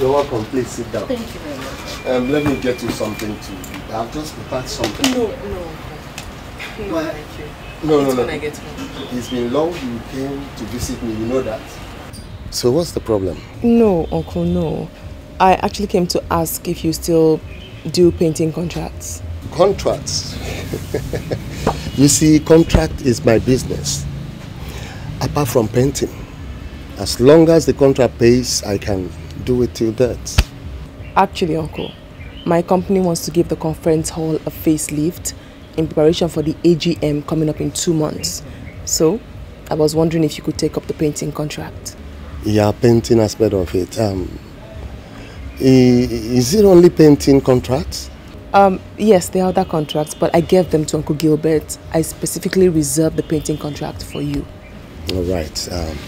M: You're welcome. Please sit down.
E: Thank you very much.
M: Um, let me get you something to eat. I've just prepared something.
E: No, no, uncle. No,
M: Why?
E: thank you.
M: No,
E: It's
M: no, no.
E: when I get home.
M: It's been long you came to visit me, you know that. So what's the problem?
E: No, uncle, no. I actually came to ask if you still do painting contracts.
M: Contracts? (laughs) you see, contract is my business. Apart from painting. As long as the contract pays, I can do it till that.
E: Actually, uncle, my company wants to give the conference hall a facelift in preparation for the AGM coming up in two months. So, I was wondering if you could take up the painting contract.
M: Yeah, painting aspect of it. Um, is it only painting contracts?
E: Um, yes, there are other contracts, but I gave them to Uncle Gilbert. I specifically reserved the painting contract for you.
M: All right. Um,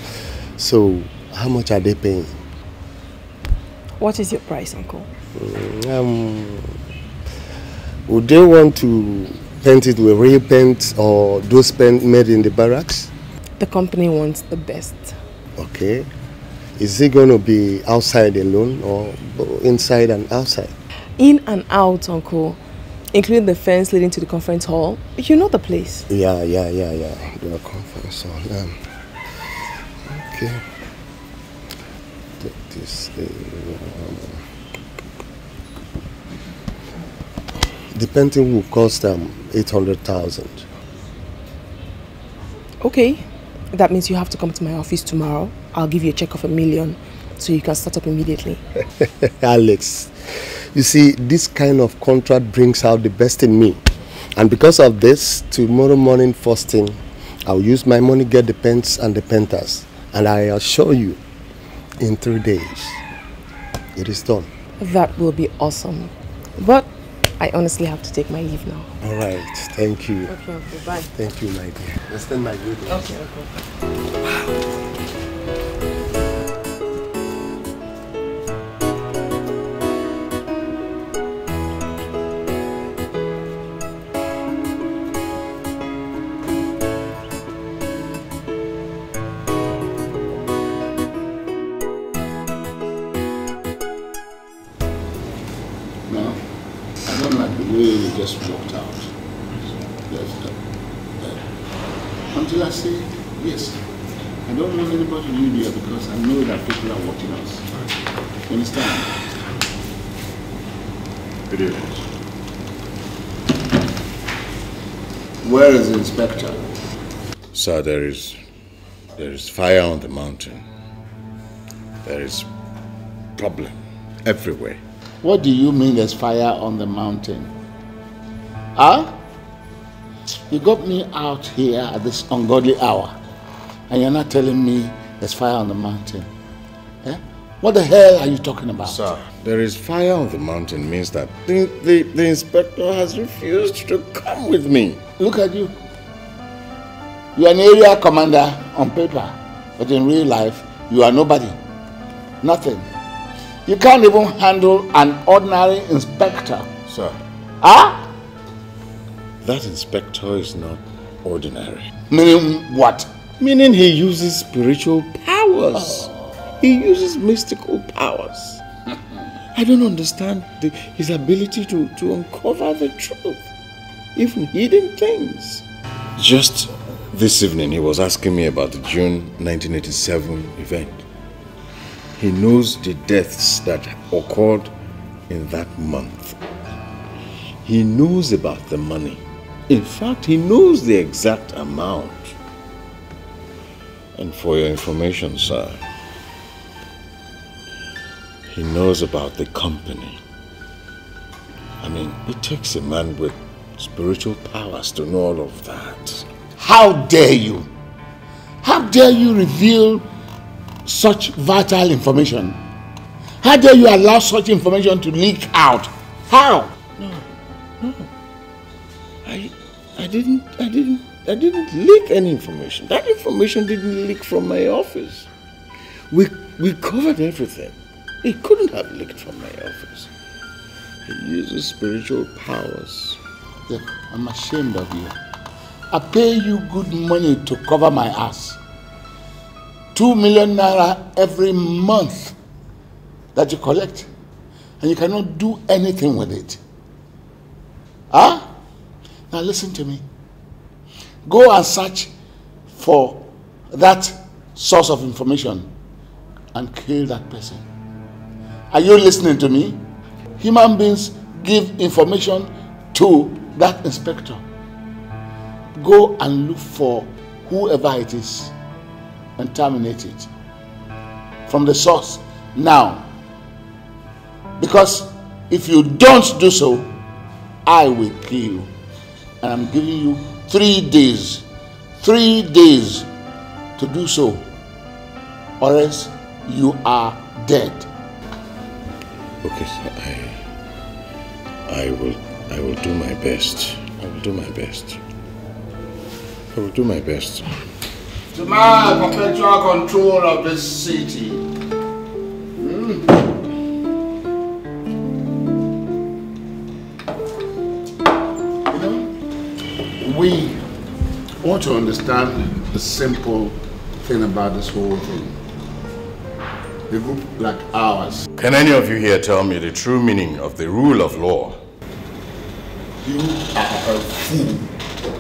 M: so, how much are they paying?
E: What is your price, Uncle?
M: Mm, Um, would they want to paint it with real paint or those paint made in the barracks?
E: The company wants the best.
M: Okay. Is it going to be outside alone or inside and outside?
E: In and out, Uncle, including the fence leading to the conference hall. You know the place.
M: Yeah, yeah, yeah, yeah. The conference hall. Um, okay. Take this. uh, the painting will cost um, 800,000.
E: Okay. That means you have to come to my office tomorrow. I'll give you a check of a million so you can start up immediately. (laughs)
M: Alex, you see, this kind of contract brings out the best in me. And because of this, tomorrow morning first thing, I'll use my money, get the pens and the painters. And I assure you, in three days, it is done.
E: That will be awesome. But I honestly have to take my leave now.
M: All right, thank you.
E: Okay, okay, bye.
M: Thank you, my dear. Extend my greetings.
E: Okay, okay.
S: There is there is fire on the mountain. There is problem everywhere.
C: What do you mean there's fire on the mountain? Huh? You got me out here at this ungodly hour, and you're not telling me there's fire on the mountain. Eh? What the hell are you talking about?
S: Sir, there is fire on the mountain means that the, the, the inspector has refused to come with me.
C: Look at you. You're an area commander on paper, but in real life, you are nobody. Nothing. You can't even handle an ordinary inspector.
S: Sir.
C: Huh?
S: That inspector is not ordinary.
C: Meaning what?
S: Meaning he uses spiritual powers. Oh. He uses mystical powers. I don't understand the, his ability to, to uncover the truth, even hidden things. Just this evening, he was asking me about the June 1987 event. He knows the deaths that occurred in that month. He knows about the money. In fact, he knows the exact amount. And for your information, sir, he knows about the company. I mean, it takes a man with spiritual powers to know all of that.
C: How dare you? How dare you reveal such vital information? How dare you allow such information to leak out? How?
S: No, no. I, I didn't, I didn't, I didn't leak any information. That information didn't leak from my office. We, we covered everything. It couldn't have leaked from my office. He uses spiritual powers.
C: Look, I'm ashamed of you. I pay you good money to cover my ass. Two million naira every month that you collect, and you cannot do anything with it. Huh? Now listen to me. Go and search for that source of information and kill that person. Are you listening to me? Human beings give information to that inspector. Go and look for whoever it is and terminate it from the source now. Because if you don't do so, I will kill you. And I'm giving you three days, three days to do so, or else you are dead.
S: Okay, sir. I, I will, I will do my best. I will do my best. I will do my best.
C: To my perpetual control of this city. Hmm. We want to understand the simple thing about this whole thing. A group like ours,
S: Can any of you here tell me the true meaning of the rule of law?
C: you are a fool.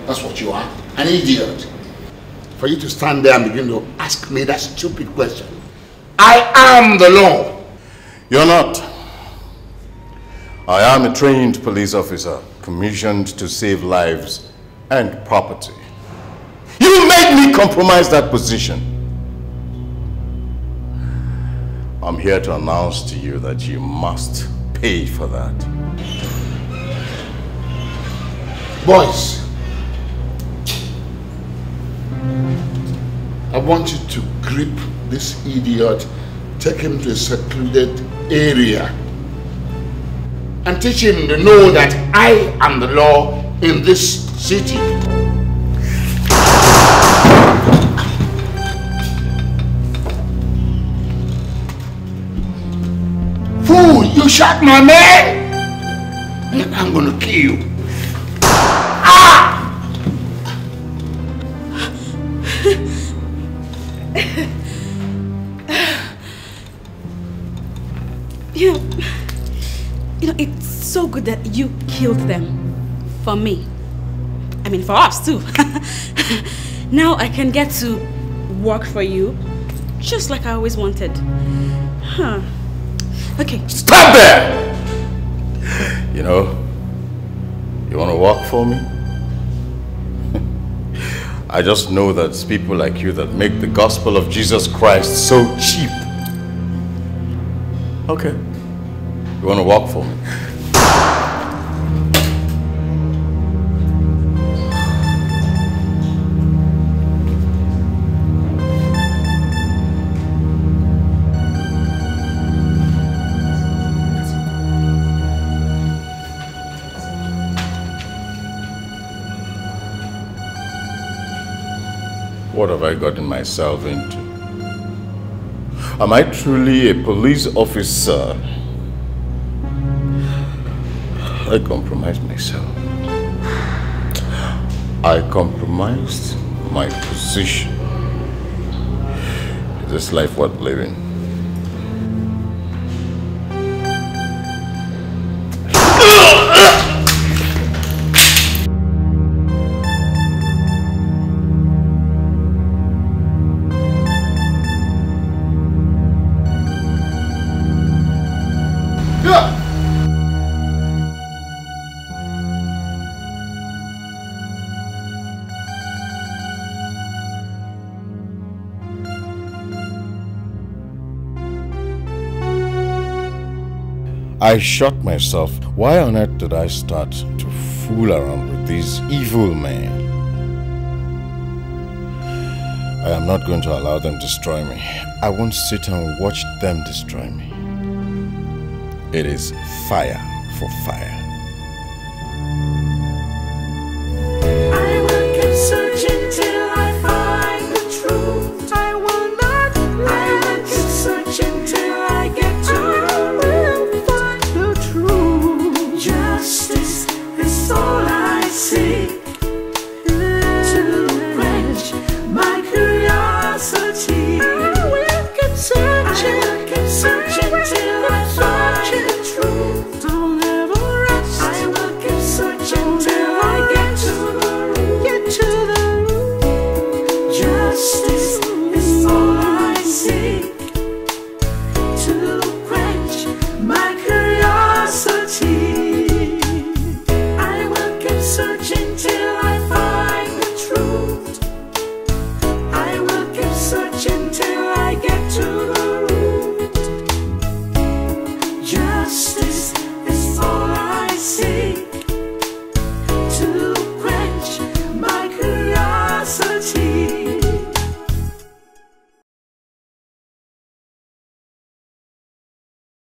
C: That's what you are. An idiot. For you to stand there and begin to ask me that stupid question. I am the law.
S: You're not. I am a trained police officer commissioned to save lives and property. You made me compromise that position. I'm here to announce to you that you must pay for that.
C: Boys, I want you to grip this idiot, take him to a secluded area, and teach him to know that I am the law in this city. Fool, you shot my man! I'm gonna kill you.
W: You know, you know, it's so good that you killed them for me. I mean, for us too. (laughs) now I can get to work for you, just like I always wanted. Huh. Okay.
S: Stop there! You know, you want to work for me? I just know that it's people like you that make the gospel of Jesus Christ so cheap. Okay. You want to work for me? What have I gotten myself into? Am I truly a police officer? I compromised myself. I compromised my position. Is this life worth living? I shot myself. Why on earth did I start to fool around with these evil men? I am not going to allow them destroy me. I won't sit and watch them destroy me. It is fire for fire.